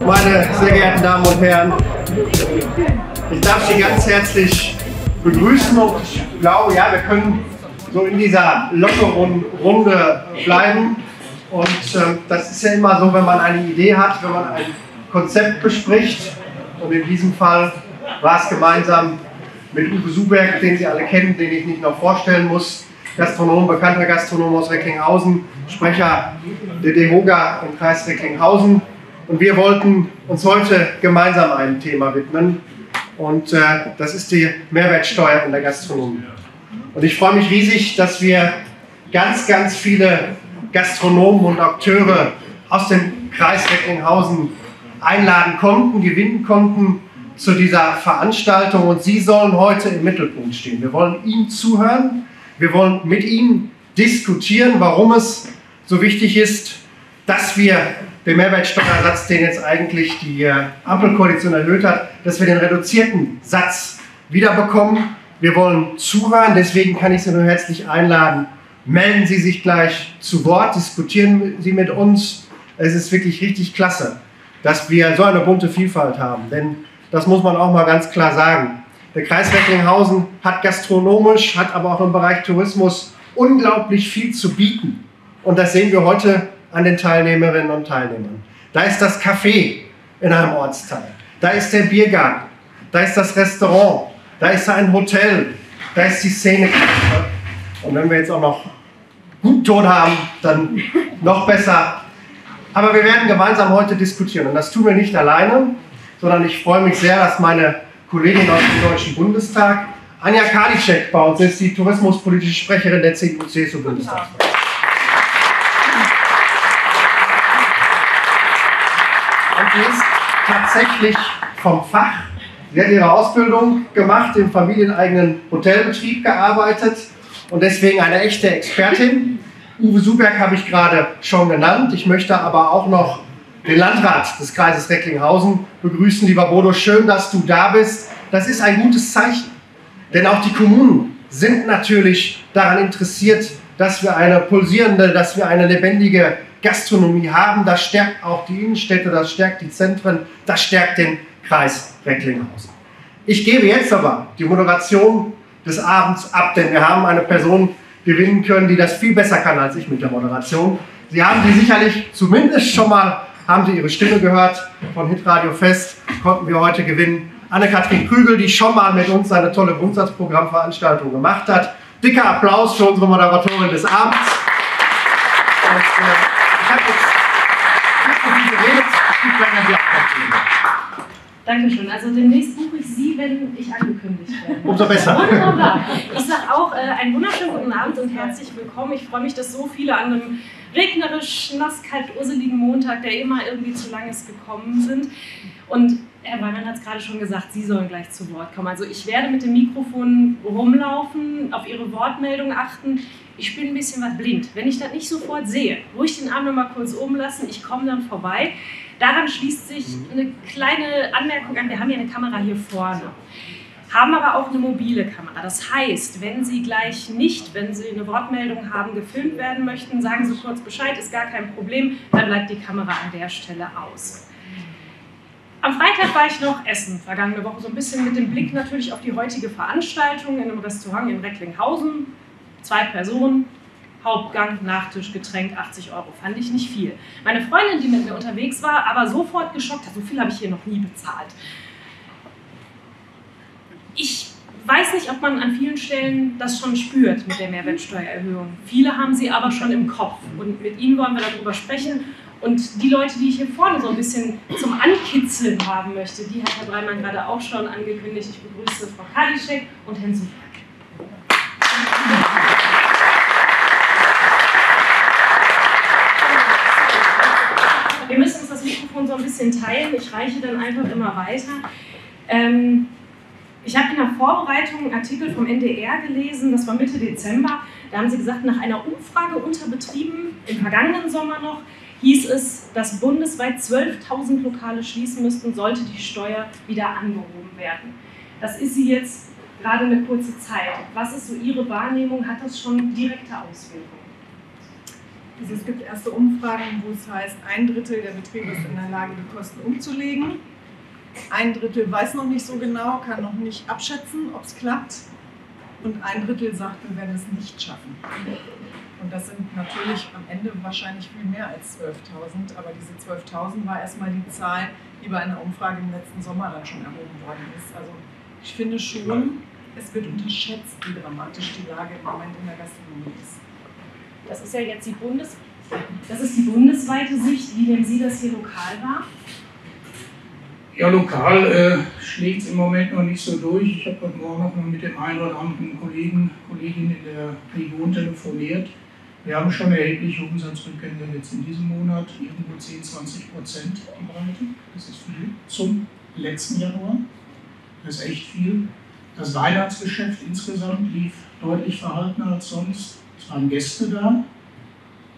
Meine sehr geehrten Damen und Herren, ich darf Sie ganz herzlich begrüßen und ich glaube, ja, wir können so in dieser lockeren Runde bleiben. Und äh, das ist ja immer so, wenn man eine Idee hat, wenn man ein Konzept bespricht. Und in diesem Fall war es gemeinsam mit Uwe Suberg, den Sie alle kennen, den ich nicht noch vorstellen muss, Gastronom, bekannter Gastronom aus Recklinghausen, Sprecher der DEHOGA im Kreis Recklinghausen. Und wir wollten uns heute gemeinsam einem Thema widmen. Und äh, das ist die Mehrwertsteuer in der Gastronomie. Und ich freue mich riesig, dass wir ganz, ganz viele Gastronomen und Akteure aus dem Kreis Recklinghausen einladen konnten, gewinnen konnten zu dieser Veranstaltung. Und Sie sollen heute im Mittelpunkt stehen. Wir wollen Ihnen zuhören. Wir wollen mit Ihnen diskutieren, warum es so wichtig ist, dass wir den Mehrwertsteuersatz, den jetzt eigentlich die äh, Ampelkoalition erhöht hat, dass wir den reduzierten Satz wiederbekommen. Wir wollen zuhören, deswegen kann ich Sie nur herzlich einladen. Melden Sie sich gleich zu Wort, diskutieren Sie mit uns. Es ist wirklich richtig klasse, dass wir so eine bunte Vielfalt haben, denn das muss man auch mal ganz klar sagen. Der Kreis Recklinghausen hat gastronomisch, hat aber auch im Bereich Tourismus unglaublich viel zu bieten. Und das sehen wir heute an den Teilnehmerinnen und Teilnehmern. Da ist das Café in einem Ortsteil. Da ist der Biergarten. Da ist das Restaurant. Da ist ein Hotel. Da ist die Szene. Und wenn wir jetzt auch noch Gutton haben, dann noch besser. Aber wir werden gemeinsam heute diskutieren. Und das tun wir nicht alleine, sondern ich freue mich sehr, dass meine Kollegin aus dem Deutschen Bundestag, Anja Karliczek, bei uns ist, die tourismuspolitische Sprecherin der CDU-CSU-Bundestagsfraktion. Ist tatsächlich vom Fach. Sie hat ihre Ausbildung gemacht, im familieneigenen Hotelbetrieb gearbeitet und deswegen eine echte Expertin. Uwe Suberg habe ich gerade schon genannt. Ich möchte aber auch noch den Landrat des Kreises Recklinghausen begrüßen. Lieber Bodo, schön, dass du da bist. Das ist ein gutes Zeichen, denn auch die Kommunen sind natürlich daran interessiert, dass wir eine pulsierende, dass wir eine lebendige Gastronomie haben. Das stärkt auch die Innenstädte, das stärkt die Zentren, das stärkt den Kreis Recklinghausen. Ich gebe jetzt aber die Moderation des Abends ab, denn wir haben eine Person gewinnen können, die das viel besser kann als ich mit der Moderation. Sie haben sie sicherlich zumindest schon mal haben Sie Ihre Stimme gehört von Hitradio Fest, konnten wir heute gewinnen. Anne-Kathrin Krügel, die schon mal mit uns eine tolle Grundsatzprogrammveranstaltung gemacht hat. Dicker Applaus für unsere Moderatorin des Abends. Und, äh, ich habe jetzt nicht so viel geredet, ich gebe Sie auch Dankeschön. Also demnächst buche ich Sie, wenn ich angekündigt werde. Umso besser. Wunderbar. Ich sage auch äh, einen wunderschönen guten Abend und herzlich willkommen. Ich freue mich, dass so viele an einem regnerisch, nass, kalt, urseligen Montag, der immer irgendwie zu lang ist, gekommen sind. Und Herr Weimann hat es gerade schon gesagt, Sie sollen gleich zu Wort kommen. Also ich werde mit dem Mikrofon rumlaufen, auf Ihre Wortmeldung achten. Ich bin ein bisschen was blind. Wenn ich das nicht sofort sehe, ruhig den Arm noch mal kurz oben lassen, ich komme dann vorbei. Daran schließt sich eine kleine Anmerkung an. Wir haben ja eine Kamera hier vorne haben aber auch eine mobile Kamera. Das heißt, wenn Sie gleich nicht, wenn Sie eine Wortmeldung haben, gefilmt werden möchten, sagen Sie kurz Bescheid, ist gar kein Problem, dann bleibt die Kamera an der Stelle aus. Am Freitag war ich noch essen, vergangene Woche so ein bisschen mit dem Blick natürlich auf die heutige Veranstaltung in einem Restaurant in Recklinghausen. Zwei Personen, Hauptgang, Nachtisch, Getränk, 80 Euro. Fand ich nicht viel. Meine Freundin, die mit mir unterwegs war, aber sofort geschockt hat, so viel habe ich hier noch nie bezahlt ich weiß nicht, ob man an vielen Stellen das schon spürt mit der Mehrwertsteuererhöhung. Viele haben sie aber schon im Kopf. Und mit Ihnen wollen wir darüber sprechen. Und die Leute, die ich hier vorne so ein bisschen zum Ankitzeln haben möchte, die hat Herr Dreimann gerade auch schon angekündigt. Ich begrüße Frau Kalischek und Herrn Suberg. Wir müssen uns das Mikrofon so ein bisschen teilen. Ich reiche dann einfach immer weiter. Ähm, ich habe in der Vorbereitung einen Artikel vom NDR gelesen, das war Mitte Dezember. Da haben sie gesagt, nach einer Umfrage unter Betrieben im vergangenen Sommer noch, hieß es, dass bundesweit 12.000 Lokale schließen müssten, sollte die Steuer wieder angehoben werden. Das ist sie jetzt gerade eine kurze Zeit. Was ist so Ihre Wahrnehmung? Hat das schon direkte Auswirkungen? Also es gibt erste Umfragen, wo es heißt, ein Drittel der Betriebe ist in der Lage, die Kosten umzulegen. Ein Drittel weiß noch nicht so genau, kann noch nicht abschätzen, ob es klappt. Und ein Drittel sagt, wir werden es nicht schaffen. Und das sind natürlich am Ende wahrscheinlich viel mehr als 12.000. Aber diese 12.000 war erstmal die Zahl, die bei einer Umfrage im letzten Sommer dann schon erhoben worden ist. Also ich finde schon, es wird unterschätzt, wie dramatisch die Lage im Moment in der Gastronomie ist. Das ist ja jetzt die Bundes das ist die bundesweite Sicht. Wie nehmen Sie das hier lokal wahr? Ja, lokal äh, schlägt es im Moment noch nicht so durch. Ich habe heute Morgen noch mal mit dem einen oder anderen Kollegen, Kollegin in der Region telefoniert. Wir haben schon erhebliche Umsatzrückgänge jetzt in diesem Monat, irgendwo 10, 20 Prozent die Breite. Das ist viel zum letzten Januar. Das ist echt viel. Das Weihnachtsgeschäft insgesamt lief deutlich verhaltener als sonst. Waren Gäste da.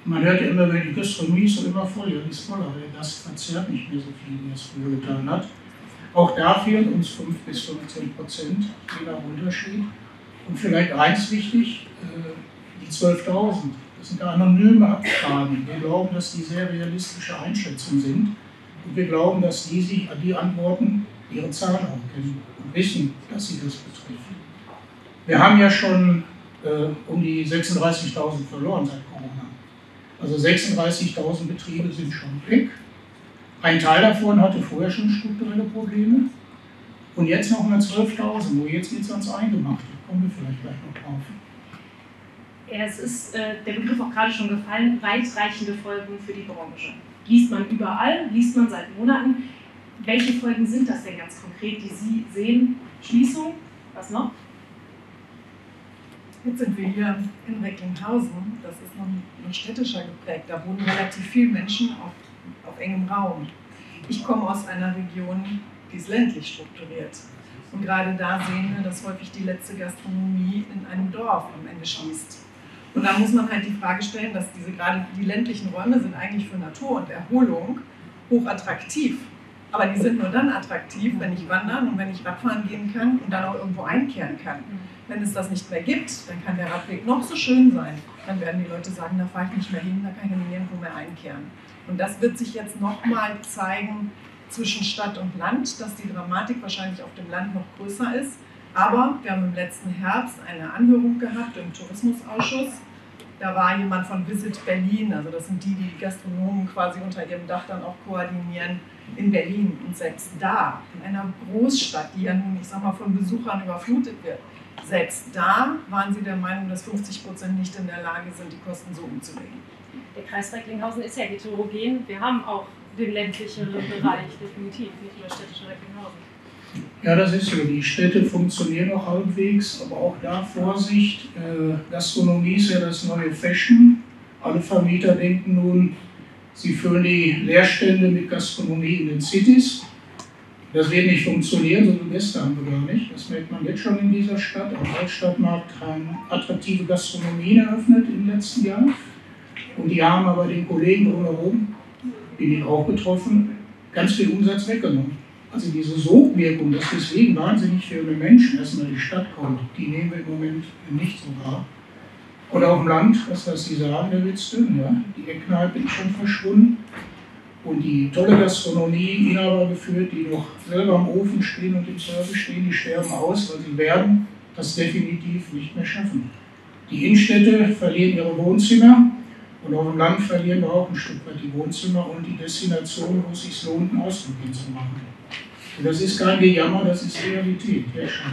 Man hört ja immer, wenn die Gastronomie ist immer voll, ja, die ist voll, aber der Gast verzehrt nicht mehr so viel, wie er es früher getan hat. Auch da fehlen uns 5 bis 15 Prozent, je nach Unterschied. Und vielleicht eins wichtig, äh, die 12.000. Das sind anonyme Abfragen. Wir glauben, dass die sehr realistische Einschätzungen sind. Und wir glauben, dass die sich an die Antworten ihre Zahlen auch kennen und wissen, dass sie das betrifft. Wir haben ja schon äh, um die 36.000 verloren seit Corona. Also 36.000 Betriebe sind schon weg. Ein Teil davon hatte vorher schon strukturelle Probleme. Und jetzt noch mal 12.000, wo jetzt geht es ans Eingemachte. Kommen wir vielleicht gleich noch drauf. Ja, es ist äh, der Begriff auch gerade schon gefallen, weitreichende Folgen für die Branche. Liest man überall, liest man seit Monaten. Welche Folgen sind das denn ganz konkret, die Sie sehen? Schließung, was noch? Jetzt sind wir hier in Recklinghausen, das ist noch, noch städtischer geprägt, da wohnen relativ viele Menschen auf, auf engem Raum. Ich komme aus einer Region, die ist ländlich strukturiert. Und gerade da sehen wir, dass häufig die letzte Gastronomie in einem Dorf am Ende schließt. Und da muss man halt die Frage stellen, dass diese gerade die ländlichen Räume sind eigentlich für Natur und Erholung hochattraktiv. Aber die sind nur dann attraktiv, wenn ich wandern und wenn ich Radfahren gehen kann und dann auch irgendwo einkehren kann. Wenn es das nicht mehr gibt, dann kann der Radweg noch so schön sein. Dann werden die Leute sagen, da fahre ich nicht mehr hin, da kann ich nirgendwo mehr einkehren. Und das wird sich jetzt nochmal zeigen zwischen Stadt und Land, dass die Dramatik wahrscheinlich auf dem Land noch größer ist. Aber wir haben im letzten Herbst eine Anhörung gehabt im Tourismusausschuss. Da war jemand von Visit Berlin, also das sind die, die Gastronomen quasi unter ihrem Dach dann auch koordinieren in Berlin. Und selbst da, in einer Großstadt, die ja nun, ich sag mal, von Besuchern überflutet wird, selbst da waren sie der Meinung, dass 50 Prozent nicht in der Lage sind, die Kosten so umzulegen. Der Kreis Recklinghausen ist ja heterogen. Wir haben auch den ländlicheren Bereich, definitiv, nicht nur städtische Recklinghausen. Ja, das ist so. Die Städte funktionieren noch halbwegs, aber auch da Vorsicht. Äh, Gastronomie ist ja das neue Fashion. Alle Vermieter denken nun, Sie füllen die Leerstände mit Gastronomie in den Cities. Das wird nicht funktionieren, so viele Gäste haben wir gar nicht. Das merkt man jetzt schon in dieser Stadt. Am Altstadtmarkt haben attraktive Gastronomien eröffnet im letzten Jahr. Und die haben aber den Kollegen drumherum, bin ich auch betroffen, ganz viel Umsatz weggenommen. Also diese Sogwirkung, dass deswegen wahnsinnig viele Menschen erstmal in die Stadt kommen, die nehmen wir im Moment nicht so wahr. Oder auf dem Land, was das Sie sagen, der Witz, ja, die Eckkneipe ist schon verschwunden. Und die tolle Gastronomie, Inhaber geführt, die noch selber am Ofen stehen und im Service stehen, die sterben aus, weil sie werden das definitiv nicht mehr schaffen. Die Innenstädte verlieren ihre Wohnzimmer und auf dem Land verlieren wir auch ein Stück weit die Wohnzimmer und die Destination, wo es sich lohnt, einen Ausflug hinzumachen. Und das ist kein Gejammer, das ist Realität. Ja, schon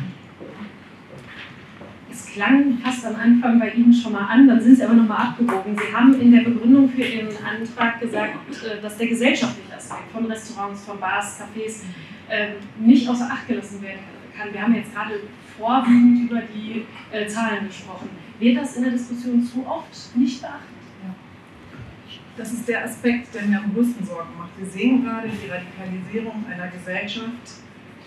klang fast am Anfang bei Ihnen schon mal an, dann sind Sie aber nochmal abgewogen. Sie haben in der Begründung für Ihren Antrag gesagt, äh, dass der gesellschaftliche Aspekt von Restaurants, von Bars, Cafés ähm, nicht außer Acht gelassen werden kann. Wir haben jetzt gerade vorwiegend über die äh, Zahlen gesprochen. Wird das in der Diskussion zu oft nicht beachtet? Das ist der Aspekt, der mir am größten Sorgen macht. Wir sehen gerade die Radikalisierung einer Gesellschaft,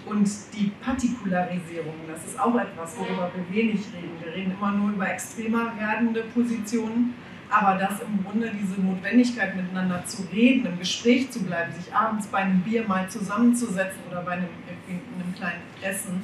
und die Partikularisierung, das ist auch etwas, worüber wir wenig reden. Wir reden immer nur über extremer werdende Positionen, aber dass im Grunde diese Notwendigkeit, miteinander zu reden, im Gespräch zu bleiben, sich abends bei einem Bier mal zusammenzusetzen oder bei einem, einem kleinen Essen,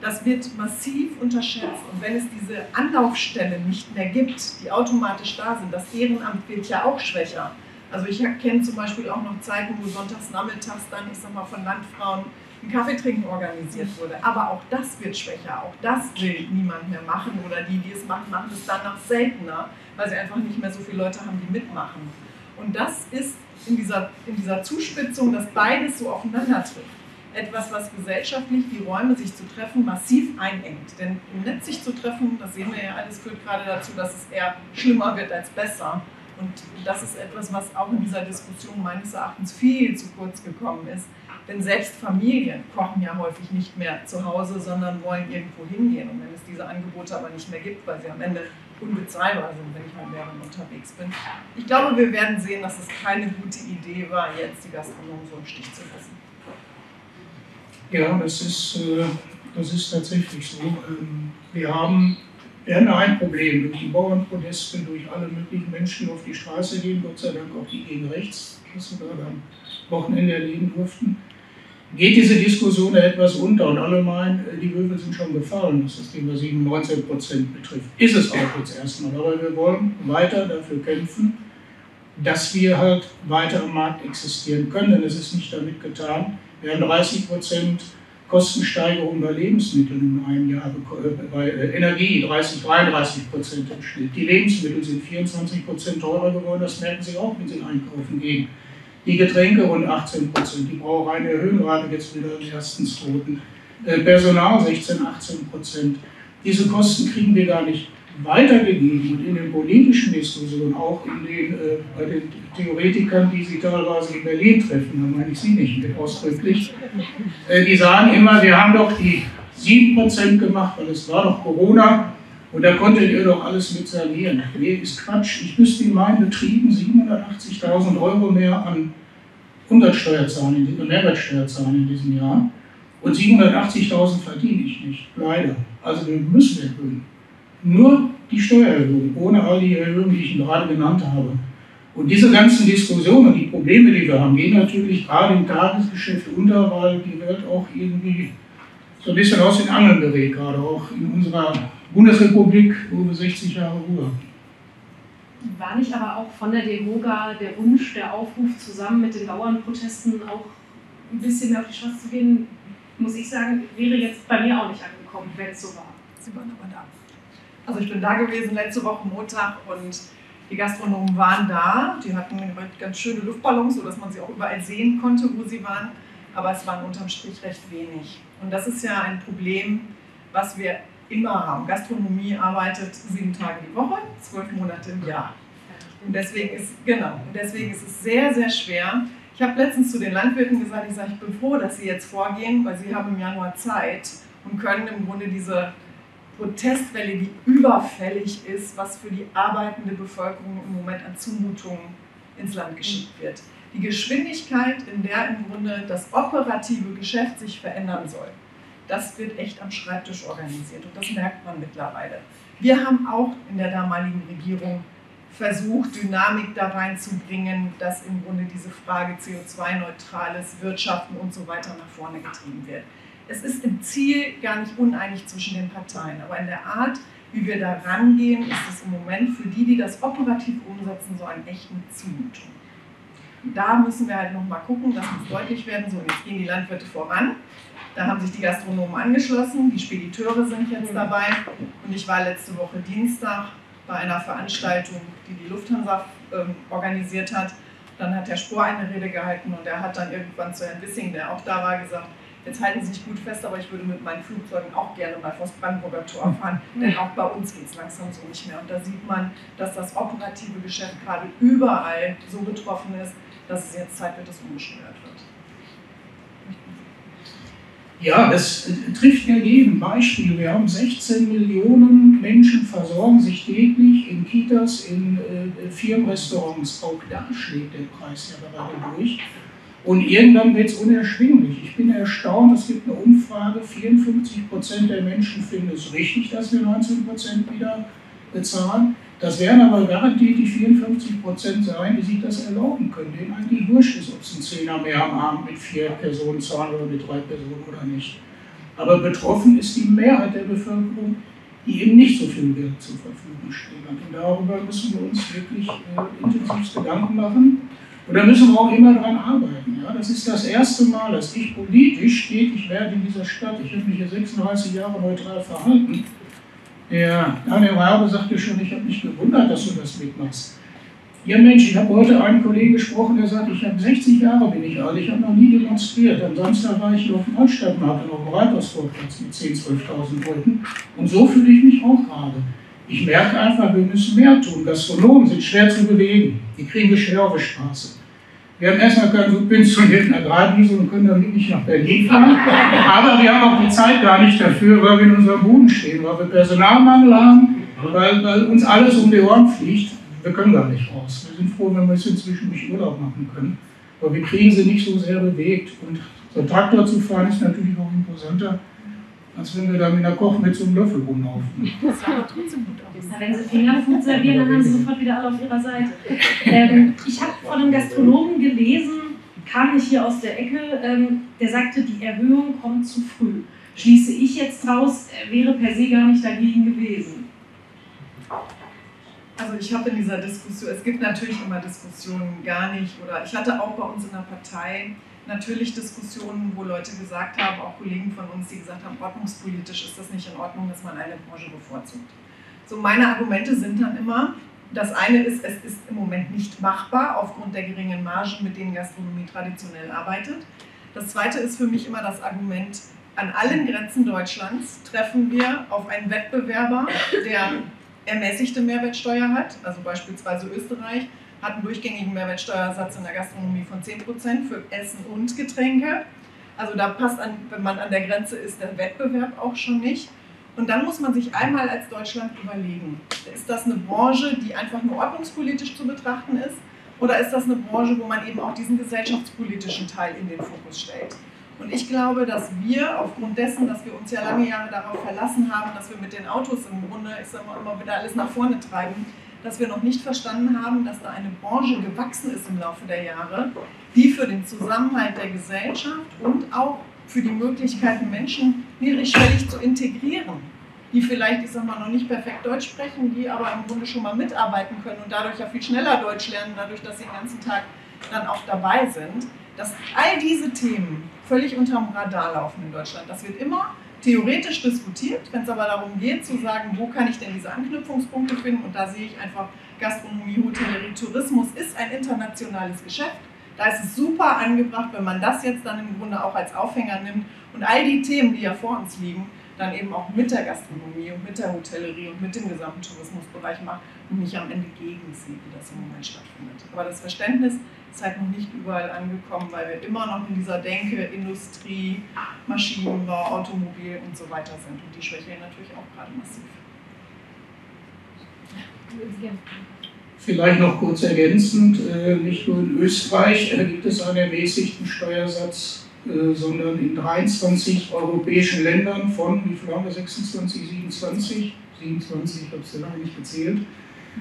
Das wird massiv unterschätzt. Und wenn es diese Anlaufstellen nicht mehr gibt, die automatisch da sind, das Ehrenamt wird ja auch schwächer. Also ich kenne zum Beispiel auch noch Zeiten, wo sonntags nachmittags dann, ich sag mal, von Landfrauen ein Kaffeetrinken organisiert wurde. Aber auch das wird schwächer. Auch das will niemand mehr machen. Oder die, die es machen, machen es dann noch seltener, weil sie einfach nicht mehr so viele Leute haben, die mitmachen. Und das ist in dieser, in dieser Zuspitzung, dass beides so aufeinander trifft etwas, was gesellschaftlich die Räume, sich zu treffen, massiv einengt. Denn im Netz sich zu treffen, das sehen wir ja alles, führt gerade dazu, dass es eher schlimmer wird als besser. Und das ist etwas, was auch in dieser Diskussion meines Erachtens viel zu kurz gekommen ist. Denn selbst Familien kochen ja häufig nicht mehr zu Hause, sondern wollen irgendwo hingehen. Und wenn es diese Angebote aber nicht mehr gibt, weil sie am Ende unbezahlbar sind, wenn ich mit mehreren unterwegs bin. Ich glaube, wir werden sehen, dass es keine gute Idee war, jetzt die Gastronomen so im Stich zu lassen. Ja, das ist, äh, das ist tatsächlich so. Ähm, wir haben, wir haben ein Problem durch die Bauernproteste, durch alle möglichen Menschen, die auf die Straße gehen, Gott sei Dank auch die gegen rechts, was wir gerade am Wochenende erleben durften, geht diese Diskussion etwas unter und alle meinen, äh, die Würfel sind schon gefallen, was das Thema 97 Prozent betrifft. Ist es auch jetzt erstmal, aber wir wollen weiter dafür kämpfen, dass wir halt weiter am Markt existieren können, denn es ist nicht damit getan, wir haben 30 Prozent Kostensteigerung bei Lebensmitteln in einem Jahr, äh, bei äh, Energie 30, 33 Prozent im Schnitt. Die Lebensmittel sind 24 Prozent teurer geworden, das merken Sie auch, wenn Sie einkaufen gehen. Die Getränke rund 18 Prozent, die Brauereien erhöhen gerade jetzt wieder ersten, zweiten. Äh, Personal 16, 18 Prozent. Diese Kosten kriegen wir gar nicht weitergegeben und in den politischen Diskussionen, auch in den, äh, bei den Theoretikern, die Sie teilweise in Berlin treffen, da meine ich Sie nicht mit ausdrücklich, äh, die sagen immer, wir haben doch die 7% gemacht, weil es war doch Corona und da konntet ihr doch alles mit sanieren. Nee, ist Quatsch. Ich müsste in meinen Betrieben 780.000 Euro mehr an Umsatzsteuer zahlen, in, Mehrwertsteuer zahlen in diesem Jahr. Und 780.000 verdiene ich nicht, leider. Also wir müssen erhöhen nur die Steuererhöhung, ohne all die Erhöhungen, die ich gerade genannt habe. Und diese ganzen Diskussionen, die Probleme, die wir haben, gehen natürlich gerade im Tagesgeschäft unter, weil die Welt auch irgendwie so ein bisschen aus den Angeln gerät, gerade auch in unserer Bundesrepublik, wir 60 Jahre Ruhe. War nicht aber auch von der Demoga der Wunsch, der Aufruf, zusammen mit den Bauernprotesten auch ein bisschen mehr auf die Straße zu gehen, muss ich sagen, wäre jetzt bei mir auch nicht angekommen, wenn es so war. Sie waren aber da. Also ich bin da gewesen letzte Woche Montag und die Gastronomen waren da. Die hatten ganz schöne Luftballons, sodass man sie auch überall sehen konnte, wo sie waren. Aber es waren unterm Strich recht wenig. Und das ist ja ein Problem, was wir immer haben. Gastronomie arbeitet sieben Tage die Woche, zwölf Monate im Jahr. Und deswegen ist, genau, und deswegen ist es sehr, sehr schwer. Ich habe letztens zu den Landwirten gesagt, ich sage, ich bin froh, dass sie jetzt vorgehen, weil sie haben im Januar Zeit und können im Grunde diese Protestwelle, die überfällig ist, was für die arbeitende Bevölkerung im Moment an Zumutungen ins Land geschickt wird. Die Geschwindigkeit, in der im Grunde das operative Geschäft sich verändern soll, das wird echt am Schreibtisch organisiert und das merkt man mittlerweile. Wir haben auch in der damaligen Regierung versucht, Dynamik da reinzubringen, dass im Grunde diese Frage CO2-neutrales Wirtschaften und so weiter nach vorne getrieben wird es ist im Ziel gar nicht uneinig zwischen den Parteien, aber in der Art, wie wir da rangehen, ist es im Moment für die, die das operativ umsetzen, so ein echten Zumutung. Da müssen wir halt nochmal gucken, das muss deutlich werden. So, jetzt gehen die Landwirte voran. Da haben sich die Gastronomen angeschlossen, die Spediteure sind jetzt dabei. Und ich war letzte Woche Dienstag bei einer Veranstaltung, die die Lufthansa ähm, organisiert hat. Dann hat Herr Spohr eine Rede gehalten und er hat dann irgendwann zu Herrn Wissing, der auch da war, gesagt, jetzt halten Sie sich gut fest, aber ich würde mit meinen Flugzeugen auch gerne mal vors Brandenburger Tor fahren, denn auch bei uns geht es langsam so nicht mehr. Und da sieht man, dass das operative Geschäft gerade überall so betroffen ist, dass es jetzt Zeit wird, dass umgesteuert wird. Ja, das trifft ja jeden Beispiel. Wir haben 16 Millionen Menschen versorgen sich täglich in Kitas, in äh, Firmenrestaurants. Auch da schlägt der Preis ja gerade durch. Und irgendwann wird es unerschwinglich. Ich bin erstaunt, es gibt eine Umfrage, 54 Prozent der Menschen finden es richtig, dass wir 19 Prozent wieder bezahlen. Das werden aber garantiert die 54 Prozent sein, die sich das erlauben können, denen eigentlich wurscht ist, ob es ein Zehner mehr am Abend mit vier Personen zahlen oder mit drei Personen oder nicht. Aber betroffen ist die Mehrheit der Bevölkerung, die eben nicht so viel Geld zur Verfügung stehen hat. Und darüber müssen wir uns wirklich äh, intensiv Gedanken machen. Und da müssen wir auch immer dran arbeiten. Ja? Das ist das erste Mal, dass ich politisch tätig werde in dieser Stadt. Ich habe mich hier 36 Jahre neutral verhalten. Der Daniel Rabe sagte schon, ich habe mich gewundert, dass du das mitmachst. Ja Mensch, ich habe heute einen Kollegen gesprochen, der sagt, ich habe 60 Jahre bin ich alt, ich habe noch nie demonstriert. Am Samstag war ich hier auf dem Altstadtmarkt und auf dem Reitersvorplatz mit 10.000, 12.000 Leuten. Und so fühle ich mich auch gerade. Ich merke einfach, wir müssen mehr tun. Gastronomen sind schwer zu bewegen. Die kriegen wir schwer auf die Straße. Wir haben erstmal keinen subventionierten Agrardiesel und können damit nicht nach Berlin fahren. Aber wir haben auch die Zeit gar nicht dafür, weil wir in unserem Boden stehen, weil wir Personalmangel haben, weil, weil uns alles um die Ohren fliegt. Wir können gar nicht raus. Wir sind froh, wenn wir jetzt inzwischen nicht Urlaub machen können. Aber wir kriegen sie nicht so sehr bewegt. Und so ein Traktor zu fahren ist natürlich auch imposanter als wenn wir da mit einer Kochmütze und Löffel rumlaufen. Das sah aber trotzdem gut aus. Wenn sie Fingerfood servieren, dann haben sie sofort wieder alle auf ihrer Seite. Ähm, ich habe von einem Gastronomen gelesen, kam nicht hier aus der Ecke, ähm, der sagte, die Erhöhung kommt zu früh. Schließe ich jetzt raus, er wäre per se gar nicht dagegen gewesen. Also ich habe in dieser Diskussion, es gibt natürlich immer Diskussionen gar nicht, oder ich hatte auch bei uns in der Partei natürlich Diskussionen, wo Leute gesagt haben, auch Kollegen von uns, die gesagt haben, ordnungspolitisch ist das nicht in Ordnung, dass man eine Branche bevorzugt. So meine Argumente sind dann immer, das eine ist, es ist im Moment nicht machbar aufgrund der geringen Margen, mit denen Gastronomie traditionell arbeitet. Das zweite ist für mich immer das Argument, an allen Grenzen Deutschlands treffen wir auf einen Wettbewerber, der ermäßigte Mehrwertsteuer hat, also beispielsweise Österreich, hat einen durchgängigen Mehrwertsteuersatz in der Gastronomie von 10% für Essen und Getränke. Also da passt, an, wenn man an der Grenze ist, der Wettbewerb auch schon nicht. Und dann muss man sich einmal als Deutschland überlegen, ist das eine Branche, die einfach nur ordnungspolitisch zu betrachten ist? Oder ist das eine Branche, wo man eben auch diesen gesellschaftspolitischen Teil in den Fokus stellt? Und ich glaube, dass wir aufgrund dessen, dass wir uns ja lange Jahre darauf verlassen haben, dass wir mit den Autos im Grunde, ich sag mal, immer wieder alles nach vorne treiben, dass wir noch nicht verstanden haben, dass da eine Branche gewachsen ist im Laufe der Jahre, die für den Zusammenhalt der Gesellschaft und auch für die Möglichkeiten, Menschen niedrigschwellig zu integrieren, die vielleicht, ich sag mal, noch nicht perfekt Deutsch sprechen, die aber im Grunde schon mal mitarbeiten können und dadurch ja viel schneller Deutsch lernen, dadurch, dass sie den ganzen Tag dann auch dabei sind, dass all diese Themen völlig unterm Radar laufen in Deutschland. Das wird immer theoretisch diskutiert, wenn es aber darum geht zu sagen, wo kann ich denn diese Anknüpfungspunkte finden? Und da sehe ich einfach Gastronomie, Hotellerie, Tourismus ist ein internationales Geschäft. Da ist es super angebracht, wenn man das jetzt dann im Grunde auch als Aufhänger nimmt und all die Themen, die ja vor uns liegen, dann eben auch mit der Gastronomie und mit der Hotellerie und mit dem gesamten Tourismusbereich macht und nicht am Ende gegen sie, wie das im Moment stattfindet. Aber das Verständnis ist halt noch nicht überall angekommen, weil wir immer noch in dieser Denke Industrie, Maschinenbau, Automobil und so weiter sind. Und die schwächeln natürlich auch gerade massiv. Vielleicht noch kurz ergänzend, äh, nicht nur in Österreich gibt es einen ermäßigten Steuersatz, äh, sondern in 23 europäischen Ländern von, wie viel haben wir, 26, 27? 27, ich habe es ja lange nicht gezählt.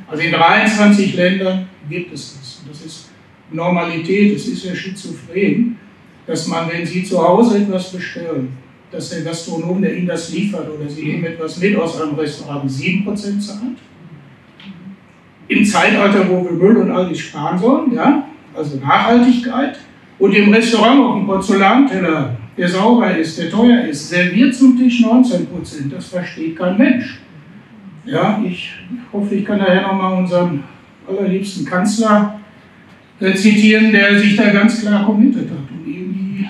Also in 23 Ländern gibt es das. Und das ist Normalität, es ist ja schizophren, dass man, wenn Sie zu Hause etwas bestellen, dass der Gastronom, der Ihnen das liefert oder Sie nehmen etwas mit aus einem Restaurant, 7% zahlt. Im Zeitalter, wo wir Müll und all das sparen sollen, ja, also Nachhaltigkeit. Und im Restaurant auf dem Porzellanteller, der sauber ist, der teuer ist, serviert zum Tisch 19%. Das versteht kein Mensch. Ja, ich hoffe, ich kann daher nochmal unseren allerliebsten Kanzler äh, zitieren, der sich da ganz klar committed hat und irgendwie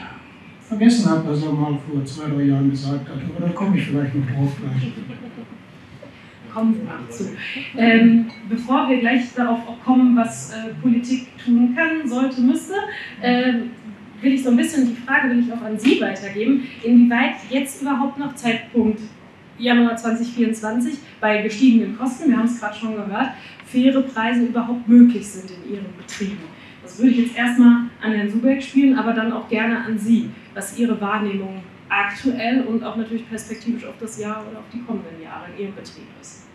vergessen hat, was er mal vor zwei, drei Jahren gesagt hat. Aber da komme ich vielleicht noch drauf gleich. Kommen wir noch zu. Ähm, bevor wir gleich darauf kommen, was äh, Politik tun kann, sollte, müsste, äh, will ich so ein bisschen die Frage will ich auch an Sie weitergeben, inwieweit jetzt überhaupt noch Zeitpunkt Januar 2024 bei gestiegenen Kosten, wir haben es gerade schon gehört, faire Preise überhaupt möglich sind in Ihren Betrieben. Das würde ich jetzt erstmal an Herrn Subeck spielen, aber dann auch gerne an Sie, was Ihre Wahrnehmung aktuell und auch natürlich perspektivisch auf das Jahr oder auf die kommenden Jahre in Ihrem Betrieb ist.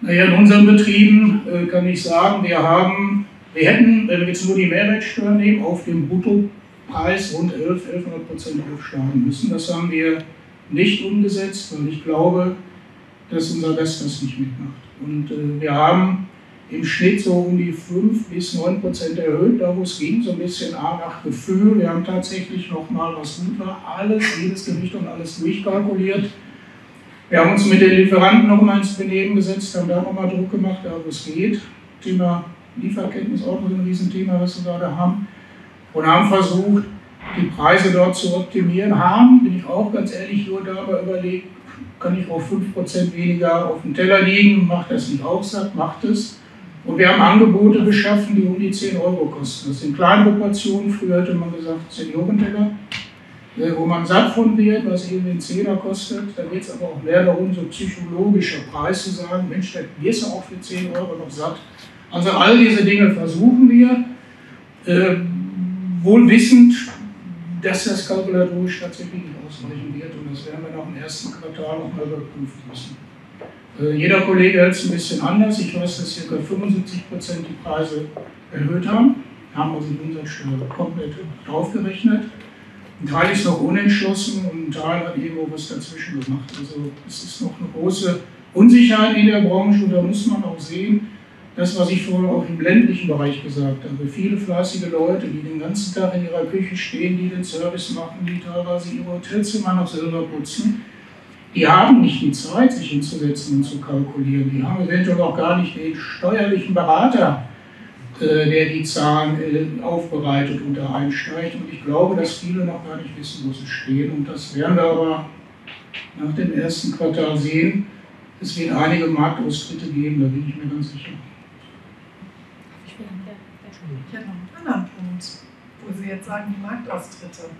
Naja, in unseren Betrieben äh, kann ich sagen, wir haben, wir hätten, wenn wir jetzt nur die Mehrwertsteuer nehmen, auf dem Brutto Preis rund 11, 1100 Prozent aufschlagen müssen. Das haben wir nicht umgesetzt, weil ich glaube, dass unser Gast das nicht mitmacht. Und äh, wir haben im Schnitt so um die 5 bis 9 Prozent erhöht, da wo es ging, so ein bisschen A nach Gefühl. Wir haben tatsächlich nochmal, was gut war, alles, jedes Gewicht und alles durchkalkuliert. Wir haben uns mit den Lieferanten nochmal ins Benehmen gesetzt, haben da nochmal Druck gemacht, da wo es geht. Thema Lieferketten ist auch noch ein Riesenthema, was wir gerade haben. Und haben versucht, die Preise dort zu optimieren. Haben, bin ich auch ganz ehrlich, nur dabei überlegt, kann ich auf 5% weniger auf dem Teller liegen, macht das nicht auch satt, macht es. Und wir haben Angebote geschaffen, die um die 10 Euro kosten. Das sind kleine Proportionen, früher hätte man gesagt Seniorenteller, äh, wo man satt von wird, was eben den Zehner kostet. Da geht es aber auch mehr darum, so psychologischer Preis zu sagen, Mensch, da wirst du auch für 10 Euro noch satt. Also all diese Dinge versuchen wir, äh, wohl wissend, dass das kalkulatorisch tatsächlich nicht ausreichen wird und das werden wir nach dem ersten Quartal nochmal überprüfen müssen. Äh, jeder Kollege hält es ein bisschen anders. Ich weiß, dass ca. 75 Prozent die Preise erhöht haben, haben also die Umsatzsteuer komplett draufgerechnet. Ein Teil ist noch unentschlossen und ein Teil hat irgendwo was dazwischen gemacht. Also es ist noch eine große Unsicherheit in der Branche und da muss man auch sehen, das, was ich vorher auch im ländlichen Bereich gesagt habe. Viele fleißige Leute, die den ganzen Tag in ihrer Küche stehen, die den Service machen, die teilweise ihre Hotelzimmer noch selber putzen, die haben nicht die Zeit, sich hinzusetzen und zu kalkulieren. Die haben eventuell auch gar nicht den steuerlichen Berater, äh, der die Zahlen äh, aufbereitet und da einsteigt. Und ich glaube, dass viele noch gar nicht wissen, wo sie stehen. Und das werden wir aber nach dem ersten Quartal sehen. Es wird einige Marktaustritte geben, da bin ich mir ganz sicher. Ich hätte noch einen anderen Punkt, wo Sie jetzt sagen, die Marktaustritte.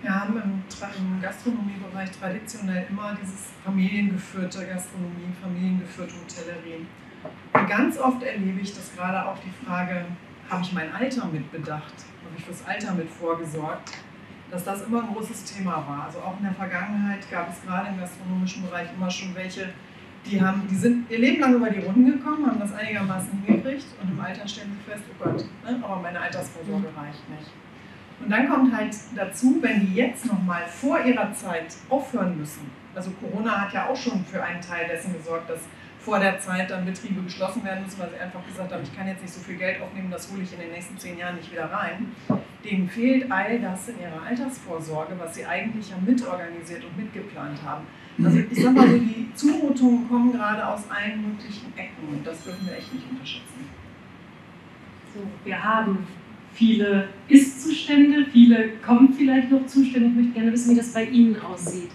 Wir haben im, im Gastronomiebereich traditionell immer dieses familiengeführte Gastronomie, familiengeführte Hotellerie. Und ganz oft erlebe ich, dass gerade auch die Frage, habe ich mein Alter mit bedacht, habe ich fürs Alter mit vorgesorgt, dass das immer ein großes Thema war. Also auch in der Vergangenheit gab es gerade im gastronomischen Bereich immer schon welche, die, haben, die sind ihr Leben lang über die Runden gekommen, haben das einigermaßen hingekriegt und im Alter stellen sie fest, oh Gott, ne, aber meine Altersvorsorge reicht nicht. Und dann kommt halt dazu, wenn die jetzt nochmal vor ihrer Zeit aufhören müssen, also Corona hat ja auch schon für einen Teil dessen gesorgt, dass vor der Zeit dann Betriebe geschlossen werden müssen, weil sie einfach gesagt haben, ich kann jetzt nicht so viel Geld aufnehmen, das hole ich in den nächsten zehn Jahren nicht wieder rein. Denen fehlt all das in ihrer Altersvorsorge, was sie eigentlich ja mitorganisiert und mitgeplant haben. Also ich sag mal so, die Zumutungen kommen gerade aus allen möglichen Ecken und das dürfen wir echt nicht unterschätzen. So, wir haben viele Ist-Zustände, viele kommen vielleicht noch Zustände. Ich möchte gerne wissen, wie das bei Ihnen aussieht.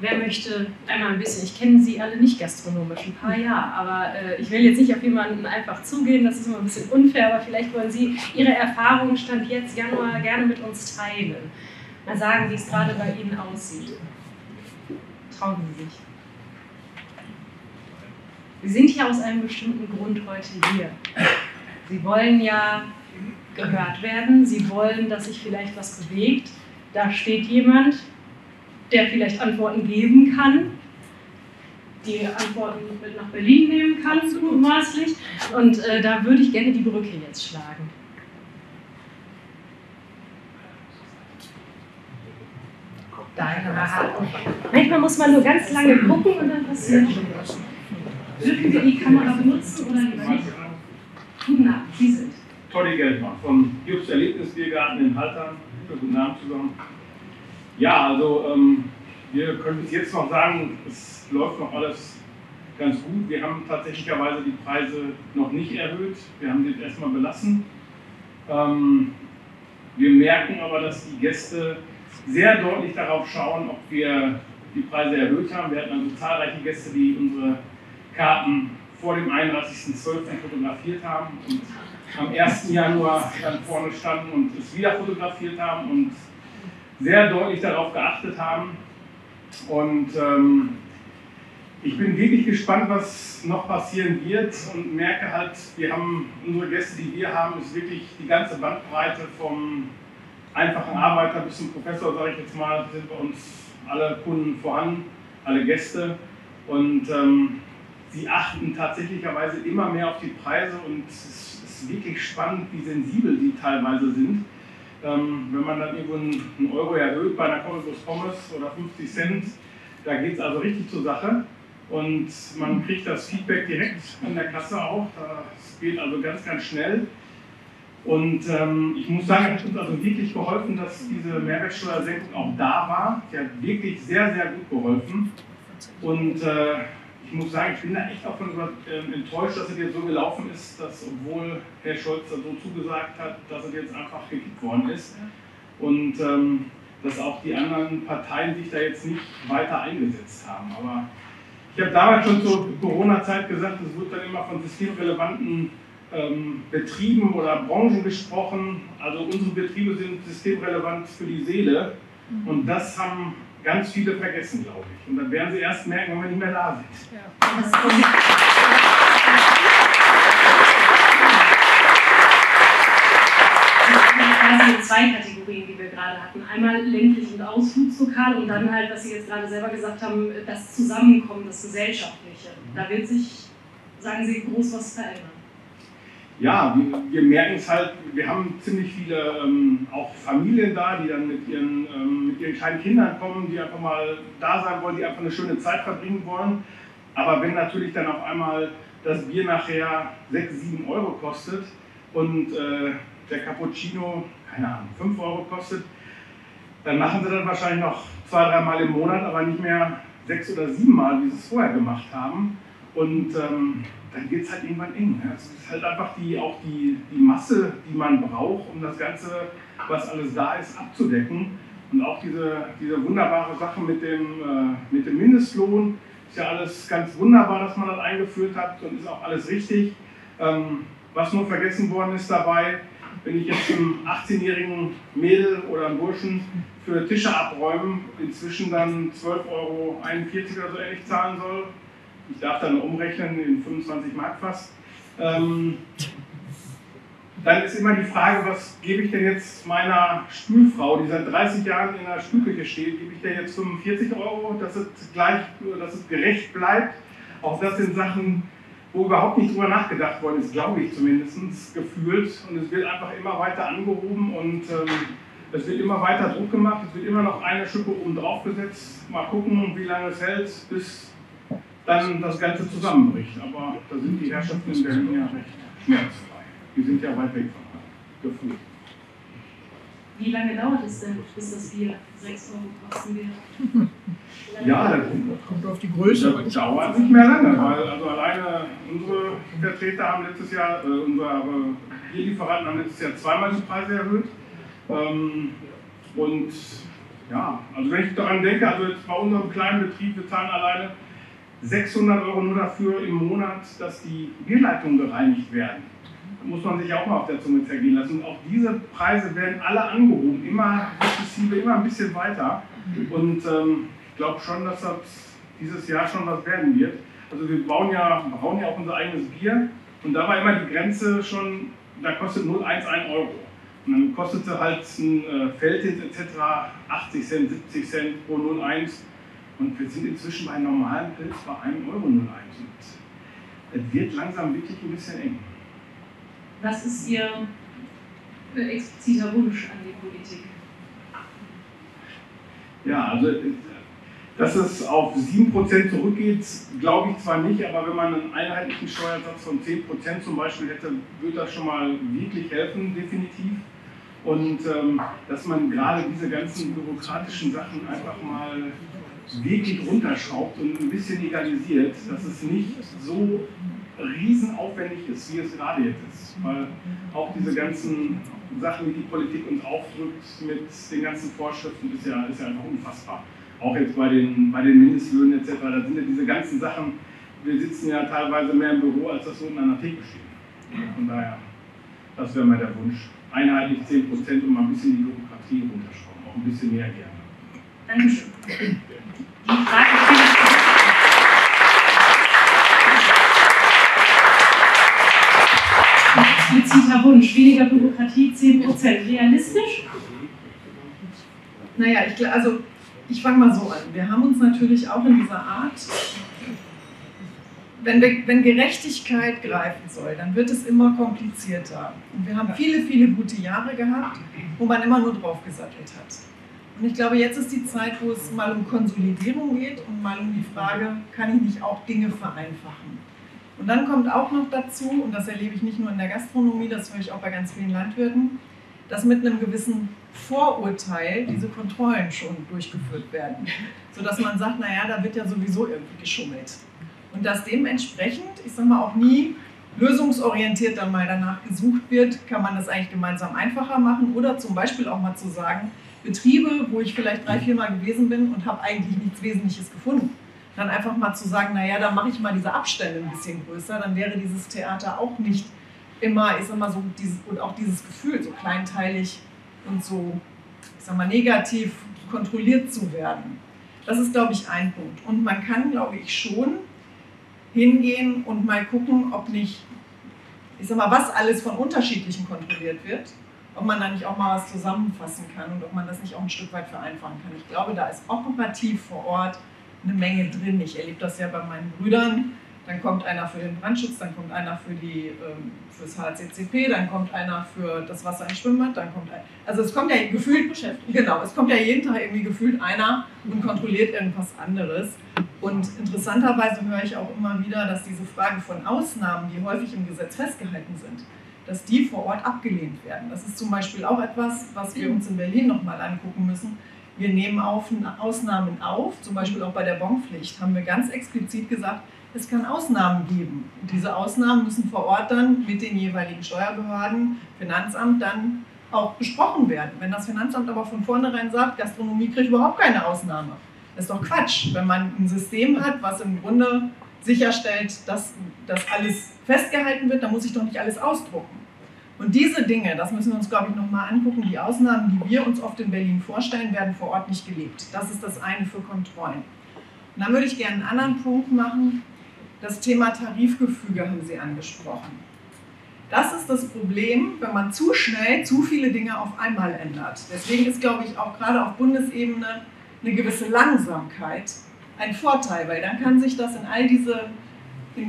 Wer möchte einmal ein bisschen, ich kenne Sie alle nicht gastronomisch, ein paar ja, aber äh, ich will jetzt nicht auf jemanden einfach zugehen, das ist immer ein bisschen unfair, aber vielleicht wollen Sie Ihre Erfahrungen Stand jetzt Januar gerne mit uns teilen. Mal sagen, wie es gerade bei Ihnen aussieht trauen Sie sich. Sie sind ja aus einem bestimmten Grund heute hier. Sie wollen ja gehört werden, Sie wollen, dass sich vielleicht was bewegt. Da steht jemand, der vielleicht Antworten geben kann, die Antworten mit nach Berlin nehmen kann, mutmaßlich. Und äh, da würde ich gerne die Brücke jetzt schlagen. deine Beratung. Manchmal muss man nur ganz lange gucken und dann passiert was. Dürfen wir die Kamera benutzen oder nicht? Guten Abend, Sie sind. Toddy Geldmann vom Jux Erlebnisbiergarten in Haltern. Guten Abend zusammen. Ja, also ähm, wir können bis jetzt noch sagen, es läuft noch alles ganz gut. Wir haben tatsächlicherweise die Preise noch nicht erhöht. Wir haben sie erstmal belassen. Ähm, wir merken aber, dass die Gäste sehr deutlich darauf schauen, ob wir die Preise erhöht haben. Wir hatten also zahlreiche Gäste, die unsere Karten vor dem 31.12. fotografiert haben und am 1. Januar dann vorne standen und es wieder fotografiert haben und sehr deutlich darauf geachtet haben. Und ähm, ich bin wirklich gespannt, was noch passieren wird und merke halt, wir haben unsere Gäste, die wir haben, ist wirklich die ganze Bandbreite vom einfachen Arbeiter bis zum Professor, sage ich jetzt mal, sind bei uns alle Kunden vorhanden, alle Gäste. Und ähm, sie achten tatsächlicherweise immer mehr auf die Preise und es ist wirklich spannend, wie sensibel sie teilweise sind. Ähm, wenn man dann irgendwo einen Euro erhöht bei einer Commodus Pommes oder 50 Cent, da geht es also richtig zur Sache. Und man kriegt das Feedback direkt in der Kasse auch. Das geht also ganz, ganz schnell. Und ähm, ich muss sagen, es hat uns also wirklich geholfen, dass diese Mehrwertsteuersenkung auch da war. Die hat wirklich sehr, sehr gut geholfen. Und äh, ich muss sagen, ich bin da echt auch von äh, enttäuscht, dass es jetzt so gelaufen ist, dass obwohl Herr Scholz da so zugesagt hat, dass es jetzt einfach gekippt worden ist. Und ähm, dass auch die anderen Parteien sich da jetzt nicht weiter eingesetzt haben. Aber ich habe damals schon zur Corona-Zeit gesagt, es wird dann immer von systemrelevanten ähm, Betrieben oder Branchen gesprochen. Also unsere Betriebe sind systemrelevant für die Seele. Und das haben ganz viele vergessen, glaube ich. Und dann werden sie erst merken, wenn wir nicht mehr da sind. Ja. quasi zwei Kategorien, die wir gerade hatten. Einmal ländlich und Ausflugslokal und dann halt, was Sie jetzt gerade selber gesagt haben, das Zusammenkommen, das Gesellschaftliche. Da wird sich, sagen Sie, groß was verändern. Ja, wir, merken es halt, wir haben ziemlich viele ähm, auch Familien da, die dann mit ihren, ähm, mit ihren kleinen Kindern kommen, die einfach mal da sein wollen, die einfach eine schöne Zeit verbringen wollen. Aber wenn natürlich dann auf einmal das Bier nachher 6, 7 Euro kostet und äh, der Cappuccino, keine Ahnung, 5 Euro kostet, dann machen sie das wahrscheinlich noch zwei, dreimal im Monat, aber nicht mehr sechs oder sieben Mal, wie sie es vorher gemacht haben. Und ähm, dann wird es halt irgendwann eng. Ne? Es ist halt einfach die, auch die, die Masse, die man braucht, um das Ganze, was alles da ist, abzudecken. Und auch diese, diese wunderbare Sache mit dem, äh, mit dem Mindestlohn, ist ja alles ganz wunderbar, dass man das eingeführt hat und ist auch alles richtig. Ähm, was nur vergessen worden ist dabei, wenn ich jetzt einem 18-jährigen Mädel oder einem Burschen für Tische abräumen, inzwischen dann 12,41 Euro oder so ähnlich zahlen soll, ich darf dann umrechnen in 25 Mark fast, ähm, dann ist immer die Frage, was gebe ich denn jetzt meiner Spülfrau, die seit 30 Jahren in der Spülküche steht, gebe ich der jetzt 45 Euro, dass es, gleich, dass es gerecht bleibt? Auch das sind Sachen, wo überhaupt nicht drüber nachgedacht worden ist, glaube ich zumindest, gefühlt. Und es wird einfach immer weiter angehoben und ähm, es wird immer weiter Druck gemacht, es wird immer noch eine Schippe oben drauf gesetzt. Mal gucken, wie lange es hält, bis dann das Ganze zusammenbricht. Aber da sind die Herrschaften in Berlin ja recht schmerzfrei. Die sind ja weit weg von gefühlt. Wie lange dauert es denn, bis das Bier 6 Euro kosten wird? Ja, das kommt auf die Größe. Das dauert nicht mehr lange, weil also alleine unsere Vertreter haben letztes Jahr, äh, unsere Bierlieferanten haben letztes Jahr zweimal die Preise erhöht. Ähm, und ja, also wenn ich daran denke, also jetzt bei unserem kleinen Betrieb, wir zahlen alleine 600 Euro nur dafür im Monat, dass die Bierleitungen gereinigt werden. Da muss man sich auch mal auf der Zunge zergehen lassen. Und auch diese Preise werden alle angehoben, immer sukzessive, immer ein bisschen weiter. Und ähm, ich glaube schon, dass das dieses Jahr schon was werden wird. Also wir bauen ja, bauen ja auch unser eigenes Bier und da war immer die Grenze schon, da kostet 0,11 Euro. Und dann kostete halt ein äh, Feldhit etc. 80 Cent, 70 Cent pro 0,1. Und wir sind inzwischen bei einem normalen Pilz bei 1,01 Euro. Es wird langsam wirklich ein bisschen eng. Was ist Ihr expliziter Wunsch an die Politik? Ja, also dass es auf 7% zurückgeht, glaube ich zwar nicht, aber wenn man einen einheitlichen Steuersatz von 10% zum Beispiel hätte, würde das schon mal wirklich helfen, definitiv. Und ähm, dass man gerade diese ganzen bürokratischen Sachen einfach mal wirklich runterschraubt und ein bisschen egalisiert, dass es nicht so riesenaufwendig ist, wie es gerade jetzt ist. Weil auch diese ganzen Sachen, wie die Politik uns aufdrückt mit den ganzen Vorschriften, ist ja, ist ja einfach unfassbar. Auch jetzt bei den, bei den Mindestlöhnen etc., da sind ja diese ganzen Sachen, wir sitzen ja teilweise mehr im Büro, als das so in einer Theke steht. Von daher, das wäre mal der Wunsch. Einheitlich 10% und mal ein bisschen die Bürokratie runterschrauben, auch ein bisschen mehr gerne. Dankeschön. Die Frage expliziter Wunsch, weniger Bürokratie, 10%. Realistisch? Naja, ich, also ich fange mal so an. Wir haben uns natürlich auch in dieser Art wenn, wir, wenn Gerechtigkeit greifen soll, dann wird es immer komplizierter. Und wir haben viele, viele gute Jahre gehabt, wo man immer nur draufgesattelt hat. Und ich glaube, jetzt ist die Zeit, wo es mal um Konsolidierung geht und mal um die Frage, kann ich nicht auch Dinge vereinfachen? Und dann kommt auch noch dazu, und das erlebe ich nicht nur in der Gastronomie, das höre ich auch bei ganz vielen Landwirten, dass mit einem gewissen Vorurteil diese Kontrollen schon durchgeführt werden. Sodass man sagt, naja, da wird ja sowieso irgendwie geschummelt. Und dass dementsprechend, ich sage mal auch nie, lösungsorientiert dann mal danach gesucht wird, kann man das eigentlich gemeinsam einfacher machen oder zum Beispiel auch mal zu sagen, Betriebe, wo ich vielleicht drei, vier Mal gewesen bin und habe eigentlich nichts Wesentliches gefunden, dann einfach mal zu sagen, naja, dann mache ich mal diese Abstände ein bisschen größer, dann wäre dieses Theater auch nicht immer, ich sag mal so, dieses, und auch dieses Gefühl, so kleinteilig und so, ich sag mal, negativ kontrolliert zu werden. Das ist, glaube ich, ein Punkt. Und man kann, glaube ich, schon hingehen und mal gucken, ob nicht, ich sag mal, was alles von unterschiedlichen kontrolliert wird, ob man da nicht auch mal was zusammenfassen kann und ob man das nicht auch ein Stück weit vereinfachen kann. Ich glaube, da ist operativ vor Ort eine Menge drin. Ich erlebe das ja bei meinen Brüdern. Dann kommt einer für den Brandschutz, dann kommt einer für die, ähm, fürs HCCP, dann kommt einer für das Wasser im Schwimmbad, dann kommt ein, also es kommt ja gefühlt, genau, es kommt ja jeden Tag irgendwie gefühlt einer und kontrolliert irgendwas anderes. Und interessanterweise höre ich auch immer wieder, dass diese Frage von Ausnahmen, die häufig im Gesetz festgehalten sind, dass die vor Ort abgelehnt werden. Das ist zum Beispiel auch etwas, was wir uns in Berlin nochmal angucken müssen wir nehmen auf, Ausnahmen auf, zum Beispiel auch bei der Bonpflicht haben wir ganz explizit gesagt, es kann Ausnahmen geben. Und diese Ausnahmen müssen vor Ort dann mit den jeweiligen Steuerbehörden, Finanzamt dann auch besprochen werden. Wenn das Finanzamt aber von vornherein sagt, Gastronomie kriegt überhaupt keine Ausnahme, das ist doch Quatsch. Wenn man ein System hat, was im Grunde sicherstellt, dass das alles festgehalten wird, dann muss ich doch nicht alles ausdrucken. Und diese Dinge, das müssen wir uns, glaube ich, nochmal angucken, die Ausnahmen, die wir uns oft in Berlin vorstellen, werden vor Ort nicht gelebt. Das ist das eine für Kontrollen. Und dann würde ich gerne einen anderen Punkt machen. Das Thema Tarifgefüge haben Sie angesprochen. Das ist das Problem, wenn man zu schnell zu viele Dinge auf einmal ändert. Deswegen ist, glaube ich, auch gerade auf Bundesebene eine gewisse Langsamkeit ein Vorteil, weil dann kann sich das in all diese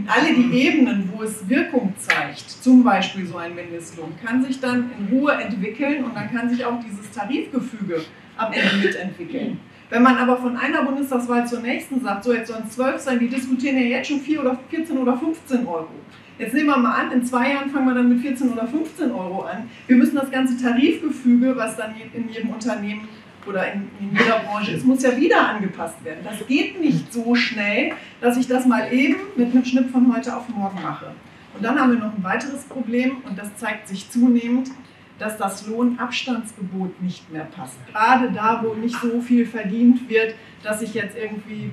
alle die Ebenen, wo es Wirkung zeigt, zum Beispiel so ein Mindestlohn, kann sich dann in Ruhe entwickeln und dann kann sich auch dieses Tarifgefüge am Ende mitentwickeln. Wenn man aber von einer Bundestagswahl zur nächsten sagt, so jetzt sollen es 12 sein, die diskutieren ja jetzt schon 4 oder 14 oder 15 Euro. Jetzt nehmen wir mal an, in zwei Jahren fangen wir dann mit 14 oder 15 Euro an. Wir müssen das ganze Tarifgefüge, was dann in jedem Unternehmen oder in, in jeder Branche. Es muss ja wieder angepasst werden. Das geht nicht so schnell, dass ich das mal eben mit einem Schnipp von heute auf morgen mache. Und dann haben wir noch ein weiteres Problem und das zeigt sich zunehmend, dass das Lohnabstandsgebot nicht mehr passt. Gerade da, wo nicht so viel verdient wird, dass ich jetzt irgendwie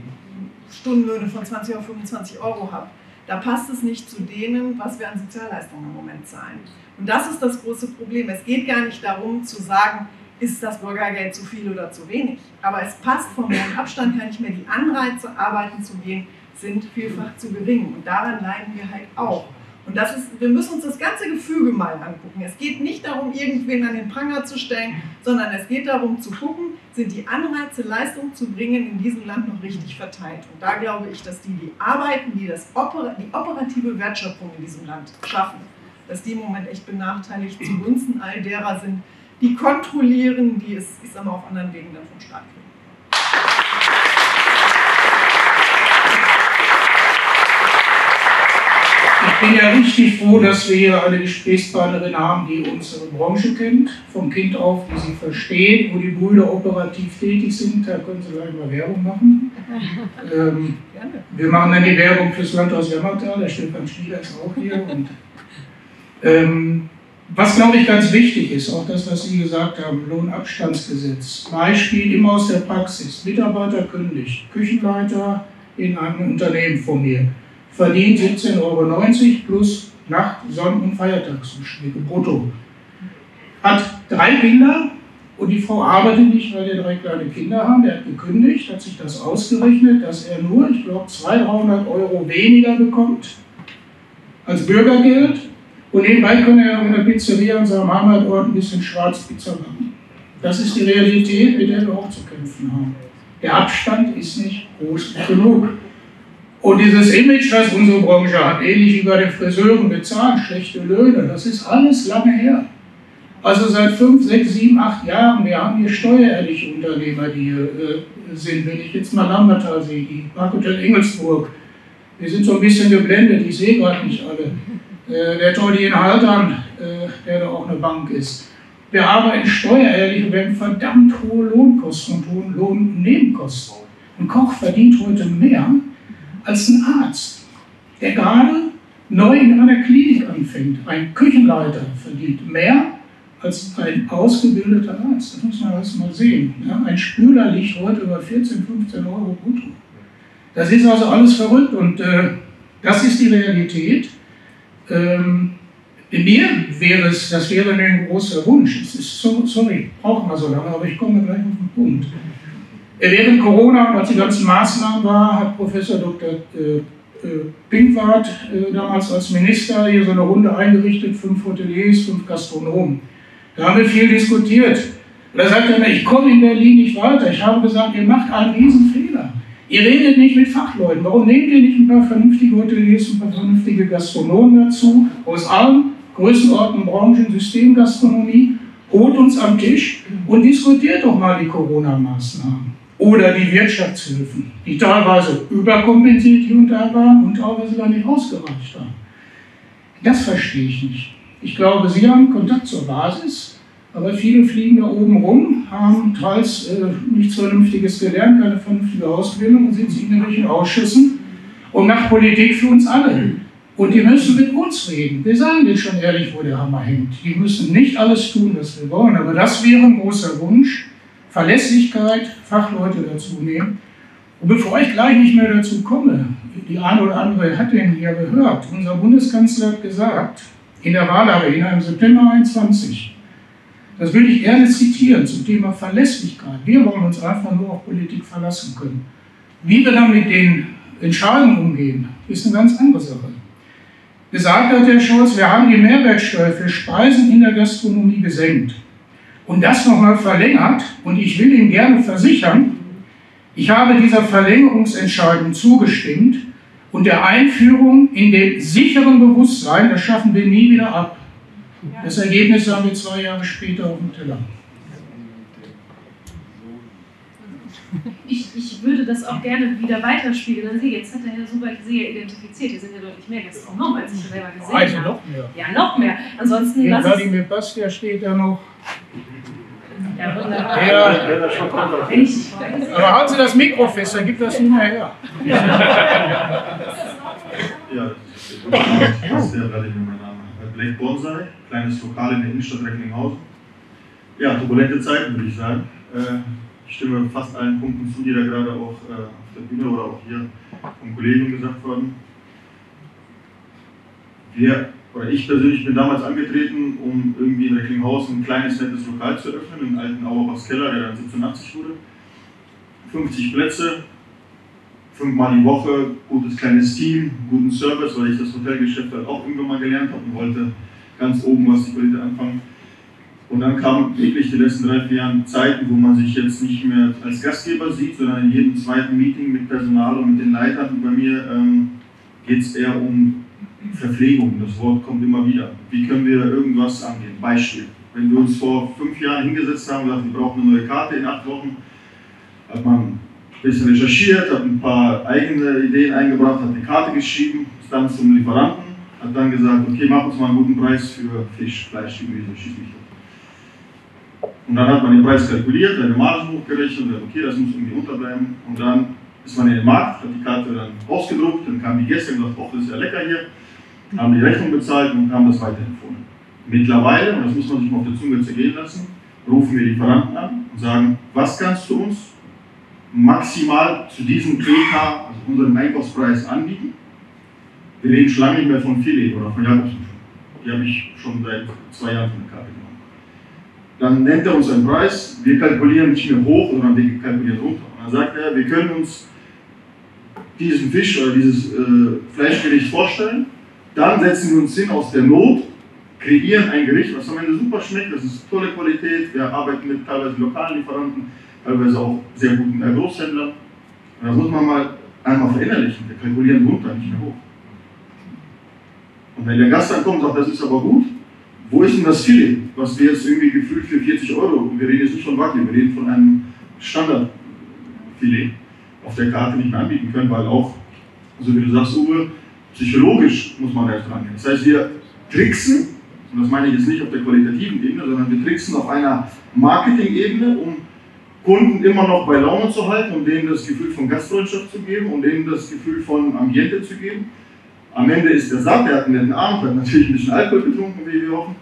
Stundenlöhne von 20 auf 25 Euro habe. Da passt es nicht zu denen, was wir an Sozialleistungen im Moment zahlen. Und das ist das große Problem. Es geht gar nicht darum zu sagen, ist das Bürgergeld zu viel oder zu wenig. Aber es passt vom Abstand her nicht mehr. Die Anreize, arbeiten zu gehen, sind vielfach zu gering. Und daran leiden wir halt auch. Und das ist, wir müssen uns das ganze Gefüge mal angucken. Es geht nicht darum, irgendwen an den Pranger zu stellen, sondern es geht darum zu gucken, sind die Anreize, Leistung zu bringen, in diesem Land noch richtig verteilt. Und da glaube ich, dass die, die arbeiten, die das die operative Wertschöpfung in diesem Land schaffen, dass die im Moment echt benachteiligt zugunsten all derer sind, die kontrollieren, die es, ich sag mal, auf anderen Wegen dann vom Staat kriegen. Ich bin ja richtig froh, dass wir hier eine Gesprächspartnerin haben, die unsere Branche kennt, vom Kind auf, die sie versteht, wo die Brüder operativ tätig sind. Da können Sie gleich mal Werbung machen. Ähm, wir machen dann die Werbung fürs Landhaus Jammertal, der Stefan Schlieder ist auch hier. Und, ähm, was, glaube ich, ganz wichtig ist, auch das, was Sie gesagt haben, Lohnabstandsgesetz. Beispiel immer aus der Praxis. Mitarbeiter kündigt, Küchenleiter in einem Unternehmen von mir, verdient 17,90 Euro plus Nacht-, Sonn- und Feiertagszuschläge brutto. Hat drei Kinder und die Frau arbeitet nicht, weil wir drei kleine Kinder haben. Der hat gekündigt, hat sich das ausgerechnet, dass er nur, ich glaube, 200, 300 Euro weniger bekommt als Bürgergeld und nebenbei können wir in der Pizzeria in seinem Heimatort ein bisschen Schwarzpizza machen. Das ist die Realität, mit der wir auch zu kämpfen haben. Der Abstand ist nicht groß genug. Und dieses Image, das unsere Branche hat, ähnlich wie bei den Friseuren bezahlen, schlechte Löhne, das ist alles lange her. Also seit fünf, sechs, sieben, acht Jahren, wir haben hier steuerehrliche Unternehmer, die hier äh, sind. Wenn ich jetzt mal Lambertal sehe, die Parkhotel Engelsburg, die sind so ein bisschen geblendet, ich sehe gerade nicht alle. Äh, der in Haltern, äh, der da auch eine Bank ist. Wir arbeiten steuerehrlich und wir haben verdammt hohe Lohnkosten und hohe Lohnnebenkosten. Ein Koch verdient heute mehr als ein Arzt, der gerade neu in einer Klinik anfängt. Ein Küchenleiter verdient mehr als ein ausgebildeter Arzt. Das muss man erst mal sehen. Ja, ein Spüler liegt heute über 14, 15 Euro brutto. Das ist also alles verrückt und äh, das ist die Realität. Ähm, mir wäre es, das wäre ein großer Wunsch. Es ist so, sorry, brauchen wir so lange, aber ich komme gleich auf den Punkt. Während Corona, als die ganzen Maßnahmen waren, hat Professor Dr. Äh, äh, Pinkwart äh, damals als Minister hier so eine Runde eingerichtet, fünf Hoteliers, fünf Gastronomen. Da haben wir viel diskutiert. Und da sagt er mir, ich komme in Berlin nicht weiter. Ich habe gesagt, ihr macht einen riesen Fehler. Ihr redet nicht mit Fachleuten. Warum nehmt ihr nicht ein paar vernünftige Hoteliers, ein paar vernünftige Gastronomen dazu, aus allen Größenordnungen, Branchen, Systemgastronomie, holt uns am Tisch und diskutiert doch mal die Corona-Maßnahmen oder die Wirtschaftshilfen, die teilweise überkompensiert hier und da waren und teilweise gar nicht ausgereicht haben. Das verstehe ich nicht. Ich glaube, Sie haben Kontakt zur Basis, aber viele fliegen da oben rum, haben teils äh, nichts Vernünftiges gelernt, keine vernünftige Ausbildung und sitzen in irgendwelchen Ausschüssen und machen Politik für uns alle. Und die müssen mit uns reden. Wir sagen denen schon ehrlich, wo der Hammer hängt. Die müssen nicht alles tun, was wir wollen, aber das wäre ein großer Wunsch Verlässlichkeit, Fachleute dazu nehmen. Und bevor ich gleich nicht mehr dazu komme, die eine oder andere hat den hier gehört, unser Bundeskanzler hat gesagt, in der Wahlarena im September 21, das will ich gerne zitieren zum Thema Verlässlichkeit. Wir wollen uns einfach nur auf Politik verlassen können. Wie wir dann mit den Entscheidungen umgehen, ist eine ganz andere Sache. Gesagt hat Herr Scholz, wir haben die Mehrwertsteuer für Speisen in der Gastronomie gesenkt und das nochmal verlängert. Und ich will Ihnen gerne versichern, ich habe dieser Verlängerungsentscheidung zugestimmt und der Einführung in dem sicheren Bewusstsein, das schaffen wir nie wieder ab. Das Ergebnis haben wir zwei Jahre später auf dem Teller. Ich, ich würde das auch gerne wieder weiterspielen. Also jetzt hat er ja super sehr identifiziert. Hier sind ja deutlich mehr Gastronomen, als ich selber gesehen also habe. noch mehr. Ja, noch mehr. Ansonsten es. Vladimir Bastia steht da noch. Ja, wunderbar. Ja, Wenn ich, aber halten Sie das Mikro fest, dann gibt das nicht mehr her. Ja, das ist der Vladimir, mein Name. Black Bonsai, kleines Lokal in der Innenstadt Recklinghausen. Ja, turbulente Zeiten, würde ich sagen. Äh, Ich stimme fast allen Punkten zu, die da gerade auch äh, auf der Bühne oder auch hier vom Kollegen gesagt wurden. Wir, oder ich persönlich bin damals angetreten, um irgendwie in Recklinghausen ein kleines, nettes Lokal zu öffnen, im alten Auerbachs Keller, der dann 1780 wurde. 50 Plätze, fünfmal die Woche, gutes kleines Team, guten Service, weil ich das Hotelgeschäft halt auch irgendwann mal gelernt habe und wollte ganz oben was Qualität anfangen. Und dann kamen wirklich die letzten drei, vier Jahre Zeiten, wo man sich jetzt nicht mehr als Gastgeber sieht, sondern in jedem zweiten Meeting mit Personal und mit den Leitern. Bei mir ähm, geht es eher um Verpflegung. Das Wort kommt immer wieder. Wie können wir irgendwas angehen? Beispiel. Wenn wir uns vor fünf Jahren hingesetzt haben und gesagt, wir brauchen eine neue Karte in acht Wochen, hat man ein bisschen recherchiert, hat ein paar eigene Ideen eingebracht, hat eine Karte geschrieben, ist dann zum Lieferanten, hat dann gesagt, okay, mach uns mal einen guten Preis für Fisch, Fleisch, Gemüse, schieß. Und dann hat man den Preis kalkuliert, seine Margen hochgerechnet und gesagt, okay, das muss irgendwie unterbleiben. Und dann ist man in den Markt, hat die Karte dann ausgedruckt, dann kamen die Gäste und gesagt, oh, das ist ja lecker hier, haben die Rechnung bezahlt und haben das weiterempfohlen. Mittlerweile, und das muss man sich mal auf der Zunge zergehen lassen, rufen wir Lieferanten an und sagen, was kannst du uns maximal zu diesem PK, also unserem Einkaufspreis, anbieten? Wir reden schon lange nicht mehr von Filet oder von Jakobsen. Die habe ich schon seit zwei Jahren von der Karte genommen. Dann nennt er uns einen Preis, wir kalkulieren nicht mehr hoch, sondern wir kalkulieren runter. Und dann sagt er, wir können uns diesen Fisch oder dieses äh, Fleischgericht vorstellen, dann setzen wir uns hin aus der Not, kreieren ein Gericht, was am Ende super schmeckt, das ist tolle Qualität, wir arbeiten mit teilweise lokalen Lieferanten, teilweise auch sehr guten Großhändlern. Und das muss man mal einmal verinnerlichen. Wir kalkulieren runter, nicht mehr hoch. Und wenn der Gast dann kommt und sagt, das ist aber gut, wo ist denn das Filet, was wir jetzt irgendwie gefühlt für 40 Euro, und wir reden jetzt nicht von Wagyu, wir reden von einem Standardfilet, auf der Karte nicht mehr anbieten können, weil auch, so wie du sagst, Uwe, psychologisch muss man da jetzt dran gehen. Das heißt, wir tricksen, und das meine ich jetzt nicht auf der qualitativen Ebene, sondern wir tricksen auf einer Marketing-Ebene, um Kunden immer noch bei Laune zu halten, um denen das Gefühl von Gastfreundschaft zu geben, um denen das Gefühl von Ambiente zu geben. Am Ende ist der satt, der hat einen netten Abend, hat natürlich ein bisschen Alkohol getrunken, wie wir hoffen.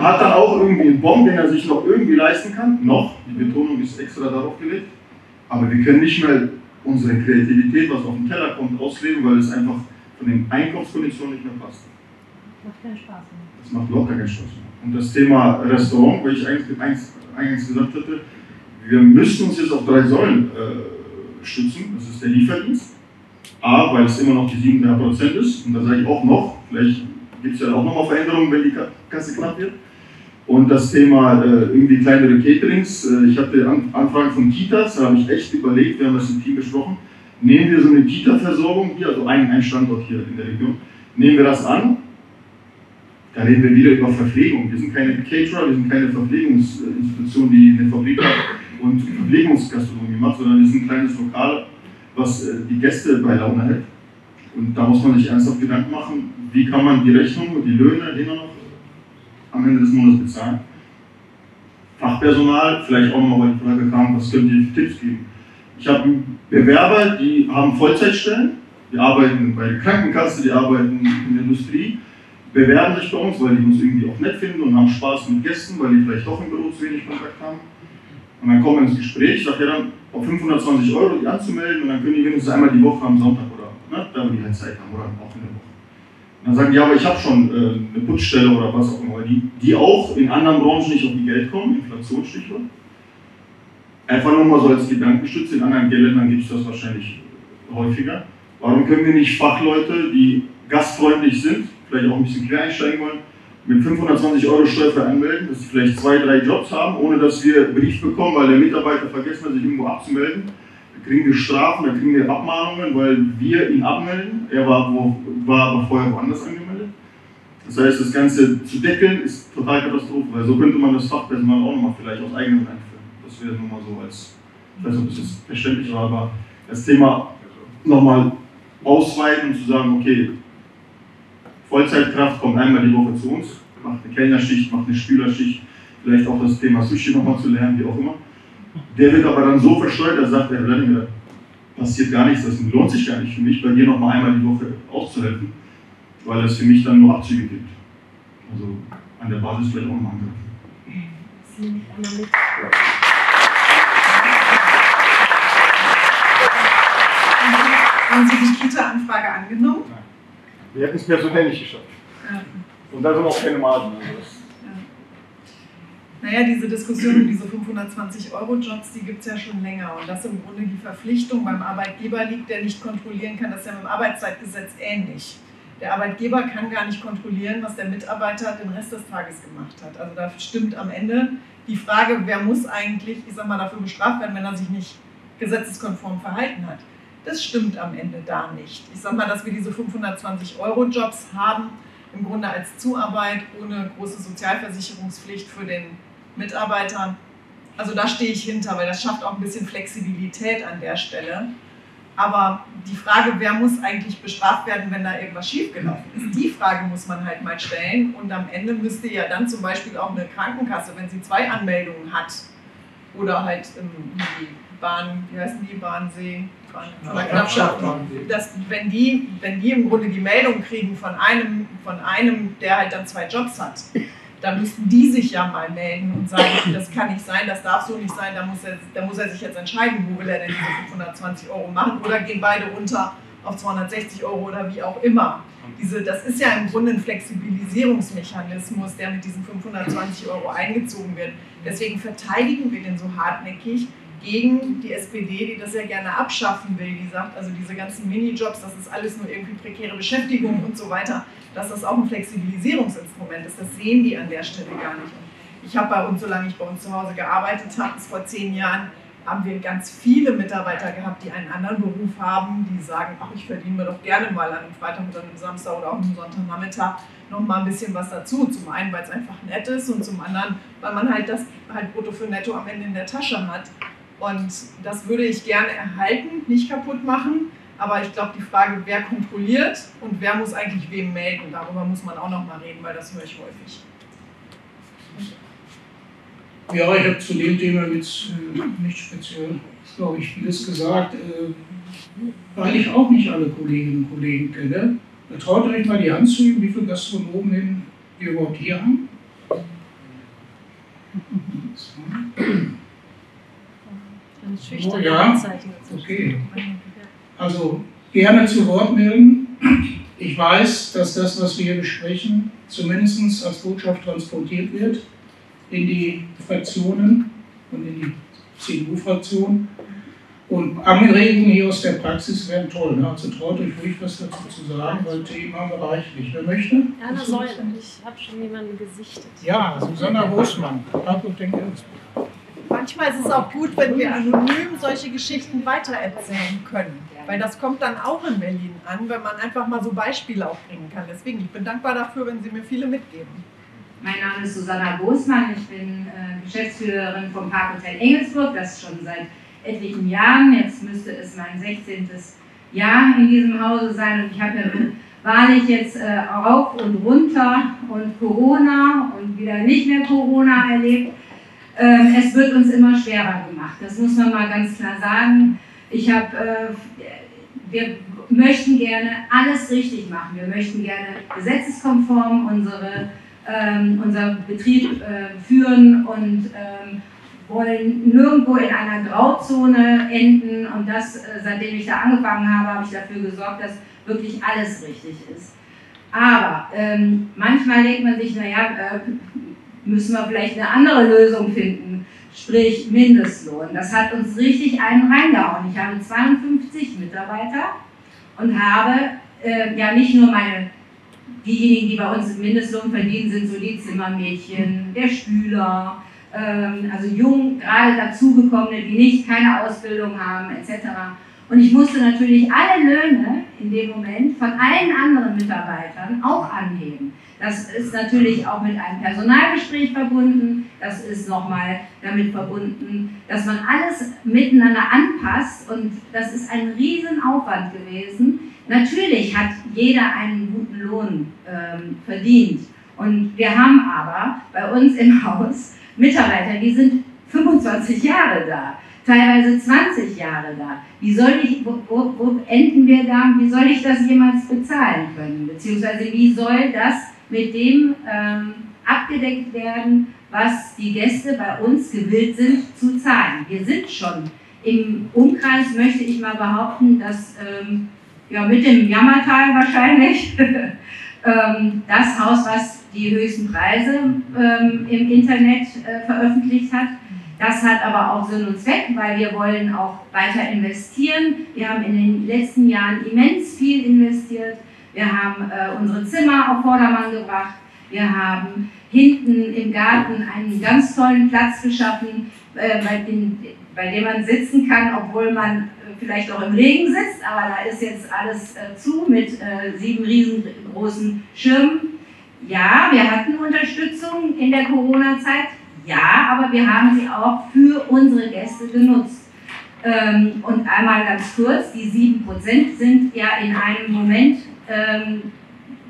Hat dann auch irgendwie einen Bon, den er sich noch irgendwie leisten kann. Noch, die Betonung ist extra darauf gelegt. Aber wir können nicht mehr unsere Kreativität, was auf den Teller kommt, ausleben, weil es einfach von den Einkaufskonditionen nicht mehr passt. Macht keinen Spaß mehr. Das macht locker keinen Spaß mehr. Und das Thema Restaurant, weil ich eingangs, eingangs gesagt hatte, wir müssen uns jetzt auf drei Säulen äh, stützen. Das ist der Lieferdienst. A, weil es immer noch die 7,5% ist. Und da sage ich auch noch, vielleicht gibt es ja auch nochmal Veränderungen, wenn die Kasse knapp wird. Und das Thema äh, irgendwie kleinere Caterings. Äh, ich hatte An Anfragen von Kitas, da habe ich echt überlegt, wir haben das im Team besprochen. Nehmen wir so eine Kita-Versorgung hier, also ein, ein Standort hier in der Region, nehmen wir das an, da reden wir wieder über Verpflegung. Wir sind keine Caterer, wir sind keine Verpflegungsinstitution, die eine Fabrik hat und Verpflegungsgastronomie macht, sondern wir sind ein kleines Lokal, was äh, die Gäste bei Laune hält. Und da muss man sich ernsthaft Gedanken machen, wie kann man die Rechnung und die Löhne immer noch am Ende des Monats bezahlen. Fachpersonal, vielleicht auch nochmal, die Frage kam, was könnt ihr für Tipps geben? Ich habe Bewerber, die haben Vollzeitstellen, die arbeiten bei der Krankenkasse, die arbeiten in der Industrie, bewerben sich bei uns, weil die uns irgendwie auch nett finden und haben Spaß mit Gästen, weil die vielleicht doch im Büro zu wenig Kontakt haben. Und dann kommen wir ins Gespräch, sagt ja dann, auf 520 Euro die anzumelden und dann können die wenigstens einmal die Woche am Sonntag oder ne, da wo die halt Zeit haben oder auch in der Woche. Und dann sagen die, ja, aber ich habe schon äh, eine Putzstelle oder was auch immer, die, die auch in anderen Branchen nicht auf die Geld kommen, Inflation Stichwort. Einfach nur mal so als Gedankenstütze, in anderen Ländern gibt es das wahrscheinlich häufiger. Warum können wir nicht Fachleute, die gastfreundlich sind, vielleicht auch ein bisschen quer einsteigen wollen, mit 520 Euro steuerfrei anmelden, dass sie vielleicht zwei, drei Jobs haben, ohne dass wir Brief bekommen, weil der Mitarbeiter vergessen hat, sich irgendwo abzumelden. Da kriegen wir Strafen, da kriegen wir Abmahnungen, weil wir ihn abmelden. Er war, wo, war aber vorher woanders angemeldet. Das heißt, das Ganze zu deckeln ist total Katastrophe, weil so könnte man das Fachpersonal auch nochmal vielleicht aus eigenem einführen. Das wäre nur mal so als, ich weiß nicht, ob das verständlich war, aber das Thema nochmal ausweiten und zu sagen, okay, Vollzeitkraft kommt einmal die Woche zu uns, macht eine Kellnerschicht, macht eine Spülerschicht, vielleicht auch das Thema Sushi nochmal zu lernen, wie auch immer. Der wird aber dann so versteuert, er sagt, Herr Vladimir, passiert gar nichts, das lohnt sich gar nicht für mich, bei dir nochmal einmal die Woche auszuhelfen, weil es für mich dann nur Abzüge gibt. Also an der Basis vielleicht auch nochmal angreifen. Haben Sie die Kita-Anfrage angenommen? Wir hätten es personell nicht geschafft. Ja. Und da sind auch keine Margen. Also das Naja, diese Diskussion um diese 520-Euro-Jobs, die gibt es ja schon länger. Und dass im Grunde die Verpflichtung beim Arbeitgeber liegt, der nicht kontrollieren kann, das ist ja mit dem Arbeitszeitgesetz ähnlich. Der Arbeitgeber kann gar nicht kontrollieren, was der Mitarbeiter den Rest des Tages gemacht hat. Also da stimmt am Ende die Frage, wer muss eigentlich, ich sag mal, dafür bestraft werden, wenn er sich nicht gesetzeskonform verhalten hat. Das stimmt am Ende da nicht. Ich sag mal, dass wir diese 520-Euro-Jobs haben, im Grunde als Zuarbeit ohne große Sozialversicherungspflicht für den Mitarbeiter. Also da stehe ich hinter, weil das schafft auch ein bisschen Flexibilität an der Stelle. Aber die Frage, wer muss eigentlich bestraft werden, wenn da irgendwas schiefgelaufen ist, die Frage muss man halt mal stellen. Und am Ende müsste ja dann zum Beispiel auch eine Krankenkasse, wenn sie zwei Anmeldungen hat, oder halt die Bahn, wie heißen die, Bahnsee, Bahn, von der Knappschaft, dass wenn die, wenn die im Grunde die Meldung kriegen von einem, von einem, der halt dann zwei Jobs hat, dann müssten die sich ja mal melden und sagen, das kann nicht sein, das darf so nicht sein, da muss er, da muss er sich jetzt entscheiden, wo will er denn diese 520 Euro machen oder gehen beide runter auf 260 Euro oder wie auch immer. Diese, das ist ja im Grunde ein Flexibilisierungsmechanismus, der mit diesen 520 Euro eingezogen wird. Deswegen verteidigen wir den so hartnäckig gegen die SPD, die das ja gerne abschaffen will, die sagt, also diese ganzen Minijobs, das ist alles nur irgendwie prekäre Beschäftigung und so weiter, dass das auch ein Flexibilisierungsinstrument ist. Das sehen die an der Stelle gar nicht. Ich habe bei uns, solange ich bei uns zu Hause gearbeitet habe, bis vor zehn Jahren, haben wir ganz viele Mitarbeiter gehabt, die einen anderen Beruf haben, die sagen, ach, ich verdiene mir doch gerne mal an einem Freitag oder einem Samstag oder auch einem Sonntagnachmittag noch mal ein bisschen was dazu. Zum einen, weil es einfach nett ist und zum anderen, weil man halt das halt brutto für netto am Ende in der Tasche hat. Und das würde ich gerne erhalten, nicht kaputt machen. Aber ich glaube, die Frage, wer kontrolliert und wer muss eigentlich wem melden, darüber muss man auch noch mal reden, weil das höre ich häufig. Ja, ich habe zu dem Thema jetzt äh, nicht speziell, glaube ich, vieles gesagt, äh, weil ich auch nicht alle Kolleginnen und Kollegen kenne. Traut euch mal die Hand zu wie viele Gastronomen wir überhaupt hier haben? Oh, ja, okay. Also gerne zu Wort melden. Ich weiß, dass das, was wir hier besprechen, zumindest als Botschaft transportiert wird in die Fraktionen und in die CDU-Fraktion. Und Anregungen hier aus der Praxis wären toll. Ne? Also traut euch ruhig was dazu zu sagen, weil Themen haben wir reichlich. Wer möchte? Erna Säule, ich habe schon jemanden gesichtet. Ja, Susanna Großmann. Manchmal ist es auch gut, wenn wir anonym solche Geschichten weitererzählen können. Weil das kommt dann auch in Berlin an, wenn man einfach mal so Beispiele auch bringen kann. Deswegen, ich bin dankbar dafür, wenn Sie mir viele mitgeben. Mein Name ist Susanna Großmann, ich bin äh, Geschäftsführerin vom Parkhotel Engelsburg, das schon seit etlichen Jahren. Jetzt müsste es mein 16. Jahr in diesem Hause sein und ich habe ja wahrlich jetzt äh, rauf und runter und Corona und wieder nicht mehr Corona erlebt. Ähm, es wird uns immer schwerer gemacht, das muss man mal ganz klar sagen. Ich habe, äh, wir möchten gerne alles richtig machen. Wir möchten gerne gesetzeskonform unsere ähm, unser Betrieb äh, führen und ähm, wollen nirgendwo in einer Grauzone enden. Und das, äh, seitdem ich da angefangen habe, habe ich dafür gesorgt, dass wirklich alles richtig ist. Aber ähm, manchmal denkt man sich, naja, äh, müssen wir vielleicht eine andere Lösung finden, sprich Mindestlohn. Das hat uns richtig einen reingehauen. Ich habe 52 Mitarbeiter und habe äh, ja nicht nur meine diejenigen, die bei uns Mindestlohn verdienen, sind so die Zimmermädchen, der Spüler, ähm, also jung, gerade dazugekommene, die nicht keine Ausbildung haben, etc. Und ich musste natürlich alle Löhne in dem Moment von allen anderen Mitarbeitern auch anheben. Das ist natürlich auch mit einem Personalgespräch verbunden. Das ist nochmal damit verbunden, dass man alles miteinander anpasst. Und das ist ein Riesenaufwand gewesen. Natürlich hat jeder einen guten Lohn ähm, verdient. Und wir haben aber bei uns im Haus Mitarbeiter, die sind 25 Jahre da, teilweise 20 Jahre da. Wie soll ich, wo, wo, wo enden wir da? Wie soll ich das jemals bezahlen können? Beziehungsweise wie soll das mit dem ähm, abgedeckt werden, was die Gäste bei uns gewillt sind zu zahlen? Wir sind schon im Umkreis, möchte ich mal behaupten, dass ähm, ja, mit dem Jammertal wahrscheinlich ähm, das Haus, was die höchsten Preise ähm, im Internet äh, veröffentlicht hat. Das hat aber auch Sinn und Zweck, weil wir wollen auch weiter investieren. Wir haben in den letzten Jahren immens viel investiert. Wir haben äh, unsere Zimmer auf Vordermann gebracht. Wir haben hinten im Garten einen ganz tollen Platz geschaffen, äh, bei, den, bei dem man sitzen kann, obwohl man vielleicht auch im Regen sitzt, aber da ist jetzt alles äh, zu mit äh, sieben riesengroßen Schirmen. Ja, wir hatten Unterstützung in der Corona-Zeit, ja, aber wir haben sie auch für unsere Gäste genutzt. Ähm, und einmal ganz kurz, die sieben Prozent sind ja in einem Moment ähm,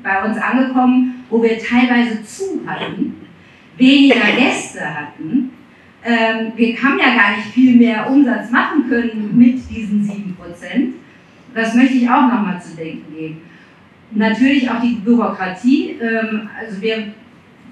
bei uns angekommen, wo wir teilweise zu hatten, weniger Gäste hatten ähm, wir haben ja gar nicht viel mehr Umsatz machen können mit diesen 7%. Das möchte ich auch nochmal zu denken geben. Natürlich auch die Bürokratie. Ähm, also wir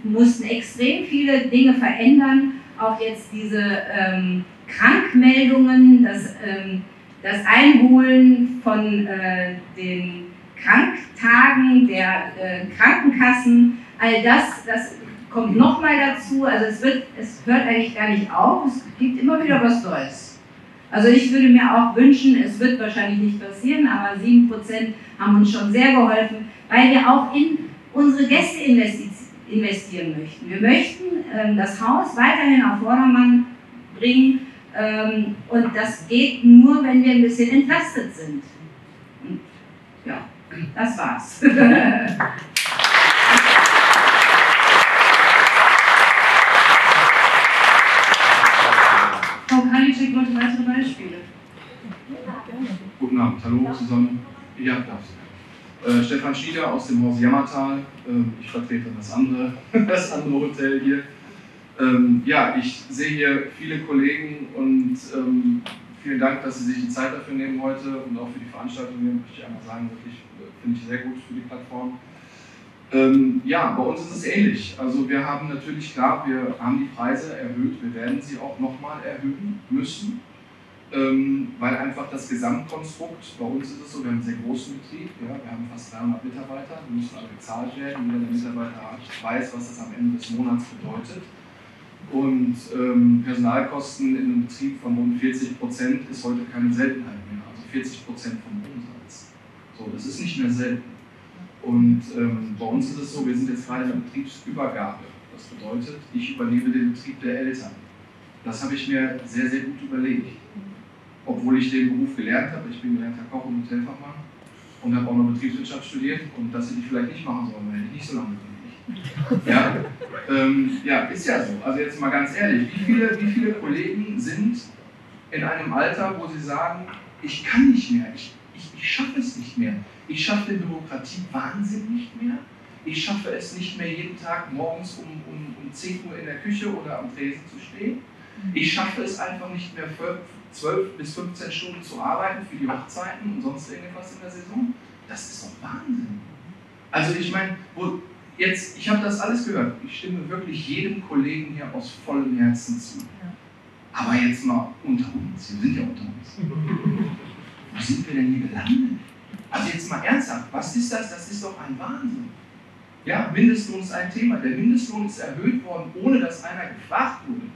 mussten extrem viele Dinge verändern. Auch jetzt diese ähm, Krankmeldungen, das, ähm, das Einholen von äh, den Kranktagen der äh, Krankenkassen. All das, das kommt nochmal dazu, also es, wird, es hört eigentlich gar nicht auf, es gibt immer wieder was Neues. Also ich würde mir auch wünschen, es wird wahrscheinlich nicht passieren, aber 7% haben uns schon sehr geholfen, weil wir auch in unsere Gäste investieren möchten. Wir möchten ähm, das Haus weiterhin auf Vordermann bringen, Ähm, und das geht nur, wenn wir ein bisschen entlastet sind. Und ja, das war's. Frau Kalitschek wollte weitere Beispiele. Guten Abend, hallo zusammen. Ja, darf äh, Stefan Schieder aus dem Haus Jammertal. Ähm, ich vertrete das andere, das andere Hotel hier. Ähm, ja, ich sehe hier viele Kollegen und ähm, vielen Dank, dass Sie sich die Zeit dafür nehmen heute und auch für die Veranstaltung hier, möchte ich einmal sagen, wirklich äh, finde ich sehr gut für die Plattform. Ähm, ja, bei uns ist es ähnlich. Also wir haben natürlich, klar, wir haben die Preise erhöht, wir werden sie auch nochmal erhöhen müssen, ähm, weil einfach das Gesamtkonstrukt, bei uns ist es so, wir haben einen sehr großen Betrieb, ja, wir haben fast 300 Mitarbeiter, die müssen alle bezahlt werden, jeder der Mitarbeiter weiß, was das am Ende des Monats bedeutet. Und ähm, Personalkosten in einem Betrieb von rund 40 Prozent ist heute keine Seltenheit mehr, also 40 Prozent vom Umsatz. So, das ist nicht mehr selten. Und ähm, bei uns ist es so, wir sind jetzt gerade in der Betriebsübergabe. Das bedeutet, ich übernehme den Betrieb der Eltern. Das habe ich mir sehr, sehr gut überlegt. Obwohl ich den Beruf gelernt habe, ich bin gelernter Koch und Hotelfachmann und habe auch noch Betriebswirtschaft studiert und das hätte ich vielleicht nicht machen sollen, weil ich nicht so lange bin. Ja, ähm, ja, ist ja so. Also jetzt mal ganz ehrlich, wie viele, wie viele Kollegen sind in einem Alter, wo sie sagen, ich kann nicht mehr, ich, ich, ich schaffe es nicht mehr. Ich schaffe den Bürokratie-Wahnsinn nicht mehr. Ich schaffe es nicht mehr, jeden Tag morgens um, um, um 10 Uhr in der Küche oder am Tresen zu stehen. Ich schaffe es einfach nicht mehr, 12 bis 15 Stunden zu arbeiten für die Hochzeiten und sonst irgendwas in der Saison. Das ist doch Wahnsinn. Also ich meine, jetzt, ich habe das alles gehört. Ich stimme wirklich jedem Kollegen hier aus vollem Herzen zu. Aber jetzt mal unter uns. Wir sind ja unter uns. Wo sind wir denn hier gelandet? Also jetzt mal ernsthaft, was ist das? Das ist doch ein Wahnsinn. Ja, Mindestlohn ist ein Thema. Der Mindestlohn ist erhöht worden, ohne dass einer gefragt wurde.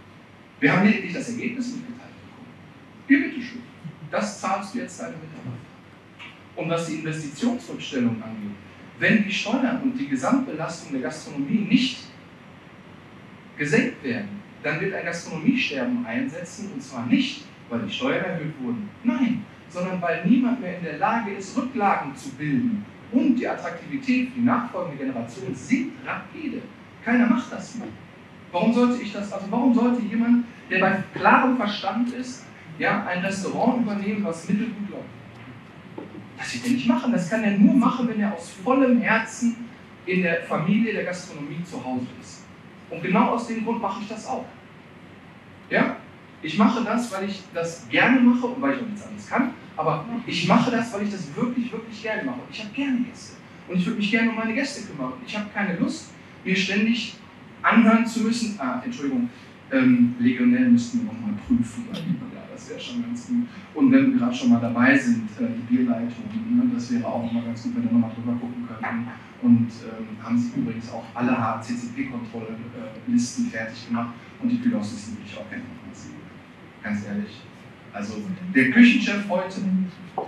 Wir haben lediglich das Ergebnis mitgeteilt bekommen. Hier, bitteschön. Das zahlst du jetzt deine Mitarbeiter. Und was die Investitionsrückstellung angeht, wenn die Steuern und die Gesamtbelastung der Gastronomie nicht gesenkt werden, dann wird ein Gastronomiesterben einsetzen und zwar nicht, weil die Steuern erhöht wurden. Nein, sondern weil niemand mehr in der Lage ist, Rücklagen zu bilden. Und die Attraktivität für die nachfolgende Generation sinkt rapide. Keiner macht das mehr. Warum sollte ich das, also warum sollte jemand, der bei klarem Verstand ist, ja, ein Restaurant übernehmen, was mittelgut läuft? Das wird er nicht machen. Das kann er nur machen, wenn er aus vollem Herzen in der Familie der Gastronomie zu Hause ist. Und genau aus dem Grund mache ich das auch. Ja? Ich mache das, weil ich das gerne mache und weil ich auch nichts anderes kann. Aber ich mache das, weil ich das wirklich, wirklich gerne mache. Ich habe gerne Gäste. Und ich würde mich gerne um meine Gäste kümmern. Ich habe keine Lust, mir ständig anhören zu müssen. Ah, Entschuldigung, ähm, Legionell müssten wir nochmal prüfen. Ja, das wäre schon ganz gut. Und wenn wir gerade schon mal dabei sind, äh, die Bierleitung, ne, das wäre auch mal ganz gut, wenn wir nochmal drüber gucken könnten. Und ähm, haben sie übrigens auch alle HCCP-Kontrollen-Listen äh, fertig gemacht und die Kühlhauslisten würde ich auch gerne nochmal sehen. Ganz ehrlich. Also der Küchenchef heute,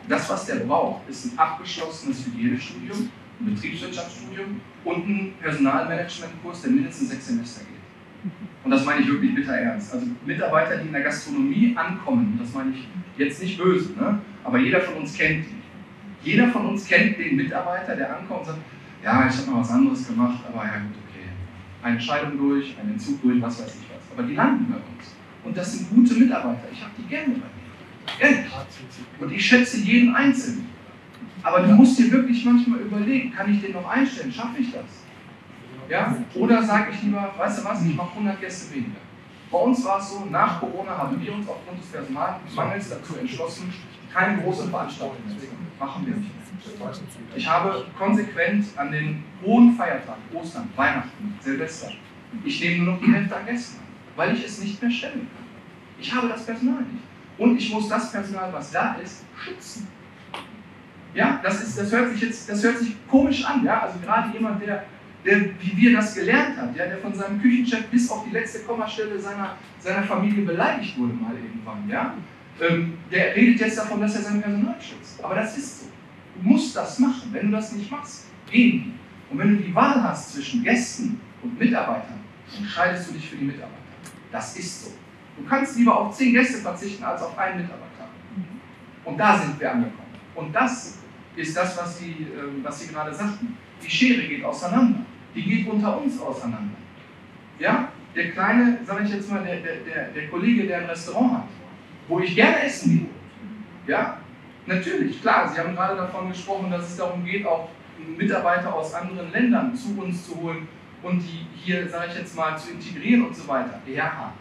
das was der braucht, ist ein abgeschlossenes Hygienestudium, Betriebswirtschaftsstudium und ein Personalmanagementkurs, der mindestens sechs Semester geht. Und das meine ich wirklich bitter ernst. Also Mitarbeiter, die in der Gastronomie ankommen, das meine ich jetzt nicht böse, ne? aber jeder von uns kennt die. Jeder von uns kennt den Mitarbeiter, der ankommt und sagt, ja, ich habe mal was anderes gemacht, aber ja gut, okay. Eine Scheidung durch, einen Entzug durch, was weiß ich was. Aber die landen bei uns. Und das sind gute Mitarbeiter. Ich habe die gerne bei mir. Ehrlich. Und ich schätze jeden Einzelnen. Aber du musst dir wirklich manchmal überlegen, kann ich den noch einstellen? Schaffe ich das? Ja? Oder sage ich lieber, weißt du was, ich mache 100 Gäste weniger. Bei uns war es so, nach Corona haben wir uns aufgrund des Personalmangels dazu entschlossen, keine große Veranstaltung zu machen. Wir nicht. Ich habe konsequent an den hohen Feiertagen, Ostern, Weihnachten, Silvester, ich nehme nur noch die Hälfte an Gästen weil ich es nicht mehr stellen kann. Ich habe das Personal nicht. Und ich muss das Personal, was da ist, schützen. Ja, das, ist, das, hört sich jetzt das hört sich komisch an. Ja? Also gerade jemand, der, der, wie wir das gelernt hat, ja? der von seinem Küchenchef bis auf die letzte Kommastelle seiner, seiner Familie beleidigt wurde mal irgendwann. Ja? Ähm, der redet jetzt davon, dass er sein Personal schützt. Aber das ist so. Du musst das machen. Wenn du das nicht machst, gehen die. Und wenn du die Wahl hast zwischen Gästen und Mitarbeitern, entscheidest du dich für die Mitarbeiter. Das ist so. Du kannst lieber auf zehn Gäste verzichten als auf einen Mitarbeiter. Und da sind wir angekommen. Und das ist das, was Sie, ähm, was Sie gerade sagten. Die Schere geht auseinander. Die geht unter uns auseinander. Ja? Der kleine, sage ich jetzt mal, der, der, der Kollege, der ein Restaurant hat, wo ich gerne essen gehe. Ja? Natürlich, klar, Sie haben gerade davon gesprochen, dass es darum geht, auch Mitarbeiter aus anderen Ländern zu uns zu holen und die hier, sage ich jetzt mal, zu integrieren und so weiter. Ja,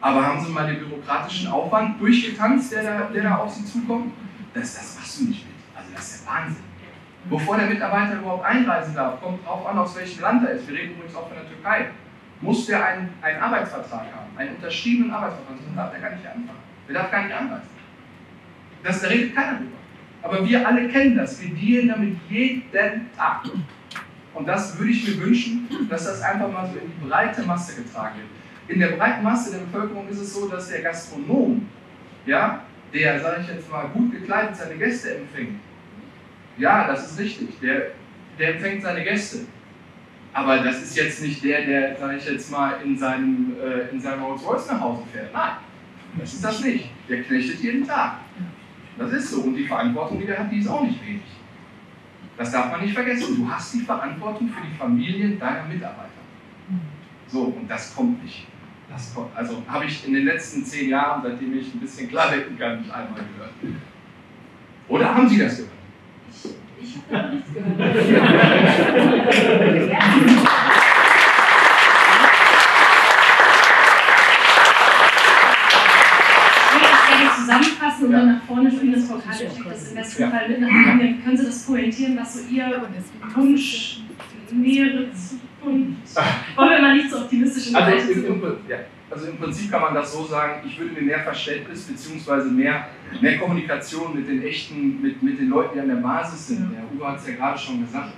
aber haben Sie mal den bürokratischen Aufwand durchgetanzt, der da, der da auf Sie zukommt? Das, das machst du nicht das ist der Wahnsinn. Bevor der Mitarbeiter überhaupt einreisen darf, kommt drauf an, aus welchem Land er ist. Wir reden übrigens auch von der Türkei. Muss der einen, einen Arbeitsvertrag haben, einen unterschriebenen Arbeitsvertrag, sonst darf der gar nicht anfangen. Der darf gar nicht anreisen. Das, da redet keiner drüber. Aber wir alle kennen das. Wir dealen damit jeden Tag. Und das würde ich mir wünschen, dass das einfach mal so in die breite Masse getragen wird. In der breiten Masse der Bevölkerung ist es so, dass der Gastronom, ja, der, sage ich jetzt mal, gut gekleidet seine Gäste empfängt, ja, das ist richtig, der, der empfängt seine Gäste. Aber das ist jetzt nicht der, der, sage ich jetzt mal, in seinem, äh, in seinem Rolls-Royce nach Hause fährt. Nein, das ist das nicht. Der knechtet jeden Tag. Das ist so. Und die Verantwortung, die der hat, die ist auch nicht wenig. Das darf man nicht vergessen. Du hast die Verantwortung für die Familien deiner Mitarbeiter. So, und das kommt nicht. Das kommt, also habe ich in den letzten zehn Jahren, seitdem ich ein bisschen klar denken kann, nicht einmal gehört. Oder haben Sie das gehört? Ich, habe nichts gehört. zusammenfassen und dann nach vorne spielen. Das Karte schickt das im besten Fall mit nach. Können Sie das pointieren, was so Ihr Wunsch, nähere Zukunft? Wollen wir mal nicht so optimistisch in also, im, im, ja. Also im Prinzip kann man das so sagen, ich würde mir mehr Verständnis bzw. Mehr, mehr Kommunikation mit den echten, mit, mit den Leuten, die an der Basis sind. Der Uwe hat es ja gerade schon gesagt.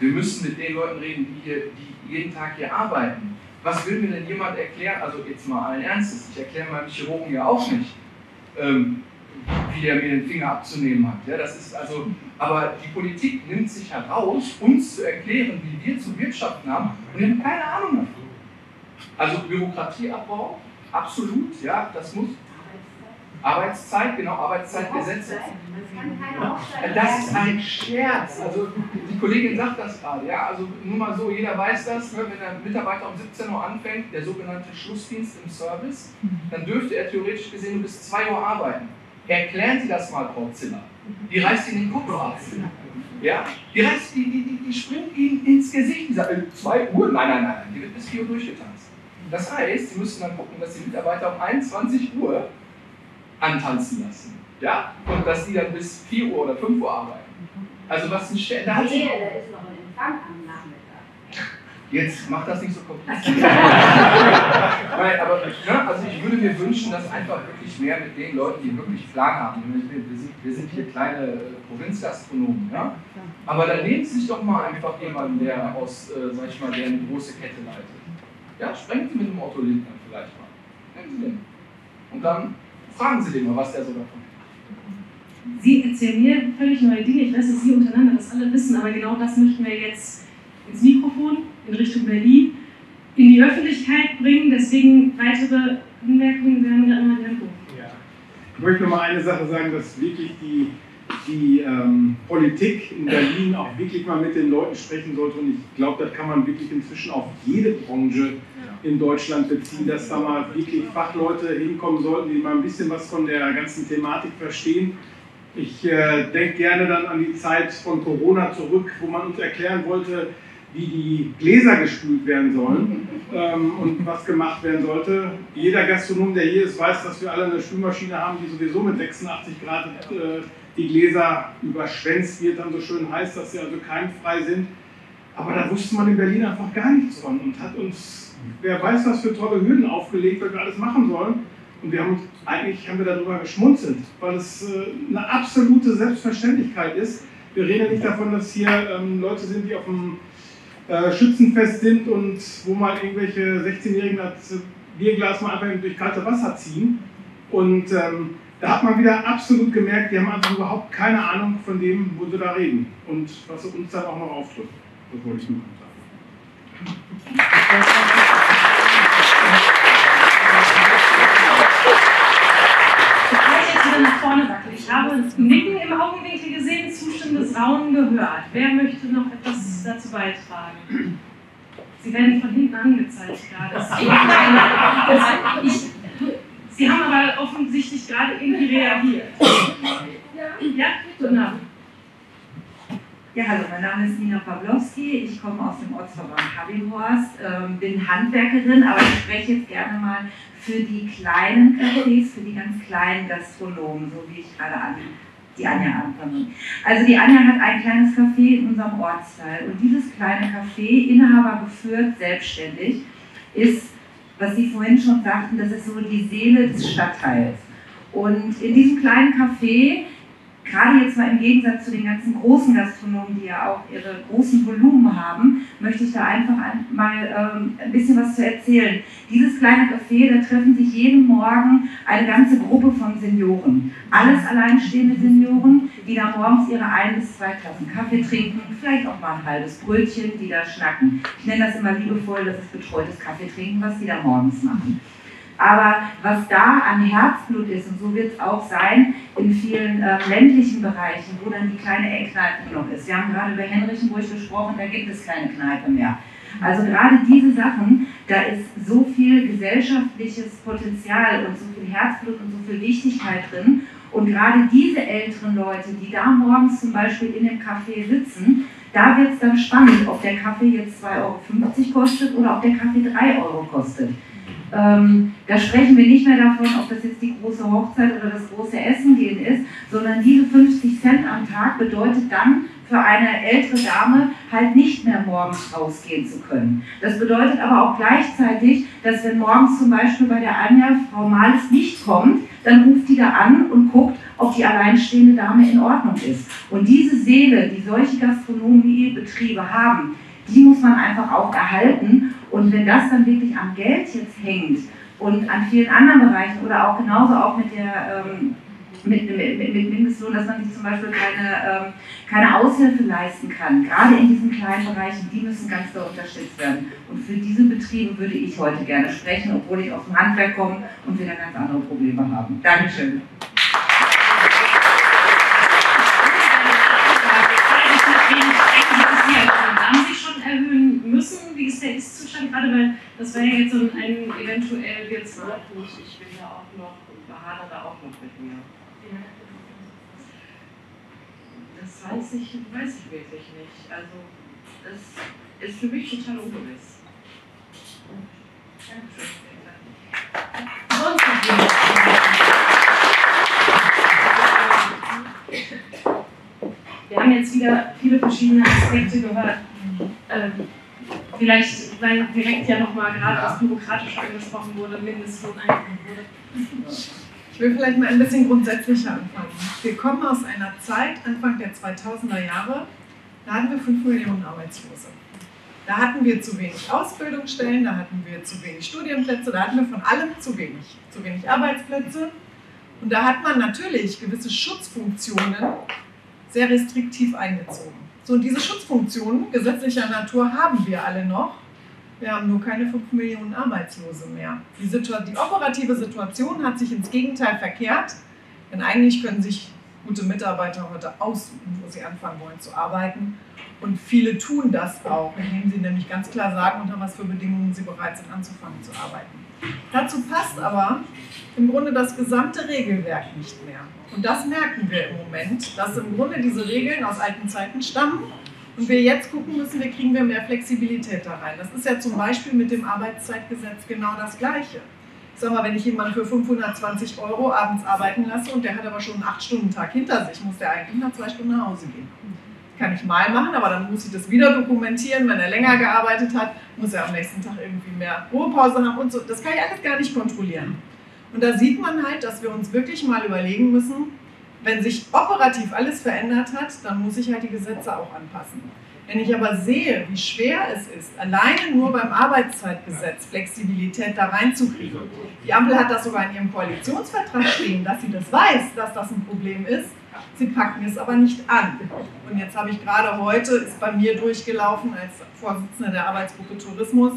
Wir müssen mit den Leuten reden, die, hier, die jeden Tag hier arbeiten. Was will mir denn jemand erklären? Also jetzt mal allen Ernstes, ich erkläre meinem Chirurgen ja auch nicht ähm, wie der mir den Finger abzunehmen hat. Ja, das ist also, aber die Politik nimmt sich heraus, uns zu erklären, wie wir zu wirtschaften haben und wir haben keine Ahnung davon. Also Bürokratieabbau, absolut, ja, das muss. Arbeitszeit, genau, Arbeitszeitgesetze. Das ist ein Scherz. Also die Kollegin sagt das gerade, ja. Also nur mal so, jeder weiß das, ne, wenn ein Mitarbeiter um 17 Uhr anfängt, der sogenannte Schlussdienst im Service, dann dürfte er theoretisch gesehen bis 2 Uhr arbeiten. Erklären Sie das mal, Frau Zimmer. Die reißt Ihnen den Kopf ab. Ja? Die, reißt, die, die, die, die springt Ihnen ins Gesicht. Die sagt, 2 äh, Uhr? Nein, nein, nein, die wird bis 4 Uhr durchgetanzt. Das heißt, Sie müssen dann gucken, dass die Mitarbeiter um 21 Uhr antanzen lassen. Ja? Und dass die dann bis 4 Uhr oder 5 Uhr arbeiten. Also was ein Stern. Da hat nee, da ist noch ein Empfang am Nachmittag. Jetzt macht das nicht so kompliziert. Nein, aber ne, also ich würde mir wünschen, dass einfach wirklich mehr mit den Leuten, die wirklich Plan haben. Wir sind, wir sind hier kleine Provinzgastronomen, ja? Aber dann nehmen Sie sich doch mal einfach jemanden, der aus, äh, sag ich mal, der eine große Kette leitet. Ja, sprechen Sie mit dem Otto Lindner vielleicht mal. Nehmen Sie den. Und dann Fragen Sie den mal, was der so davon hat. Sie erzählen mir völlig neue Dinge. Ich weiß, dass Sie untereinander das alle wissen, aber genau das möchten wir jetzt ins Mikrofon in Richtung Berlin in die Öffentlichkeit bringen. Deswegen weitere Anmerkungen werden wir immer Tempo. Ja. Ich möchte noch mal eine Sache sagen, dass wirklich die, die ähm, Politik in Berlin auch wirklich mal mit den Leuten sprechen sollte. Und ich glaube, das kann man wirklich inzwischen auf jede Branche in Deutschland beziehen, dass da mal wirklich Fachleute hinkommen sollten, die mal ein bisschen was von der ganzen Thematik verstehen. Ich äh, denke gerne dann an die Zeit von Corona zurück, wo man uns erklären wollte, wie die Gläser gespült werden sollen ähm, und was gemacht werden sollte. Jeder Gastronom, der hier ist, weiß, dass wir alle eine Spülmaschine haben, die sowieso mit 86 Grad äh, die Gläser überschwänzt wird, dann so schön heiß, dass sie also keimfrei sind. Aber da wusste man in Berlin einfach gar nichts von und hat uns, wer weiß, was für tolle Hürden aufgelegt, was wir alles machen sollen. Und wir haben eigentlich haben wir darüber geschmunzelt, weil es äh, eine absolute Selbstverständlichkeit ist. Wir reden ja nicht davon, dass hier ähm, Leute sind, die auf dem äh, Schützenfest sind und wo mal irgendwelche 16-Jährigen das Bierglas mal einfach durch kalte Wasser ziehen. Und ähm, da hat man wieder absolut gemerkt, die haben einfach überhaupt keine Ahnung von dem, wo sie da reden und was sie uns dann auch noch auftritt. Das wollte ich nur sagen. nach vorne wackeln. Ich habe Nicken im Augenwinkel gesehen, zustimmendes Raunen gehört. Wer möchte noch etwas dazu beitragen? Sie werden von hinten angezeigt gerade. Ich, Sie haben aber offensichtlich gerade irgendwie reagiert. Ja, genau. Ja, hallo, mein Name ist Nina Pawlowski, ich komme aus dem Ortsverband Habilhorst, ähm, bin Handwerkerin, aber ich spreche jetzt gerne mal für die kleinen Cafés, für die ganz kleinen Gastronomen, so wie ich gerade an die Anja anfange. Also die Anja hat ein kleines Café in unserem Ortsteil und dieses kleine Café, Inhaber geführt, selbstständig, ist, was Sie vorhin schon sagten, das ist so die Seele des Stadtteils. Und in diesem kleinen Café gerade jetzt mal im Gegensatz zu den ganzen großen Gastronomen, die ja auch ihre großen Volumen haben, möchte ich da einfach mal ähm, ein bisschen was zu erzählen. Dieses kleine Café, da treffen sich jeden Morgen eine ganze Gruppe von Senioren. Alles alleinstehende Senioren, die da morgens ihre ein bis zwei Tassen Kaffee trinken, vielleicht auch mal ein halbes Brötchen, die da schnacken. Ich nenne das immer liebevoll, das ist betreutes Kaffee trinken, was die da morgens machen. Aber was da an Herzblut ist, und so wird es auch sein in vielen äh, ländlichen Bereichen, wo dann die kleine Eckkneipe noch ist. Wir haben gerade über Henrichenburg gesprochen, da gibt es keine Kneipe mehr. Also gerade diese Sachen, da ist so viel gesellschaftliches Potenzial und so viel Herzblut und so viel Wichtigkeit drin. Und gerade diese älteren Leute, die da morgens zum Beispiel in dem Café sitzen, da wird es dann spannend, ob der Kaffee jetzt 2,50 Euro kostet oder ob der Kaffee 3 Euro kostet. Ähm, da sprechen wir nicht mehr davon, ob das jetzt die große Hochzeit oder das große Essen gehen ist, sondern diese 50 Cent am Tag bedeutet dann für eine ältere Dame halt nicht mehr morgens rausgehen zu können. Das bedeutet aber auch gleichzeitig, dass wenn morgens zum Beispiel bei der Anja Frau Males nicht kommt, dann ruft die da an und guckt, ob die alleinstehende Dame in Ordnung ist. Und diese Seele, die solche Gastronomiebetriebe haben, die muss man einfach auch erhalten. Und wenn das dann wirklich am Geld jetzt hängt und an vielen anderen Bereichen oder auch genauso auch mit der ähm, mit, mit, mit, Mindestlohn, dass man sich zum Beispiel keine, ähm, keine Aushilfe leisten kann. Gerade in diesen kleinen Bereichen, die müssen ganz doll unterstützt werden. Und für diese Betriebe würde ich heute gerne sprechen, obwohl ich aus dem Handwerk komme und wir da ganz andere Probleme haben. Dankeschön. der Ist-Zustand, gerade weil das wäre ja jetzt so ein eventuell jetzt. nicht, ich bin ja auch noch und beharre da auch noch mit mir. Das weiß ich, weiß ich wirklich nicht. Also, das ist für mich total ungewiss. Wir haben jetzt wieder viele verschiedene Aspekte gehört. Ähm, Vielleicht, weil direkt ja nochmal gerade das Bürokratische angesprochen wurde, Mindestlohn eingeführt wurde. Ich will vielleicht mal ein bisschen grundsätzlicher anfangen. Wir kommen aus einer Zeit, Anfang der 2000er Jahre, da hatten wir 5 Millionen Arbeitslose. Da hatten wir zu wenig Ausbildungsstellen, da hatten wir zu wenig Studienplätze, da hatten wir von allem zu wenig. Zu wenig Arbeitsplätze. Und da hat man natürlich gewisse Schutzfunktionen sehr restriktiv eingezogen. So, und diese Schutzfunktionen gesetzlicher Natur haben wir alle noch. Wir haben nur keine 5 Millionen Arbeitslose mehr. Die, die, operative Situation hat sich ins Gegenteil verkehrt, denn eigentlich können sich gute Mitarbeiter heute aussuchen, wo sie anfangen wollen zu arbeiten. Und viele tun das auch, indem sie nämlich ganz klar sagen, unter was für Bedingungen sie bereit sind, anzufangen zu arbeiten. Dazu passt aber im Grunde das gesamte Regelwerk nicht mehr. Und das merken wir im Moment, dass im Grunde diese Regeln aus alten Zeiten stammen und wir jetzt gucken müssen, wie kriegen wir mehr Flexibilität da rein. Das ist ja zum Beispiel mit dem Arbeitszeitgesetz genau das Gleiche. Ich sag mal, wenn ich jemanden für 520 Euro abends arbeiten lasse und der hat aber schon einen 8-Stunden-Tag hinter sich, muss der eigentlich nach zwei Stunden nach Hause gehen. Kann ich mal machen, aber dann muss ich das wieder dokumentieren. Wenn er länger gearbeitet hat, muss er am nächsten Tag irgendwie mehr Ruhepause haben und so. Das kann ich alles gar nicht kontrollieren. Und da sieht man halt, dass wir uns wirklich mal überlegen müssen, wenn sich operativ alles verändert hat, dann muss ich halt die Gesetze auch anpassen. Wenn ich aber sehe, wie schwer es ist, alleine nur beim Arbeitszeitgesetz Flexibilität da reinzukriegen, die Ampel hat das sogar in ihrem Koalitionsvertrag stehen, dass sie das weiß, dass das ein Problem ist, sie packen es aber nicht an. Und jetzt habe ich gerade heute, ist bei mir durchgelaufen als Vorsitzende der Arbeitsgruppe Tourismus,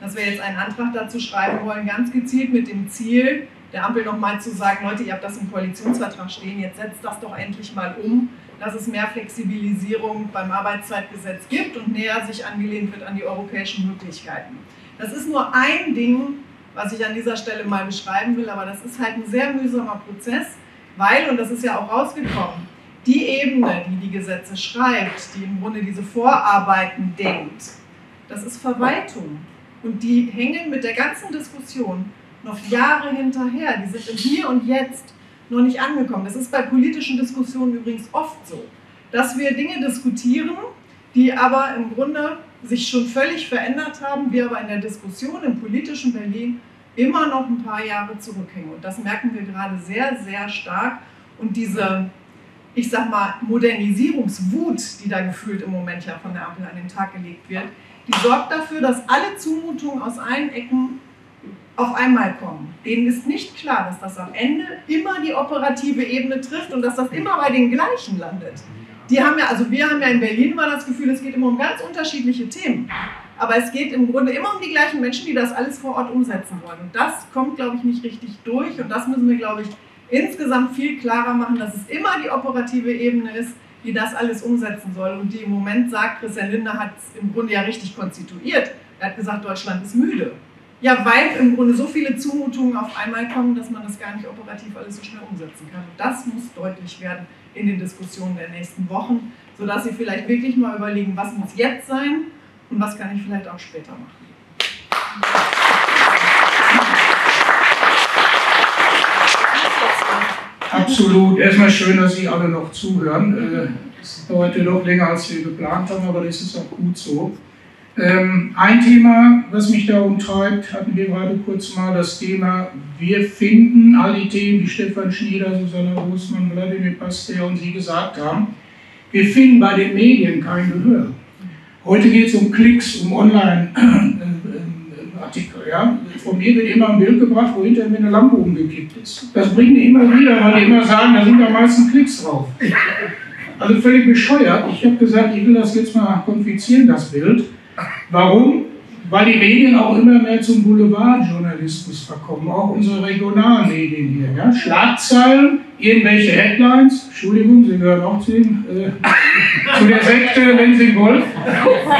dass wir jetzt einen Antrag dazu schreiben wollen, ganz gezielt mit dem Ziel, der Ampel nochmal zu sagen, Leute, ihr habt das im Koalitionsvertrag stehen, jetzt setzt das doch endlich mal um, dass es mehr Flexibilisierung beim Arbeitszeitgesetz gibt und näher sich angelehnt wird an die europäischen Möglichkeiten. Das ist nur ein Ding, was ich an dieser Stelle mal beschreiben will, aber das ist halt ein sehr mühsamer Prozess, weil, und das ist ja auch rausgekommen, die Ebene, die die Gesetze schreibt, die im Grunde diese Vorarbeiten denkt, das ist Verwaltung. Und die hängen mit der ganzen Diskussion noch Jahre hinterher. Die sind im Hier und Jetzt noch nicht angekommen. Das ist bei politischen Diskussionen übrigens oft so, dass wir Dinge diskutieren, die aber im Grunde sich schon völlig verändert haben, wir aber in der Diskussion im politischen Berlin immer noch ein paar Jahre zurückhängen. Und das merken wir gerade sehr, sehr stark. Und diese, ich sag mal, Modernisierungswut, die da gefühlt im Moment ja von der Ampel an den Tag gelegt wird, die sorgt dafür, dass alle Zumutungen aus allen Ecken auf einmal kommen. Denen ist nicht klar, dass das am Ende immer die operative Ebene trifft und dass das immer bei den gleichen landet. Die haben ja, also wir haben ja in Berlin immer das Gefühl, es geht immer um ganz unterschiedliche Themen. Aber es geht im Grunde immer um die gleichen Menschen, die das alles vor Ort umsetzen wollen. Und das kommt, glaube ich, nicht richtig durch. Und das müssen wir, glaube ich, insgesamt viel klarer machen, dass es immer die operative Ebene ist, die das alles umsetzen soll. Und die im Moment sagt, Christian Lindner hat es im Grunde ja richtig konstituiert. Er hat gesagt, Deutschland ist müde. Ja, weil im Grunde so viele Zumutungen auf einmal kommen, dass man das gar nicht operativ alles so schnell umsetzen kann. Und das muss deutlich werden in den Diskussionen der nächsten Wochen, sodass Sie vielleicht wirklich mal überlegen, was muss jetzt sein und was kann ich vielleicht auch später machen. Absolut. Erstmal schön, dass Sie alle noch zuhören. Es äh, dauerte doch länger, als wir geplant haben, aber das ist auch gut so. Ähm, ein Thema, was mich da umtreibt, hatten wir gerade kurz mal das Thema, wir finden all die Themen, die Stefan Schnieder, Susanne Großmann, Vladimir Pasteur und Sie gesagt haben, wir finden bei den Medien kein Gehör. Heute geht es um Klicks, um Online-Artikel. Ja? Von mir wird immer ein Bild gebracht, wo hinterher eine Lampe umgekippt ist. Das bringen die immer wieder, weil die immer sagen, da sind am meisten Klicks drauf. Also völlig bescheuert. Ich habe gesagt, ich will das jetzt mal konfizieren, das Bild. Warum? Weil die Medien auch immer mehr zum Boulevardjournalismus verkommen, auch unsere regionalen Medien hier. Ja? Schlagzeilen, irgendwelche Headlines, Entschuldigung, Sie gehören auch zu, dem, äh, zu der Sekte Lensing Wolf.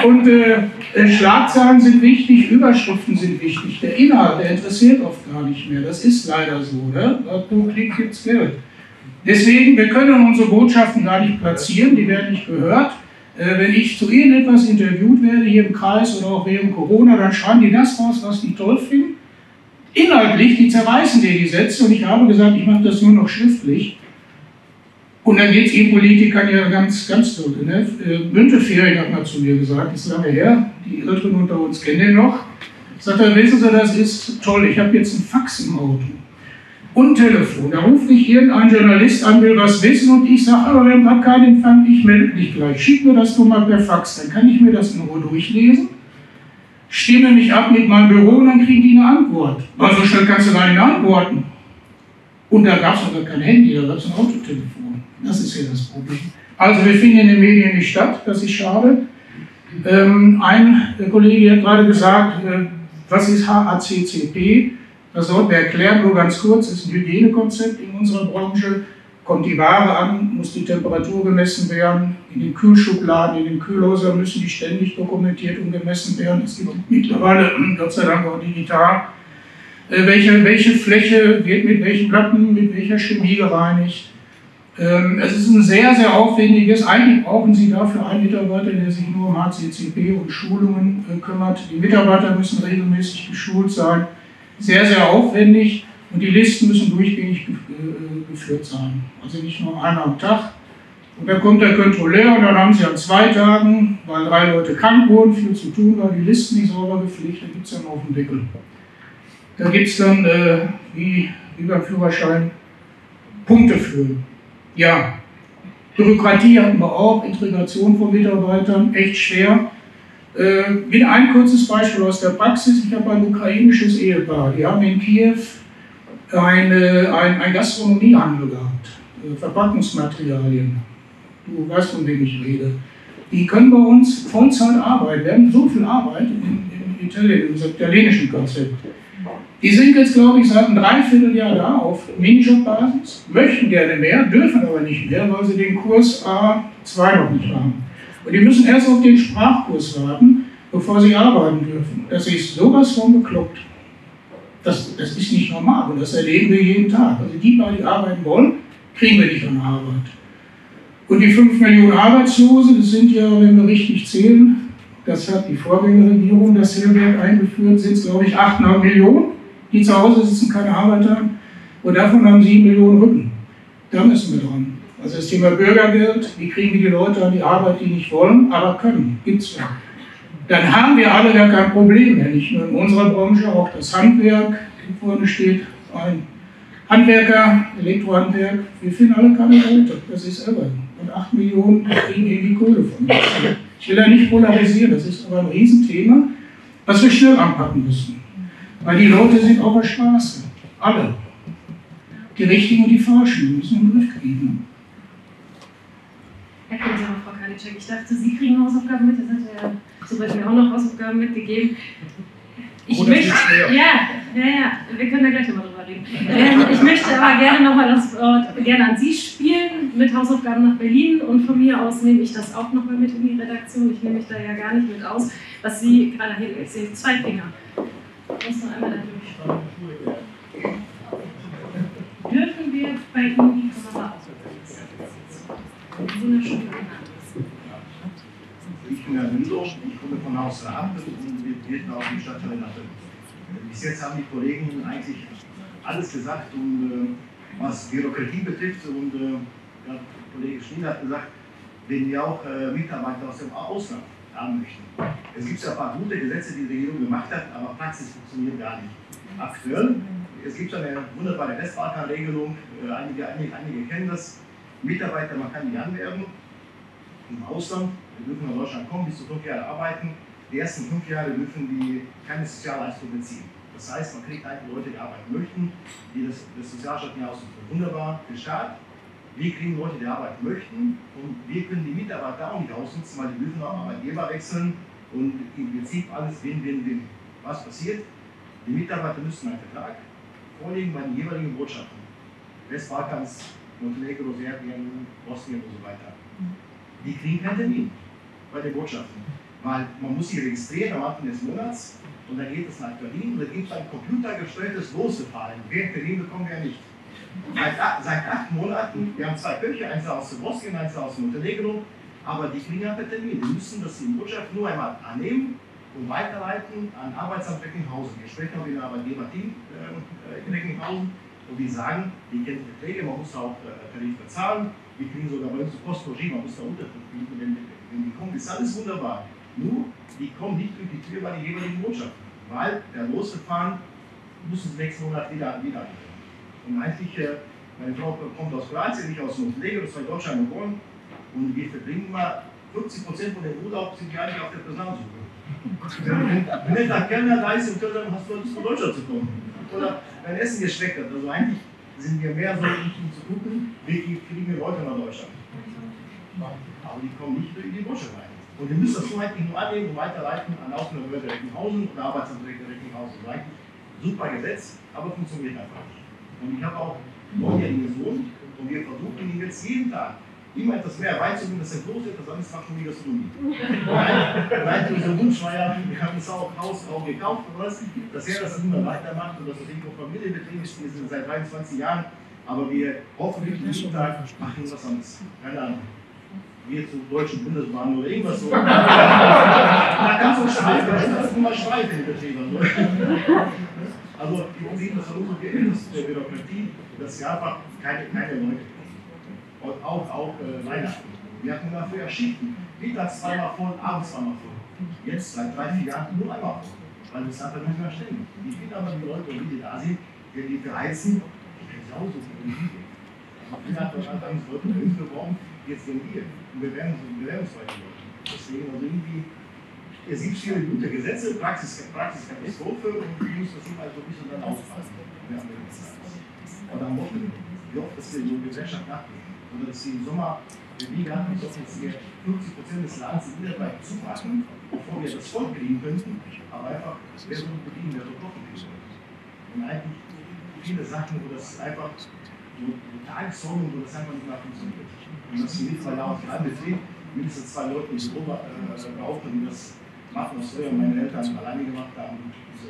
Und äh, äh, Schlagzeilen sind wichtig, Überschriften sind wichtig. Der Inhalt, der interessiert oft gar nicht mehr. Das ist leider so. Ne? Pro Klick gibt es Geld. Deswegen, wir können unsere Botschaften gar nicht platzieren, die werden nicht gehört. Äh, wenn ich zu irgendetwas interviewt werde, hier im Kreis oder auch während Corona, dann schreiben die das raus, was die toll finden. Inhaltlich, die zerreißen dir die Sätze und ich habe gesagt, ich mache das nur noch schriftlich. Und dann geht es den Politikern ja ganz, ganz zurück. Ne? Äh, Müntefering hat mal zu mir gesagt, ist lange her, die Älteren unter uns kennen den noch. Sagt er, wissen Sie, das ist toll, ich habe jetzt ein Fax im Auto und Telefon. Da ruft mich irgendein Journalist an, will was wissen und ich sage, aber wir haben gerade keinen Empfang, ich melde mich gleich. Schick mir das nur mal per Fax, dann kann ich mir das in Ruhe durchlesen, stimme mich ab mit meinem Büro und dann kriegen die eine Antwort. Weil so schnell kannst du gar nicht antworten. Und da gab es aber kein Handy, da gab es ein Autotelefon. Das ist ja das Problem. Also wir finden in den Medien nicht statt, das ist schade. Ähm, ein Kollege hat gerade gesagt, äh, was ist HACCP? Das sollten wir erklären, nur ganz kurz, ist ein Hygienekonzept in unserer Branche. Kommt die Ware an, muss die Temperatur gemessen werden. In den Kühlschubladen, in den Kühlhäusern müssen die ständig dokumentiert und gemessen werden. Es gibt mittlerweile, Gott sei Dank, auch digital. Äh, welche, welche Fläche wird mit welchen Platten, mit welcher Chemie gereinigt? Ähm, es ist ein sehr, sehr aufwendiges. Eigentlich brauchen Sie dafür einen Mitarbeiter, der sich nur um HCCP und Schulungen äh, kümmert. Die Mitarbeiter müssen regelmäßig geschult sein sehr, sehr aufwendig und die Listen müssen durchgängig äh, geführt sein. Also nicht nur einer am Tag. Und dann kommt der Kontrolleur und dann haben sie an zwei Tagen, weil drei Leute krank wurden, viel zu tun war, die Listen nicht sauber gepflegt, da gibt es dann auf dem Deckel. Da gibt es dann, äh, wie, wie beim Führerschein, Punkte für. Ja, Bürokratie hatten wir auch, Integration von Mitarbeitern, echt schwer. Äh, wieder ein kurzes Beispiel aus der Praxis. Ich habe ein ukrainisches Ehepaar. Die haben in Kiew eine, ein, ein Gastronomiehandel gehabt, äh, Verpackungsmaterialien. Du weißt, von wem ich rede. Die können bei uns Vollzeit arbeiten. Wir haben so viel Arbeit im, im, Italien, im italienischen Konzept. Die sind jetzt, glaube ich, seit einem Dreivierteljahr da auf Minijob-Basis, möchten gerne mehr, dürfen aber nicht mehr, weil sie den Kurs A2 noch nicht haben. Und die müssen erst auf den Sprachkurs warten, bevor sie arbeiten dürfen. Das ist sowas von bekloppt. Das, das ist nicht normal und das erleben wir jeden Tag. Also die, die arbeiten wollen, kriegen wir nicht an Arbeit. Und die 5 Millionen Arbeitslose, das sind ja, wenn wir richtig zählen, das hat die Vorgängerregierung, das Hellwerk eingeführt, sind es, glaube ich, 8,5 Millionen, die zu Hause sitzen, keine Arbeit haben. Und davon haben 7 Millionen Rücken. Da müssen wir dran. Also das Thema Bürgergeld, wie kriegen wir die Leute an die Arbeit, die nicht wollen, aber können, gibt es ja. Dann haben wir alle gar kein Problem mehr, nicht nur in unserer Branche, auch das Handwerk, vorne steht ein Handwerker, Elektrohandwerk, wir finden alle keine Leute, das ist irre. Und 8 Millionen kriegen irgendwie Kohle von mir. Ich will da nicht polarisieren, das ist aber ein Riesenthema, was wir schnell anpacken müssen. Weil die Leute sind auf der Straße, alle. Die Richtigen und die Falschen, müssen im Griff kriegen. Sie mal, Frau Karliczek, ich dachte, Sie kriegen Hausaufgaben mit, das hat Herr Sobald mir auch noch Hausaufgaben mitgegeben. Ich Oder möchte, ja, ja, ja, wir können da gleich nochmal drüber reden. Ähm, ich möchte aber gerne nochmal das Wort gerne an Sie spielen mit Hausaufgaben nach Berlin und von mir aus nehme ich das auch nochmal mit in die Redaktion. Ich nehme mich da ja gar nicht mit aus, was Sie gerade hier, ich sehe zwei Finger. Ich muss noch einmal da durchschauen. Dürfen wir bei Ihnen die Kamera aussetzen? Ich bin Herr Mündler, ich komme von Haus Raab und wir treten auf die Stadtteil Nappe. Bis jetzt haben die Kollegen eigentlich alles gesagt, und, äh, was Bürokratie betrifft. Und äh, ja, Kollege Schnieder hat gesagt, wenn wir auch äh, Mitarbeiter aus dem Ausland haben möchten. Es gibt ja ein paar gute Gesetze, die die Regierung gemacht hat, aber Praxis funktioniert gar nicht. Aktuell, es gibt eine wunderbare Westbalkan-Regelung, einige, einige, einige kennen das. Mitarbeiter, man kann die anwerben im Ausland, die dürfen nach Deutschland kommen, bis zu fünf Jahre arbeiten. Die ersten fünf Jahre dürfen die keine Sozialleistung beziehen. Das heißt, man kriegt einfach Leute, die arbeiten möchten, die das, das Sozialstaat hier ausüben. Wunderbar für Staat. Wir kriegen Leute, die arbeiten möchten und wir können die Mitarbeiter auch nicht ausnutzen, weil die dürfen auch Arbeitgeber wechseln und im Prinzip alles Win-Win-Win. Was passiert? Die Mitarbeiter müssen einen Vertrag vorlegen bei den jeweiligen Botschaften. Westbalkans, Montenegro, Serbien, Bosnien und so weiter die kriegen keinen Termin bei den Botschaften. Weil man muss sie registrieren am Anfang des Monats und dann geht es nach Berlin und dann gibt es ein computergesteuertes Losverfahren. Wer Termin bekommen wir nicht. Seit, seit, acht Monaten, wir haben zwei Köche, eins aus Bosnien, eins aus Montenegro, aber die kriegen keinen Termin. Die müssen das in Botschaft nur einmal annehmen und weiterleiten an Arbeitsamt Recklinghausen. Wir sprechen auch mit dem Arbeitgeberteam äh, in Recklinghausen und die sagen, die kennen die Verträge, man muss auch äh, Tarif bezahlen, wir kriegen sogar bei uns Postlogie, man muss da Unterkunft bieten, wenn, wenn die kommen, ist alles wunderbar. Nur, die kommen nicht durch die Tür bei den jeweiligen Botschaften, weil der Losverfahren müssen sie nächsten Monat wieder, wieder Und eigentlich, äh, meine Frau kommt aus Kroatien, ich aus Montenegro, zwei Deutschland geboren, und wir verbringen mal 50 Prozent von dem Urlaub sind wir eigentlich auf der Personalsuche. wenn wenn der Kellner da ist im Köln, hast du Lust, nach Deutschland zu kommen. Oder dein Essen geschmeckt hat. Also eigentlich sind wir mehr so, um zu gucken, wie kriegen wir Leute nach Deutschland. Aber die kommen nicht in die Botschaft rein. Und wir müssen das so eigentlich nur annehmen und weiterleiten an Außenbehörde Recklinghausen und Arbeitsamt Recklinghausen. Das ist super Gesetz, aber funktioniert einfach nicht. Und ich habe auch neunjährigen Sohn und wir versuchen ihn jetzt jeden Tag immer etwas mehr beizubringen, dass er bloß etwas anderes macht von die Gastronomie. Unser Wunsch war ja, wir haben das auch gekauft und was, dass er das immer weitermacht und dass das irgendwo Familienbetrieb ist, wir sind seit 23 Jahren, aber wir hoffen wirklich jeden Tag, machen was anderes. Keine Ahnung. Wir zur Deutschen Bundesbahn oder irgendwas so. da kannst du schreiben, da ist immer Schweif in Betrieben. Also im Prinzip das versuchen wir in der Bürokratie, dass wir einfach keine, keine Leute und auch, auch äh, Weihnachten. Wir hatten immer früher Schichten. Mittags zweimal voll, abends zweimal voll. Jetzt seit drei, vier Jahren nur einmal voll. Weil wir es einfach nicht mehr stimmen. Die finden aber die Leute, die da sind, die, die verheizen, die können sich auch so viel wie wir hat doch einfach uns Leute uns beworben, jetzt sind wir. Und wir werden uns weiter Leute. Deswegen, also irgendwie, es gibt viele gute Gesetze, Praxis, Praxis Katastrophe und wir müssen das immer so ein bisschen dann aufpassen. Und am Wochenende, wie oft, dass wir so Gesellschaft nachdenken oder dass sie im Sommer wie gehabt haben, dass jetzt hier 50 Prozent des Landes in Niederbayern zumachen, bevor wir das voll kriegen könnten, aber einfach, wer so bedienen, wer so kochen kann. Und eigentlich viele Sachen, wo das einfach so Tagessorgen, wo das einfach nicht mehr funktioniert. Und das mal da auf einem Betrieb, mindestens zwei Leute im Büro äh, behaupten, die das machen, was früher meine Eltern alleine gemacht haben. Ja so.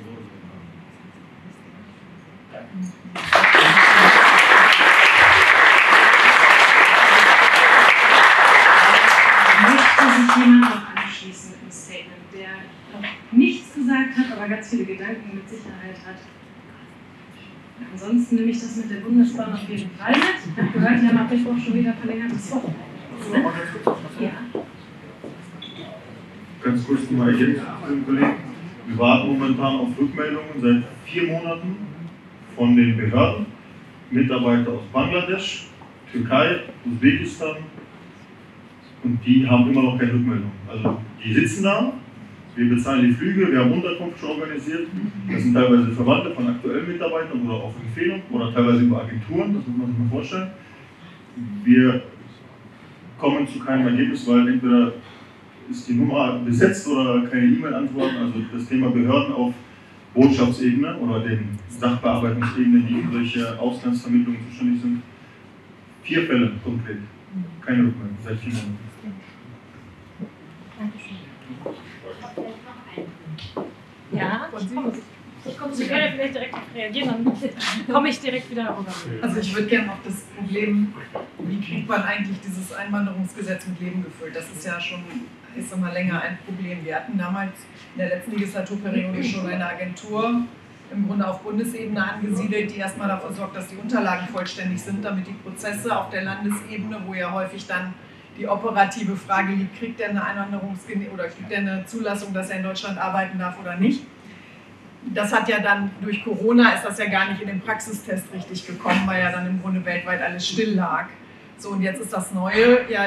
Danke. Sich jemand noch anschließen einem Statement, der noch nichts gesagt hat, aber ganz viele Gedanken mit Sicherheit hat. Ansonsten nehme ich das mit der Bundesbahn auf jeden Fall mit. Ich habe gehört, die haben ab Mittwoch schon wieder verlängertes Wochenende. Ja. Ganz kurz nochmal ergänzen zu Kollegen. Wir warten momentan auf Rückmeldungen seit vier Monaten von den Behörden. Mitarbeiter aus Bangladesch, Türkei, Usbekistan, und die haben immer noch keine Rückmeldung. Also die sitzen da, wir bezahlen die Flüge, wir haben Unterkunft schon organisiert. Das sind teilweise Verwandte von aktuellen Mitarbeitern oder auf Empfehlung oder teilweise über Agenturen, das muss man sich mal vorstellen. Wir kommen zu keinem Ergebnis, weil entweder ist die Nummer besetzt oder keine E-Mail-Antworten. Also das Thema Behörden auf Botschaftsebene oder den Sachbearbeitungsebenen, die für solche Auslandsvermittlungen zuständig sind. Vier Fälle konkret. Keine Rückmeldung seit vier Monaten. Ja, ich komme. Ich komme zu gerne vielleicht direkt reagieren, dann komme ich direkt wieder darüber. Also ich würde gerne auf das Problem, wie kriegt man eigentlich dieses Einwanderungsgesetz mit Leben gefüllt? Das ist ja schon, ich sag mal, länger ein Problem. Wir hatten damals in der letzten Legislaturperiode schon eine Agentur im Grunde auf Bundesebene angesiedelt, die erstmal dafür sorgt, dass die Unterlagen vollständig sind, damit die Prozesse auf der Landesebene, wo ja häufig dann die operative Frage liegt, kriegt er eine Einwanderungsgenehmigung oder kriegt er eine Zulassung, dass er in Deutschland arbeiten darf oder nicht. Das hat ja dann durch Corona ist das ja gar nicht in den Praxistest richtig gekommen, weil ja dann im Grunde weltweit alles still lag. So und jetzt ist das Neue, ja,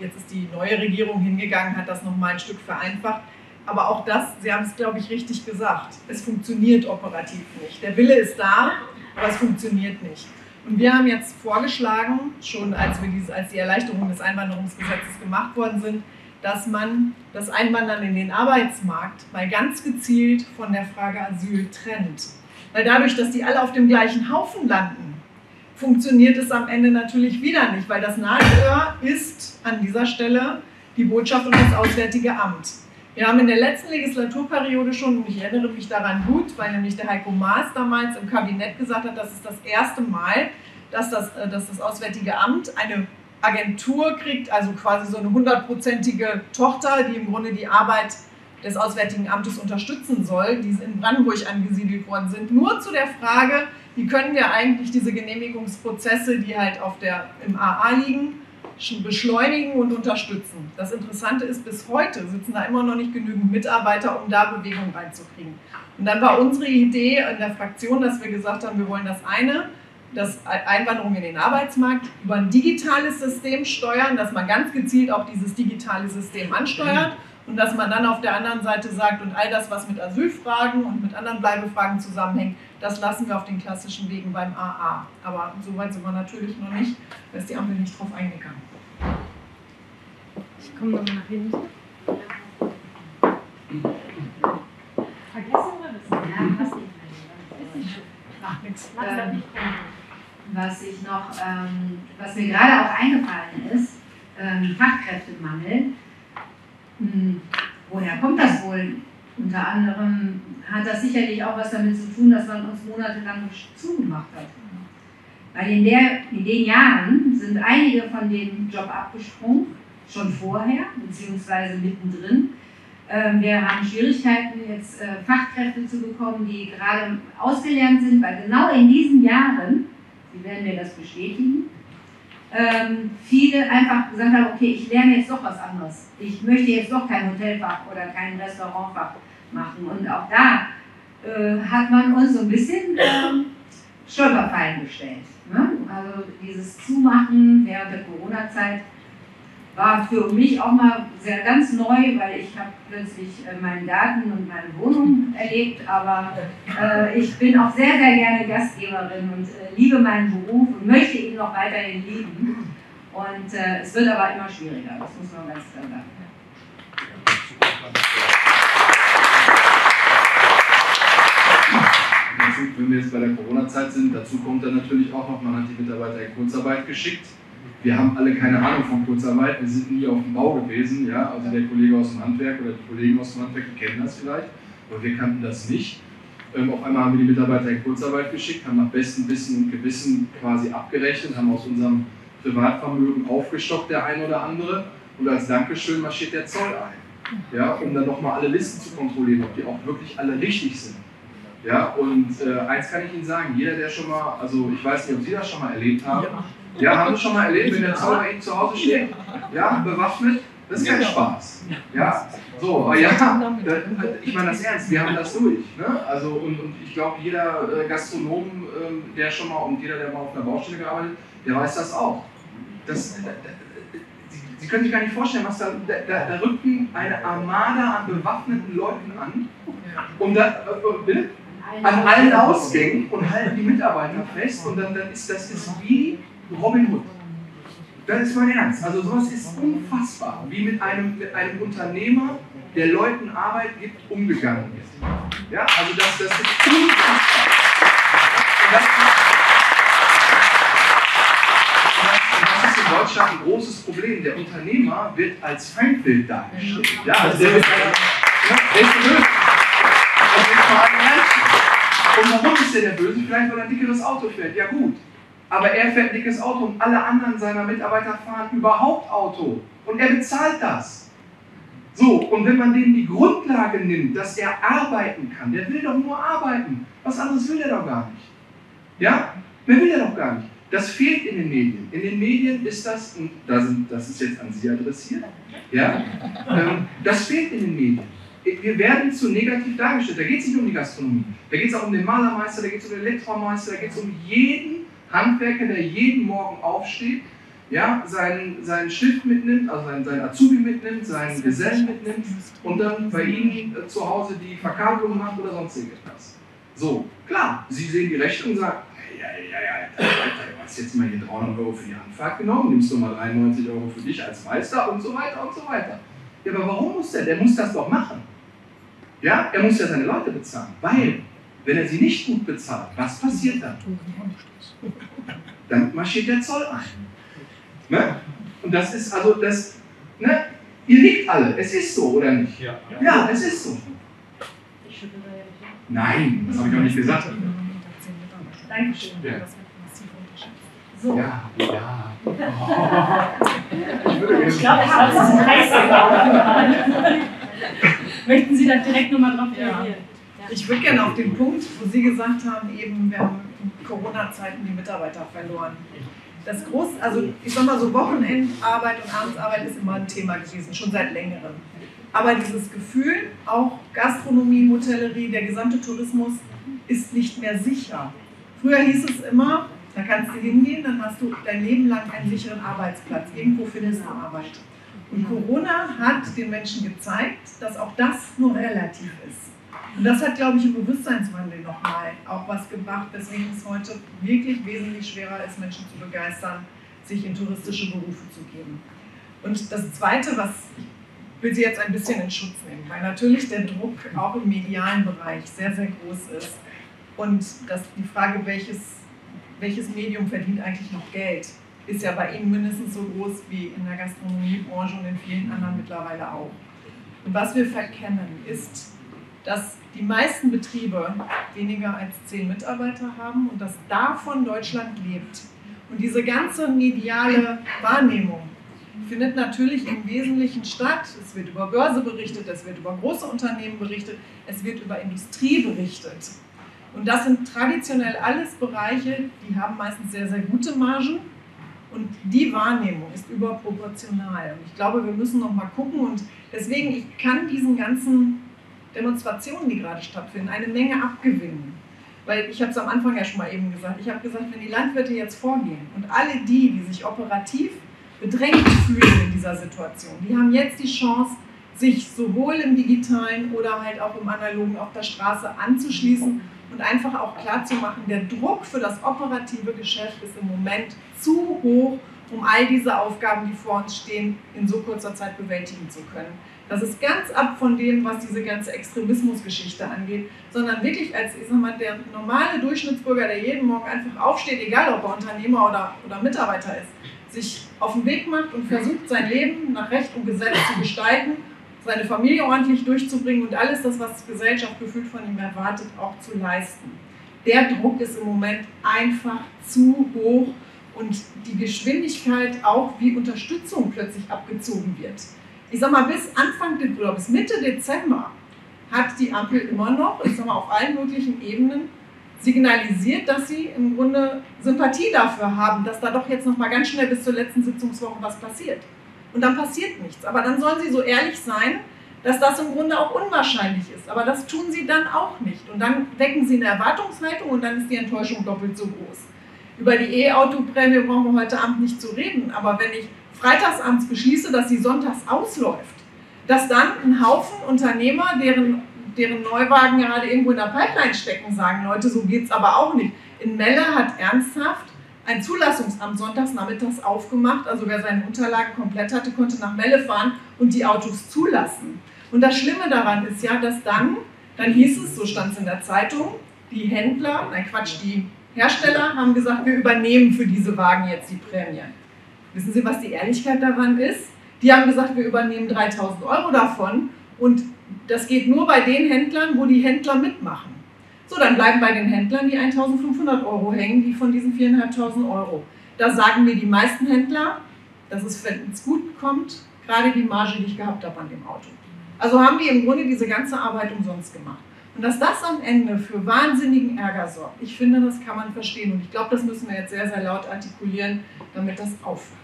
jetzt ist die neue Regierung hingegangen, hat das nochmal ein Stück vereinfacht. Aber auch das, Sie haben es, glaube ich, richtig gesagt, es funktioniert operativ nicht. Der Wille ist da, aber es funktioniert nicht. Und wir haben jetzt vorgeschlagen, schon als, wir diese, als die Erleichterung des Einwanderungsgesetzes gemacht worden sind, dass man das Einwandern in den Arbeitsmarkt mal ganz gezielt von der Frage Asyl trennt. Weil dadurch, dass die alle auf dem gleichen Haufen landen, funktioniert es am Ende natürlich wieder nicht, weil das Nadelöhr ist an dieser Stelle die Botschaft und das Auswärtige Amt. Wir haben in der letzten Legislaturperiode schon, und ich erinnere mich daran gut, weil nämlich der Heiko Maas damals im Kabinett gesagt hat, das ist das erste Mal, dass das, äh, dass das Auswärtige Amt eine Agentur kriegt, also quasi so eine hundertprozentige Tochter, die im Grunde die Arbeit des Auswärtigen Amtes unterstützen soll, die in Brandenburg angesiedelt worden sind, nur zu der Frage, wie können wir eigentlich diese Genehmigungsprozesse, die halt auf der, im AA liegen, beschleunigen und unterstützen. Das Interessante ist, bis heute sitzen da immer noch nicht genügend Mitarbeiter, um da Bewegung reinzukriegen. Und dann war unsere Idee in der Fraktion, dass wir gesagt haben, wir wollen das eine, das Einwanderung in den Arbeitsmarkt über ein digitales System steuern, dass man ganz gezielt auch dieses digitale System ansteuert und dass man dann auf der anderen Seite sagt, und all das, was mit Asylfragen und mit anderen Bleibefragen zusammenhängt, das lassen wir auf den klassischen Wegen beim AA. Aber so weit sind wir natürlich noch nicht, da ist die Ampel nicht drauf eingegangen. Ich komme nochmal nach hinten. Vergessen wir das? Ja, was nicht. Macht nichts. Ähm, was ich noch, ähm, was mir gerade auch eingefallen ist, ähm, Fachkräftemangel. Hm, woher kommt das wohl? Unter anderem hat das sicherlich auch was damit zu tun, dass man uns monatelang zugemacht hat. Weil in, der, in den Jahren sind einige von dem Job abgesprungen, schon vorher, beziehungsweise mittendrin. Ähm, wir haben Schwierigkeiten, jetzt äh, Fachkräfte zu bekommen, die gerade ausgelernt sind, weil genau in diesen Jahren, Sie werden mir das bestätigen, ähm, viele einfach gesagt haben, okay, ich lerne jetzt doch was anderes. Ich möchte jetzt doch kein Hotelfach oder kein Restaurantfach machen. Und auch da äh, hat man uns so ein bisschen äh, Stolperfallen gestellt. Ne? Also dieses Zumachen während der Corona-Zeit war für mich auch mal sehr ganz neu, weil ich habe plötzlich äh, meinen Garten und meine Wohnung erlebt, aber äh, ich bin auch sehr, sehr gerne Gastgeberin und äh, liebe meinen Beruf und möchte ihn noch weiterhin lieben. Und äh, es wird aber immer schwieriger, das muss man ganz klar sagen. Wenn wir jetzt bei der Corona-Zeit sind, dazu kommt dann natürlich auch noch, man hat die Mitarbeiter in Kurzarbeit geschickt. Wir haben alle keine Ahnung von Kurzarbeit, wir sind nie auf dem Bau gewesen, ja, also der Kollege aus dem Handwerk oder die Kollegen aus dem Handwerk, die kennen das vielleicht, aber wir kannten das nicht. Ähm, auf einmal haben wir die Mitarbeiter in Kurzarbeit geschickt, haben nach bestem Wissen und Gewissen quasi abgerechnet, haben aus unserem Privatvermögen aufgestockt, der ein oder andere, und als Dankeschön marschiert der Zoll ein, ja, um dann nochmal alle Listen zu kontrollieren, ob die auch wirklich alle richtig sind. Ja, und äh, eins kann ich Ihnen sagen, jeder, der schon mal, also ich weiß nicht, ob Sie das schon mal erlebt haben, ja, ja haben Sie schon mal erlebt, wenn der bei Ihnen zu Hause steht, ja, bewaffnet, das ist kein Spaß. Ja, so, aber ja, ich meine das ernst, wir haben das durch. Ne? Also, und, und ich glaube, jeder äh, Gastronom, ähm, der schon mal und jeder, der mal auf einer Baustelle gearbeitet hat, der weiß das auch. Das, Sie können sich gar nicht vorstellen, was da, da, da rückten eine Armada an bewaffneten Leuten an, um da, äh, an allen Ausgängen und halten die Mitarbeiter fest und dann, dann ist das ist wie Robin Hood. Das ist mein Ernst. Also sowas ist unfassbar, wie mit einem, mit einem Unternehmer, der Leuten Arbeit gibt, umgegangen wird. Ja, also das, das ist unfassbar. Und das, das ist in Deutschland ein großes Problem. Der Unternehmer wird als Feindbild dargestellt. Ja, also der wird, ja, der ist böse. Also. Und warum ist der der Böse? Vielleicht, weil er ein dickeres Auto fährt. Ja gut. Aber er fährt ein dickes Auto und alle anderen seiner Mitarbeiter fahren überhaupt Auto. Und er bezahlt das. So, und wenn man dem die Grundlage nimmt, dass er arbeiten kann, der will doch nur arbeiten. Was anderes will er doch gar nicht. Ja? Mehr will er doch gar nicht. Das fehlt in den Medien. In den Medien ist das, und das ist jetzt an Sie adressiert, ja? Ähm, das fehlt in den Medien. Wir werden zu negativ dargestellt. Da geht es nicht um die Gastronomie. Da geht es auch um den Malermeister, da geht es um den Elektromeister, da geht es um jeden Handwerker, der jeden Morgen aufsteht, ja, seinen, seinen Stift mitnimmt, also seinen, seinen Azubi mitnimmt, seinen Gesellen mitnimmt und dann bei Ihnen äh, zu Hause die Verkabelung macht oder sonst irgendetwas. So, klar, Sie sehen die Rechnung und sagen, ja, ja, ja, Alter, du hast jetzt mal hier 300 Euro für die Handfahrt genommen, nimmst du mal 93 Euro für dich als Meister und so weiter und so weiter. Ja, aber warum muss der? Der muss das doch machen. Ja, er muss ja seine Leute bezahlen, weil, wenn er sie nicht gut bezahlt, was passiert dann? Dann marschiert der Zoll ein. Ne? Und das ist also das, ne? Ihr liegt alle, es ist so, oder nicht? Ja, ja es ist so. Nein, das habe ich auch nicht gesagt. Dankeschön. Ja. So. Ja, ja. Ich glaube, ich habe es gelaufen. Möchten Sie da direkt nochmal drauf reagieren? Ich würde gerne auf den Punkt, wo Sie gesagt haben, eben, wir haben in Corona-Zeiten die Mitarbeiter verloren. Das groß, also ich sag mal so Wochenendarbeit und Abendsarbeit ist immer ein Thema gewesen, schon seit längerem. Aber dieses Gefühl, auch Gastronomie, Hotellerie, der gesamte Tourismus ist nicht mehr sicher. Früher hieß es immer, da kannst du hingehen, dann hast du dein Leben lang einen sicheren Arbeitsplatz. Irgendwo findest du Arbeit. Und Corona hat den Menschen gezeigt, dass auch das nur relativ ist. Und das hat, glaube ich, im Bewusstseinswandel nochmal auch was gebracht, weswegen es heute wirklich wesentlich schwerer ist, Menschen zu begeistern, sich in touristische Berufe zu geben. Und das Zweite, was ich will Sie jetzt ein bisschen in Schutz nehmen, weil natürlich der Druck auch im medialen Bereich sehr, sehr groß ist. Und das, die Frage, welches, welches Medium verdient eigentlich noch Geld, ist ja bei Ihnen mindestens so groß wie in der Gastronomiebranche und in vielen anderen mittlerweile auch. Und was wir verkennen, ist, dass die meisten Betriebe weniger als zehn Mitarbeiter haben und dass davon Deutschland lebt. Und diese ganze mediale Wahrnehmung findet natürlich im Wesentlichen statt. Es wird über Börse berichtet, es wird über große Unternehmen berichtet, es wird über Industrie berichtet. Und das sind traditionell alles Bereiche, die haben meistens sehr, sehr gute Margen. Und die Wahrnehmung ist überproportional. Und ich glaube, wir müssen noch mal gucken. Und deswegen, ich kann diesen ganzen Demonstrationen, die gerade stattfinden, eine Menge abgewinnen. Weil ich habe es am Anfang ja schon mal eben gesagt, ich habe gesagt, wenn die Landwirte jetzt vorgehen und alle die, die sich operativ bedrängt fühlen in dieser Situation, die haben jetzt die Chance, sich sowohl im digitalen oder halt auch im analogen auf der Straße anzuschließen und einfach auch klarzumachen, der Druck für das operative Geschäft ist im Moment zu hoch, um all diese Aufgaben, die vor uns stehen, in so kurzer Zeit bewältigen zu können. Das ist ganz ab von dem, was diese ganze Extremismusgeschichte angeht, sondern wirklich als ich sag mal, der normale Durchschnittsbürger, der jeden Morgen einfach aufsteht, egal ob er Unternehmer oder, oder Mitarbeiter ist, sich auf den Weg macht und versucht, sein Leben nach Recht und Gesetz zu gestalten, seine Familie ordentlich durchzubringen und alles das, was die Gesellschaft gefühlt von ihm erwartet, auch zu leisten. Der Druck ist im Moment einfach zu hoch und die Geschwindigkeit auch, wie Unterstützung plötzlich abgezogen wird ich sag mal, bis Anfang oder bis Mitte Dezember hat die Ampel immer noch, ich sag mal, auf allen möglichen Ebenen signalisiert, dass sie im Grunde Sympathie dafür haben, dass da doch jetzt noch mal ganz schnell bis zur letzten Sitzungswoche was passiert. Und dann passiert nichts. Aber dann sollen sie so ehrlich sein, dass das im Grunde auch unwahrscheinlich ist. Aber das tun sie dann auch nicht. Und dann wecken sie eine Erwartungshaltung und dann ist die Enttäuschung doppelt so groß. Über die E-Auto-Prämie brauchen wir heute Abend nicht zu reden. Aber wenn ich freitagsabends beschließe, dass sie sonntags ausläuft, dass dann ein Haufen Unternehmer, deren, deren Neuwagen gerade irgendwo in der Pipeline stecken, sagen, Leute, so geht es aber auch nicht. In Melle hat ernsthaft ein Zulassungsamt sonntags nachmittags aufgemacht. Also wer seine Unterlagen komplett hatte, konnte nach Melle fahren und die Autos zulassen. Und das Schlimme daran ist ja, dass dann, dann hieß es, so stand es in der Zeitung, die Händler, nein Quatsch, die Hersteller haben gesagt, wir übernehmen für diese Wagen jetzt die Prämien. Wissen Sie, was die Ehrlichkeit daran ist? Die haben gesagt, wir übernehmen 3000 Euro davon und das geht nur bei den Händlern, wo die Händler mitmachen. So, dann bleiben bei den Händlern die 1500 Euro hängen, die von diesen 4500 Euro. Da sagen mir die meisten Händler, dass es, wenn es gut kommt, gerade die Marge, die ich gehabt habe an dem Auto. Also haben die im Grunde diese ganze Arbeit umsonst gemacht. Und dass das am Ende für wahnsinnigen Ärger sorgt, ich finde, das kann man verstehen. Und ich glaube, das müssen wir jetzt sehr, sehr laut artikulieren, damit das aufhört.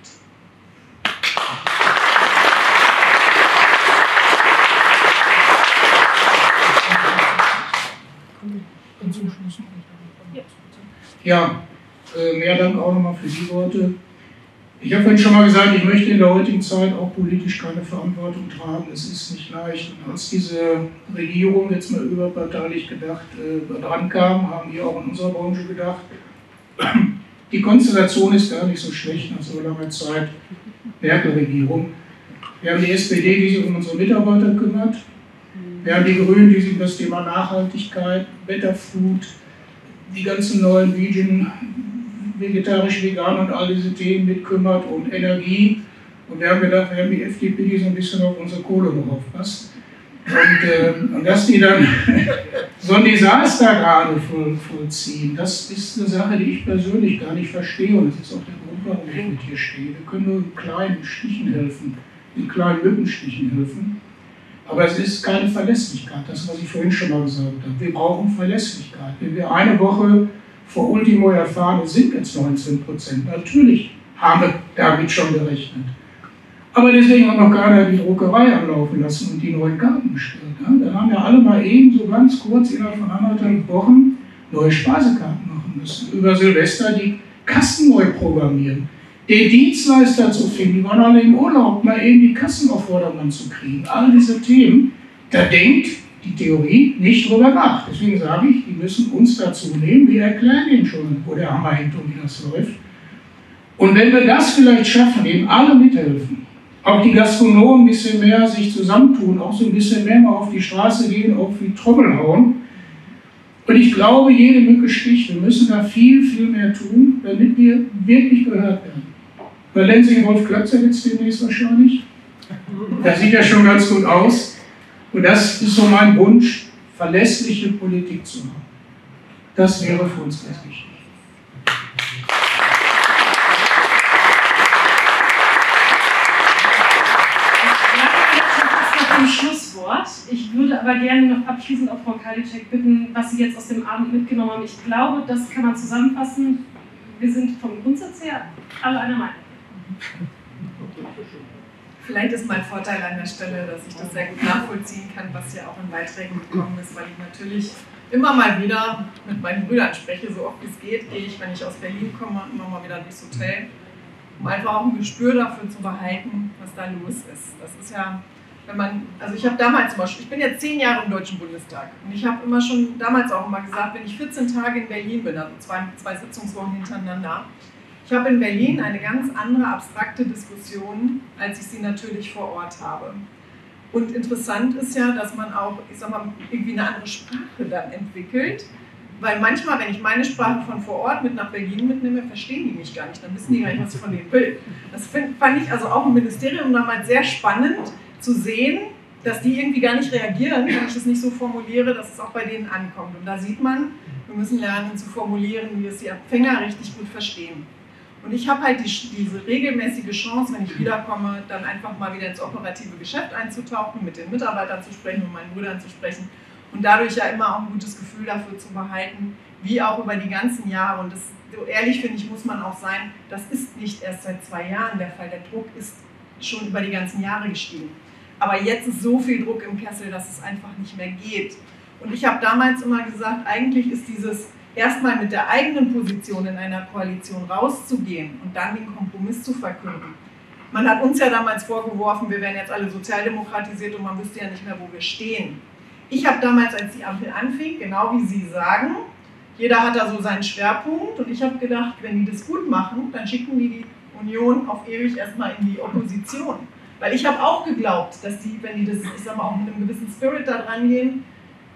Ja, äh, mehr Dank auch nochmal für die Worte. Ich habe vorhin schon mal gesagt, ich möchte in der heutigen Zeit auch politisch keine Verantwortung tragen. Es ist nicht leicht. Und als diese Regierung jetzt mal überparteilich gedacht äh, dran kam, haben wir auch in unserer Branche gedacht, die Konstellation ist gar nicht so schlecht nach so langer Zeit Merkel-Regierung. Wir haben die SPD, die sich um unsere Mitarbeiter kümmert. Wir haben die Grünen, die sich um das Thema Nachhaltigkeit, Better Food, die ganzen neuen Vegan, vegetarisch, vegan und all diese Themen mitkümmert und Energie. Und wir haben gedacht, wir haben die FDP, die so ein bisschen auf unsere Kohle noch aufpasst. Und, äh, und dass die dann so ein Desaster gerade voll, vollziehen, das ist eine Sache, die ich persönlich gar nicht verstehe. Und das ist auch der Grund, warum ich mit hier stehe. Wir können nur in kleinen Stichen helfen, in kleinen Mückenstichen helfen. Aber es ist keine Verlässlichkeit, das, was ich vorhin schon mal gesagt habe. Wir brauchen Verlässlichkeit. Wenn wir eine Woche vor Ultimo erfahren, es sind jetzt 19 Prozent, natürlich haben wir damit schon gerechnet. Aber deswegen hat noch keiner die Druckerei anlaufen lassen und die neuen Karten bestellt. Dann haben ja alle mal eben so ganz kurz innerhalb von anderthalb Wochen neue Speisekarten machen müssen. Über Silvester die Kassen neu programmieren. Den Dienstleister zu finden, die waren alle im Urlaub, mal eben die Kassen auf Vordermann zu kriegen. All diese Themen, da denkt die Theorie nicht drüber nach. Deswegen sage ich, die müssen uns dazu nehmen. Wir erklären ihnen schon, wo der Hammer hängt und wie das läuft. Und wenn wir das vielleicht schaffen, eben alle mithelfen, auch die Gastronomen ein bisschen mehr sich zusammentun, auch so ein bisschen mehr mal auf die Straße gehen, auch wie Trommel hauen. Und ich glaube, jede Mücke sticht. Wir müssen da viel, viel mehr tun, damit wir wirklich gehört werden. Bei Lenzing Wolf Klötzer es demnächst wahrscheinlich. Das sieht ja schon ganz gut aus. Und das ist so mein Wunsch, verlässliche Politik zu machen. Das wäre für uns ganz wichtig. Schlusswort. Ich würde aber gerne noch abschließend auch Frau Karliczek bitten, was Sie jetzt aus dem Abend mitgenommen haben. Ich glaube, das kann man zusammenfassen. Wir sind vom Grundsatz her alle einer Meinung. Vielleicht ist mein Vorteil an der Stelle, dass ich das sehr gut nachvollziehen kann, was hier auch in Beiträgen gekommen ist, weil ich natürlich immer mal wieder mit meinen Brüdern spreche, so oft wie es geht, gehe ich, wenn ich aus Berlin komme, immer mal wieder durchs Hotel, um einfach auch ein Gespür dafür zu behalten, was da los ist. Das ist ja, wenn man, also ich habe damals zum Beispiel, ich bin jetzt zehn Jahre im Deutschen Bundestag und ich habe immer schon damals auch immer gesagt, wenn ich 14 Tage in Berlin bin, also zwei, zwei Sitzungswochen hintereinander, ich habe in Berlin eine ganz andere abstrakte Diskussion, als ich sie natürlich vor Ort habe. Und interessant ist ja, dass man auch, ich sag mal, irgendwie eine andere Sprache dann entwickelt. Weil manchmal, wenn ich meine Sprache von vor Ort mit nach Berlin mitnehme, verstehen die mich gar nicht. Dann wissen die gar nicht, was ich von denen will. Das fand ich also auch im Ministerium damals sehr spannend zu sehen, dass die irgendwie gar nicht reagieren, wenn ich das nicht so formuliere, dass es auch bei denen ankommt. Und da sieht man, wir müssen lernen zu formulieren, wie es die Empfänger richtig gut verstehen. Und ich habe halt die, diese regelmäßige Chance, wenn ich wiederkomme, dann einfach mal wieder ins operative Geschäft einzutauchen, mit den Mitarbeitern zu sprechen, mit meinen Brüdern zu sprechen und dadurch ja immer auch ein gutes Gefühl dafür zu behalten, wie auch über die ganzen Jahre. Und das, so ehrlich finde ich, muss man auch sein, das ist nicht erst seit zwei Jahren der Fall. Der Druck ist schon über die ganzen Jahre gestiegen. Aber jetzt ist so viel Druck im Kessel, dass es einfach nicht mehr geht. Und ich habe damals immer gesagt, eigentlich ist dieses erstmal mit der eigenen Position in einer Koalition rauszugehen und dann den Kompromiss zu verkünden. Man hat uns ja damals vorgeworfen, wir wären jetzt alle sozialdemokratisiert und man wüsste ja nicht mehr, wo wir stehen. Ich habe damals, als die Ampel anfing, genau wie Sie sagen, jeder hat da so seinen Schwerpunkt und ich habe gedacht, wenn die das gut machen, dann schicken die die Union auf ewig erstmal in die Opposition. Weil ich habe auch geglaubt, dass die, wenn die das, ich sag mal, auch mit einem gewissen Spirit da dran gehen,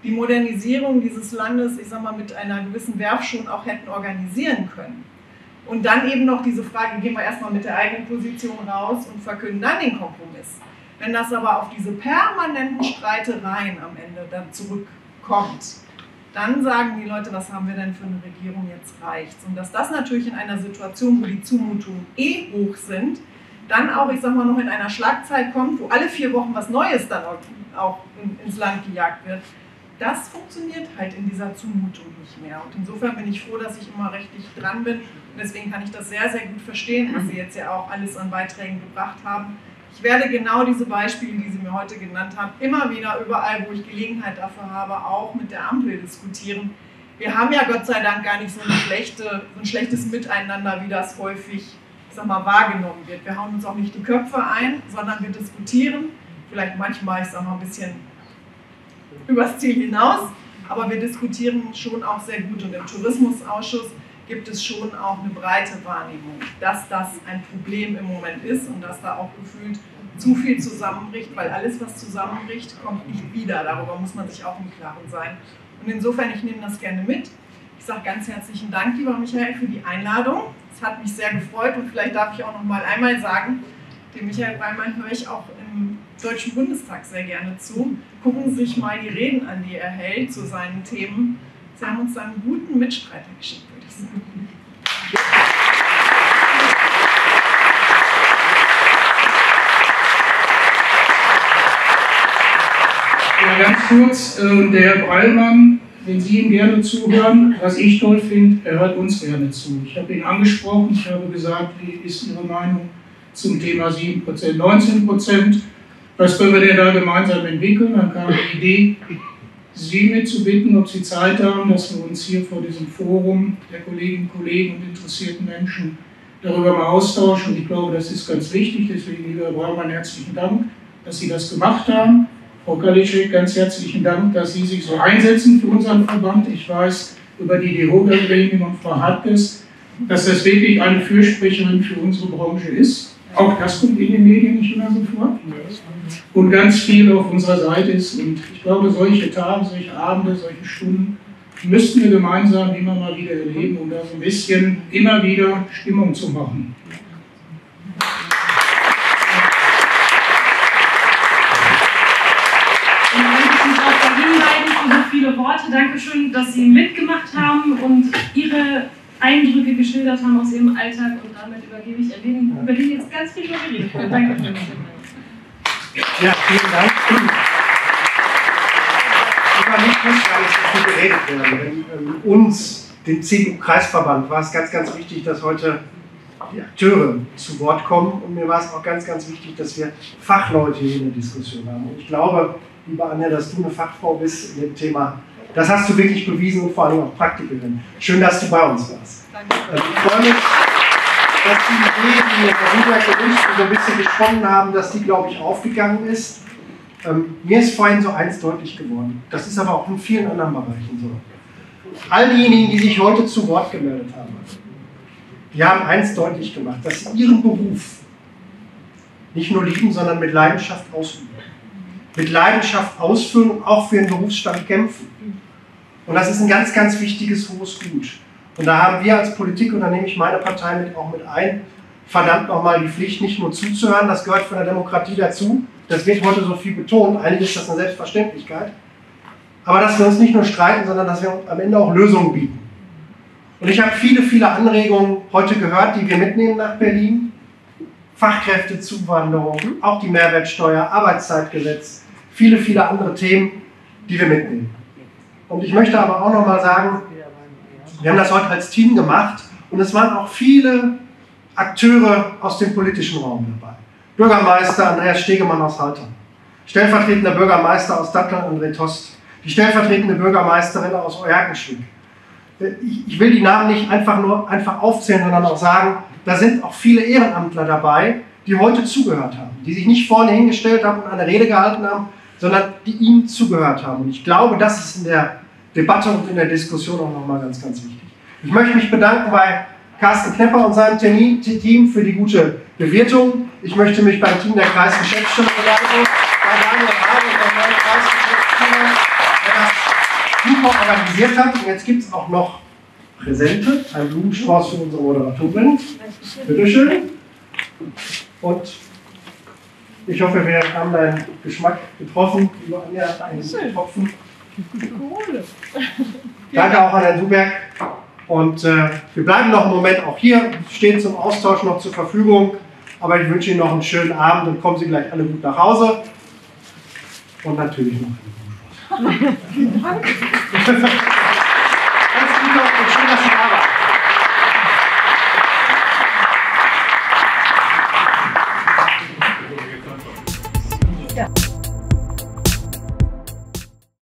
die Modernisierung dieses Landes, ich sag mal, mit einer gewissen Werf schon auch hätten organisieren können. Und dann eben noch diese Frage, gehen wir erstmal mit der eigenen Position raus und verkünden dann den Kompromiss. Wenn das aber auf diese permanenten Streitereien am Ende dann zurückkommt, dann sagen die Leute, was haben wir denn für eine Regierung, jetzt reicht's. Und dass das natürlich in einer Situation, wo die Zumutungen eh hoch sind, dann auch, ich sag mal, noch in einer Schlagzeit kommt, wo alle vier Wochen was Neues dann auch ins Land gejagt wird, das funktioniert halt in dieser Zumutung nicht mehr. Und insofern bin ich froh, dass ich immer recht dicht dran bin. Und deswegen kann ich das sehr, sehr gut verstehen, was Sie jetzt ja auch alles an Beiträgen gebracht haben. Ich werde genau diese Beispiele, die Sie mir heute genannt haben, immer wieder überall, wo ich Gelegenheit dafür habe, auch mit der Ampel diskutieren. Wir haben ja Gott sei Dank gar nicht so, schlechte, so ein schlechtes Miteinander, wie das häufig ich sag mal, wahrgenommen wird. Wir hauen uns auch nicht die Köpfe ein, sondern wir diskutieren, vielleicht manchmal, ich sag mal, ein bisschen übers Ziel hinaus, aber wir diskutieren schon auch sehr gut. Und im Tourismusausschuss gibt es schon auch eine breite Wahrnehmung, dass das ein Problem im Moment ist und dass da auch gefühlt zu viel zusammenbricht, weil alles, was zusammenbricht, kommt nicht wieder. Darüber muss man sich auch im Klaren sein. Und insofern, ich nehme das gerne mit. Ich sage ganz herzlichen Dank, lieber Michael, für die Einladung. Es hat mich sehr gefreut und vielleicht darf ich auch noch mal einmal sagen, dem Michael Breimann höre ich auch im Deutschen Bundestag sehr gerne zu. Gucken Sie sich mal die Reden an, die er hält zu seinen Themen. Sie haben uns einen guten Mitstreiter geschickt, würde ich sagen. Ja, ganz kurz, äh, der Herr Breilmann wenn Sie ihm gerne zuhören. Was ich toll finde, er hört uns gerne zu. Ich habe ihn angesprochen, ich habe gesagt, wie ist Ihre Meinung zum Thema 7%, 19%? Was können wir denn da gemeinsam entwickeln? Dann kam die Idee, Sie mitzubitten, ob Sie Zeit haben, dass wir uns hier vor diesem Forum der Kolleginnen und Kollegen und interessierten Menschen darüber mal austauschen. Ich glaube, das ist ganz wichtig. Deswegen, lieber Braumann, herzlichen Dank, dass Sie das gemacht haben. Frau Kalitschek, ganz herzlichen Dank, dass Sie sich so einsetzen für unseren Verband. Ich weiß über die DEHOGA-Gremien und Frau Hartges, dass das wirklich eine Fürsprecherin für unsere Branche ist. Auch das kommt in den Medien nicht immer so vor. Und ganz viel auf unserer Seite ist. Und ich glaube, solche Tage, solche Abende, solche Stunden müssten wir gemeinsam immer mal wieder erleben, um da so ein bisschen immer wieder Stimmung zu machen. viele Worte. Dankeschön, dass Sie mitgemacht haben und Ihre Eindrücke geschildert haben aus Ihrem Alltag. Und damit übergebe ich Erleben, über die jetzt ganz viel geredet wird. Dankeschön. Ja, vielen Dank. Über mich muss gar nicht so viel geredet werden. Denn, ähm, uns, dem CDU-Kreisverband, war es ganz, ganz wichtig, dass heute die Akteure zu Wort kommen. Und mir war es auch ganz, ganz wichtig, dass wir Fachleute hier in der Diskussion haben. Und ich glaube, liebe Anja, dass du eine Fachfrau bist in dem Thema. Das hast du wirklich bewiesen und vor allem auch Praktikerin. Schön, dass du bei uns warst. Danke. Ähm, ich freue mich, dass die Idee, die wir und so ein bisschen gesprochen haben, dass die, glaube ich, aufgegangen ist. Ähm, mir ist vorhin so eins deutlich geworden. Das ist aber auch in vielen anderen Bereichen so. All diejenigen, die sich heute zu Wort gemeldet haben, die haben eins deutlich gemacht, dass sie ihren Beruf nicht nur lieben, sondern mit Leidenschaft ausüben. mit Leidenschaft ausführen und auch für den Berufsstand kämpfen. Und das ist ein ganz, ganz wichtiges hohes Gut. Und da haben wir als Politik, und da nehme ich meine Partei mit auch mit ein, verdammt nochmal die Pflicht, nicht nur zuzuhören, das gehört von der Demokratie dazu. Das wird heute so viel betont, eigentlich ist das eine Selbstverständlichkeit. Aber dass wir uns nicht nur streiten, sondern dass wir am Ende auch Lösungen bieten. Und ich habe viele, viele Anregungen heute gehört, die wir mitnehmen nach Berlin. Fachkräftezuwanderung, auch die Mehrwertsteuer, Arbeitszeitgesetz, viele, viele andere Themen, die wir mitnehmen. Und ich möchte aber auch nochmal sagen, wir haben das heute als Team gemacht und es waren auch viele Akteure aus dem politischen Raum dabei. Bürgermeister Andreas Stegemann aus Haltern, stellvertretender Bürgermeister aus Datteln André Tost, die stellvertretende Bürgermeisterin aus Euerkenschwick. Ich will die Namen nicht einfach nur einfach aufzählen, sondern auch sagen, da sind auch viele Ehrenamtler dabei, die heute zugehört haben, die sich nicht vorne hingestellt haben und eine Rede gehalten haben, sondern die ihnen zugehört haben. Und ich glaube, das ist in der Debatte und in der Diskussion auch nochmal ganz, ganz wichtig. Ich möchte mich bedanken bei Carsten Knepper und seinem Team für die gute Bewertung. Ich möchte mich beim Team der Kreisgeschäftsstelle bedanken, bei Daniel Hage und beim neuen Kreisgeschäftsführer, der das super organisiert hat. Und jetzt gibt es auch noch Präsente, ein Blumenstrauß für unsere Moderatorin. Bitte schön. Und ich hoffe, wir haben deinen Geschmack getroffen. Lieber Anja, einen Tropfen. Danke auch an Herrn Duberg. Und äh, wir bleiben noch einen Moment auch hier, stehen zum Austausch noch zur Verfügung. Aber ich wünsche Ihnen noch einen schönen Abend und kommen Sie gleich alle gut nach Hause. Und natürlich noch einen guten Dank.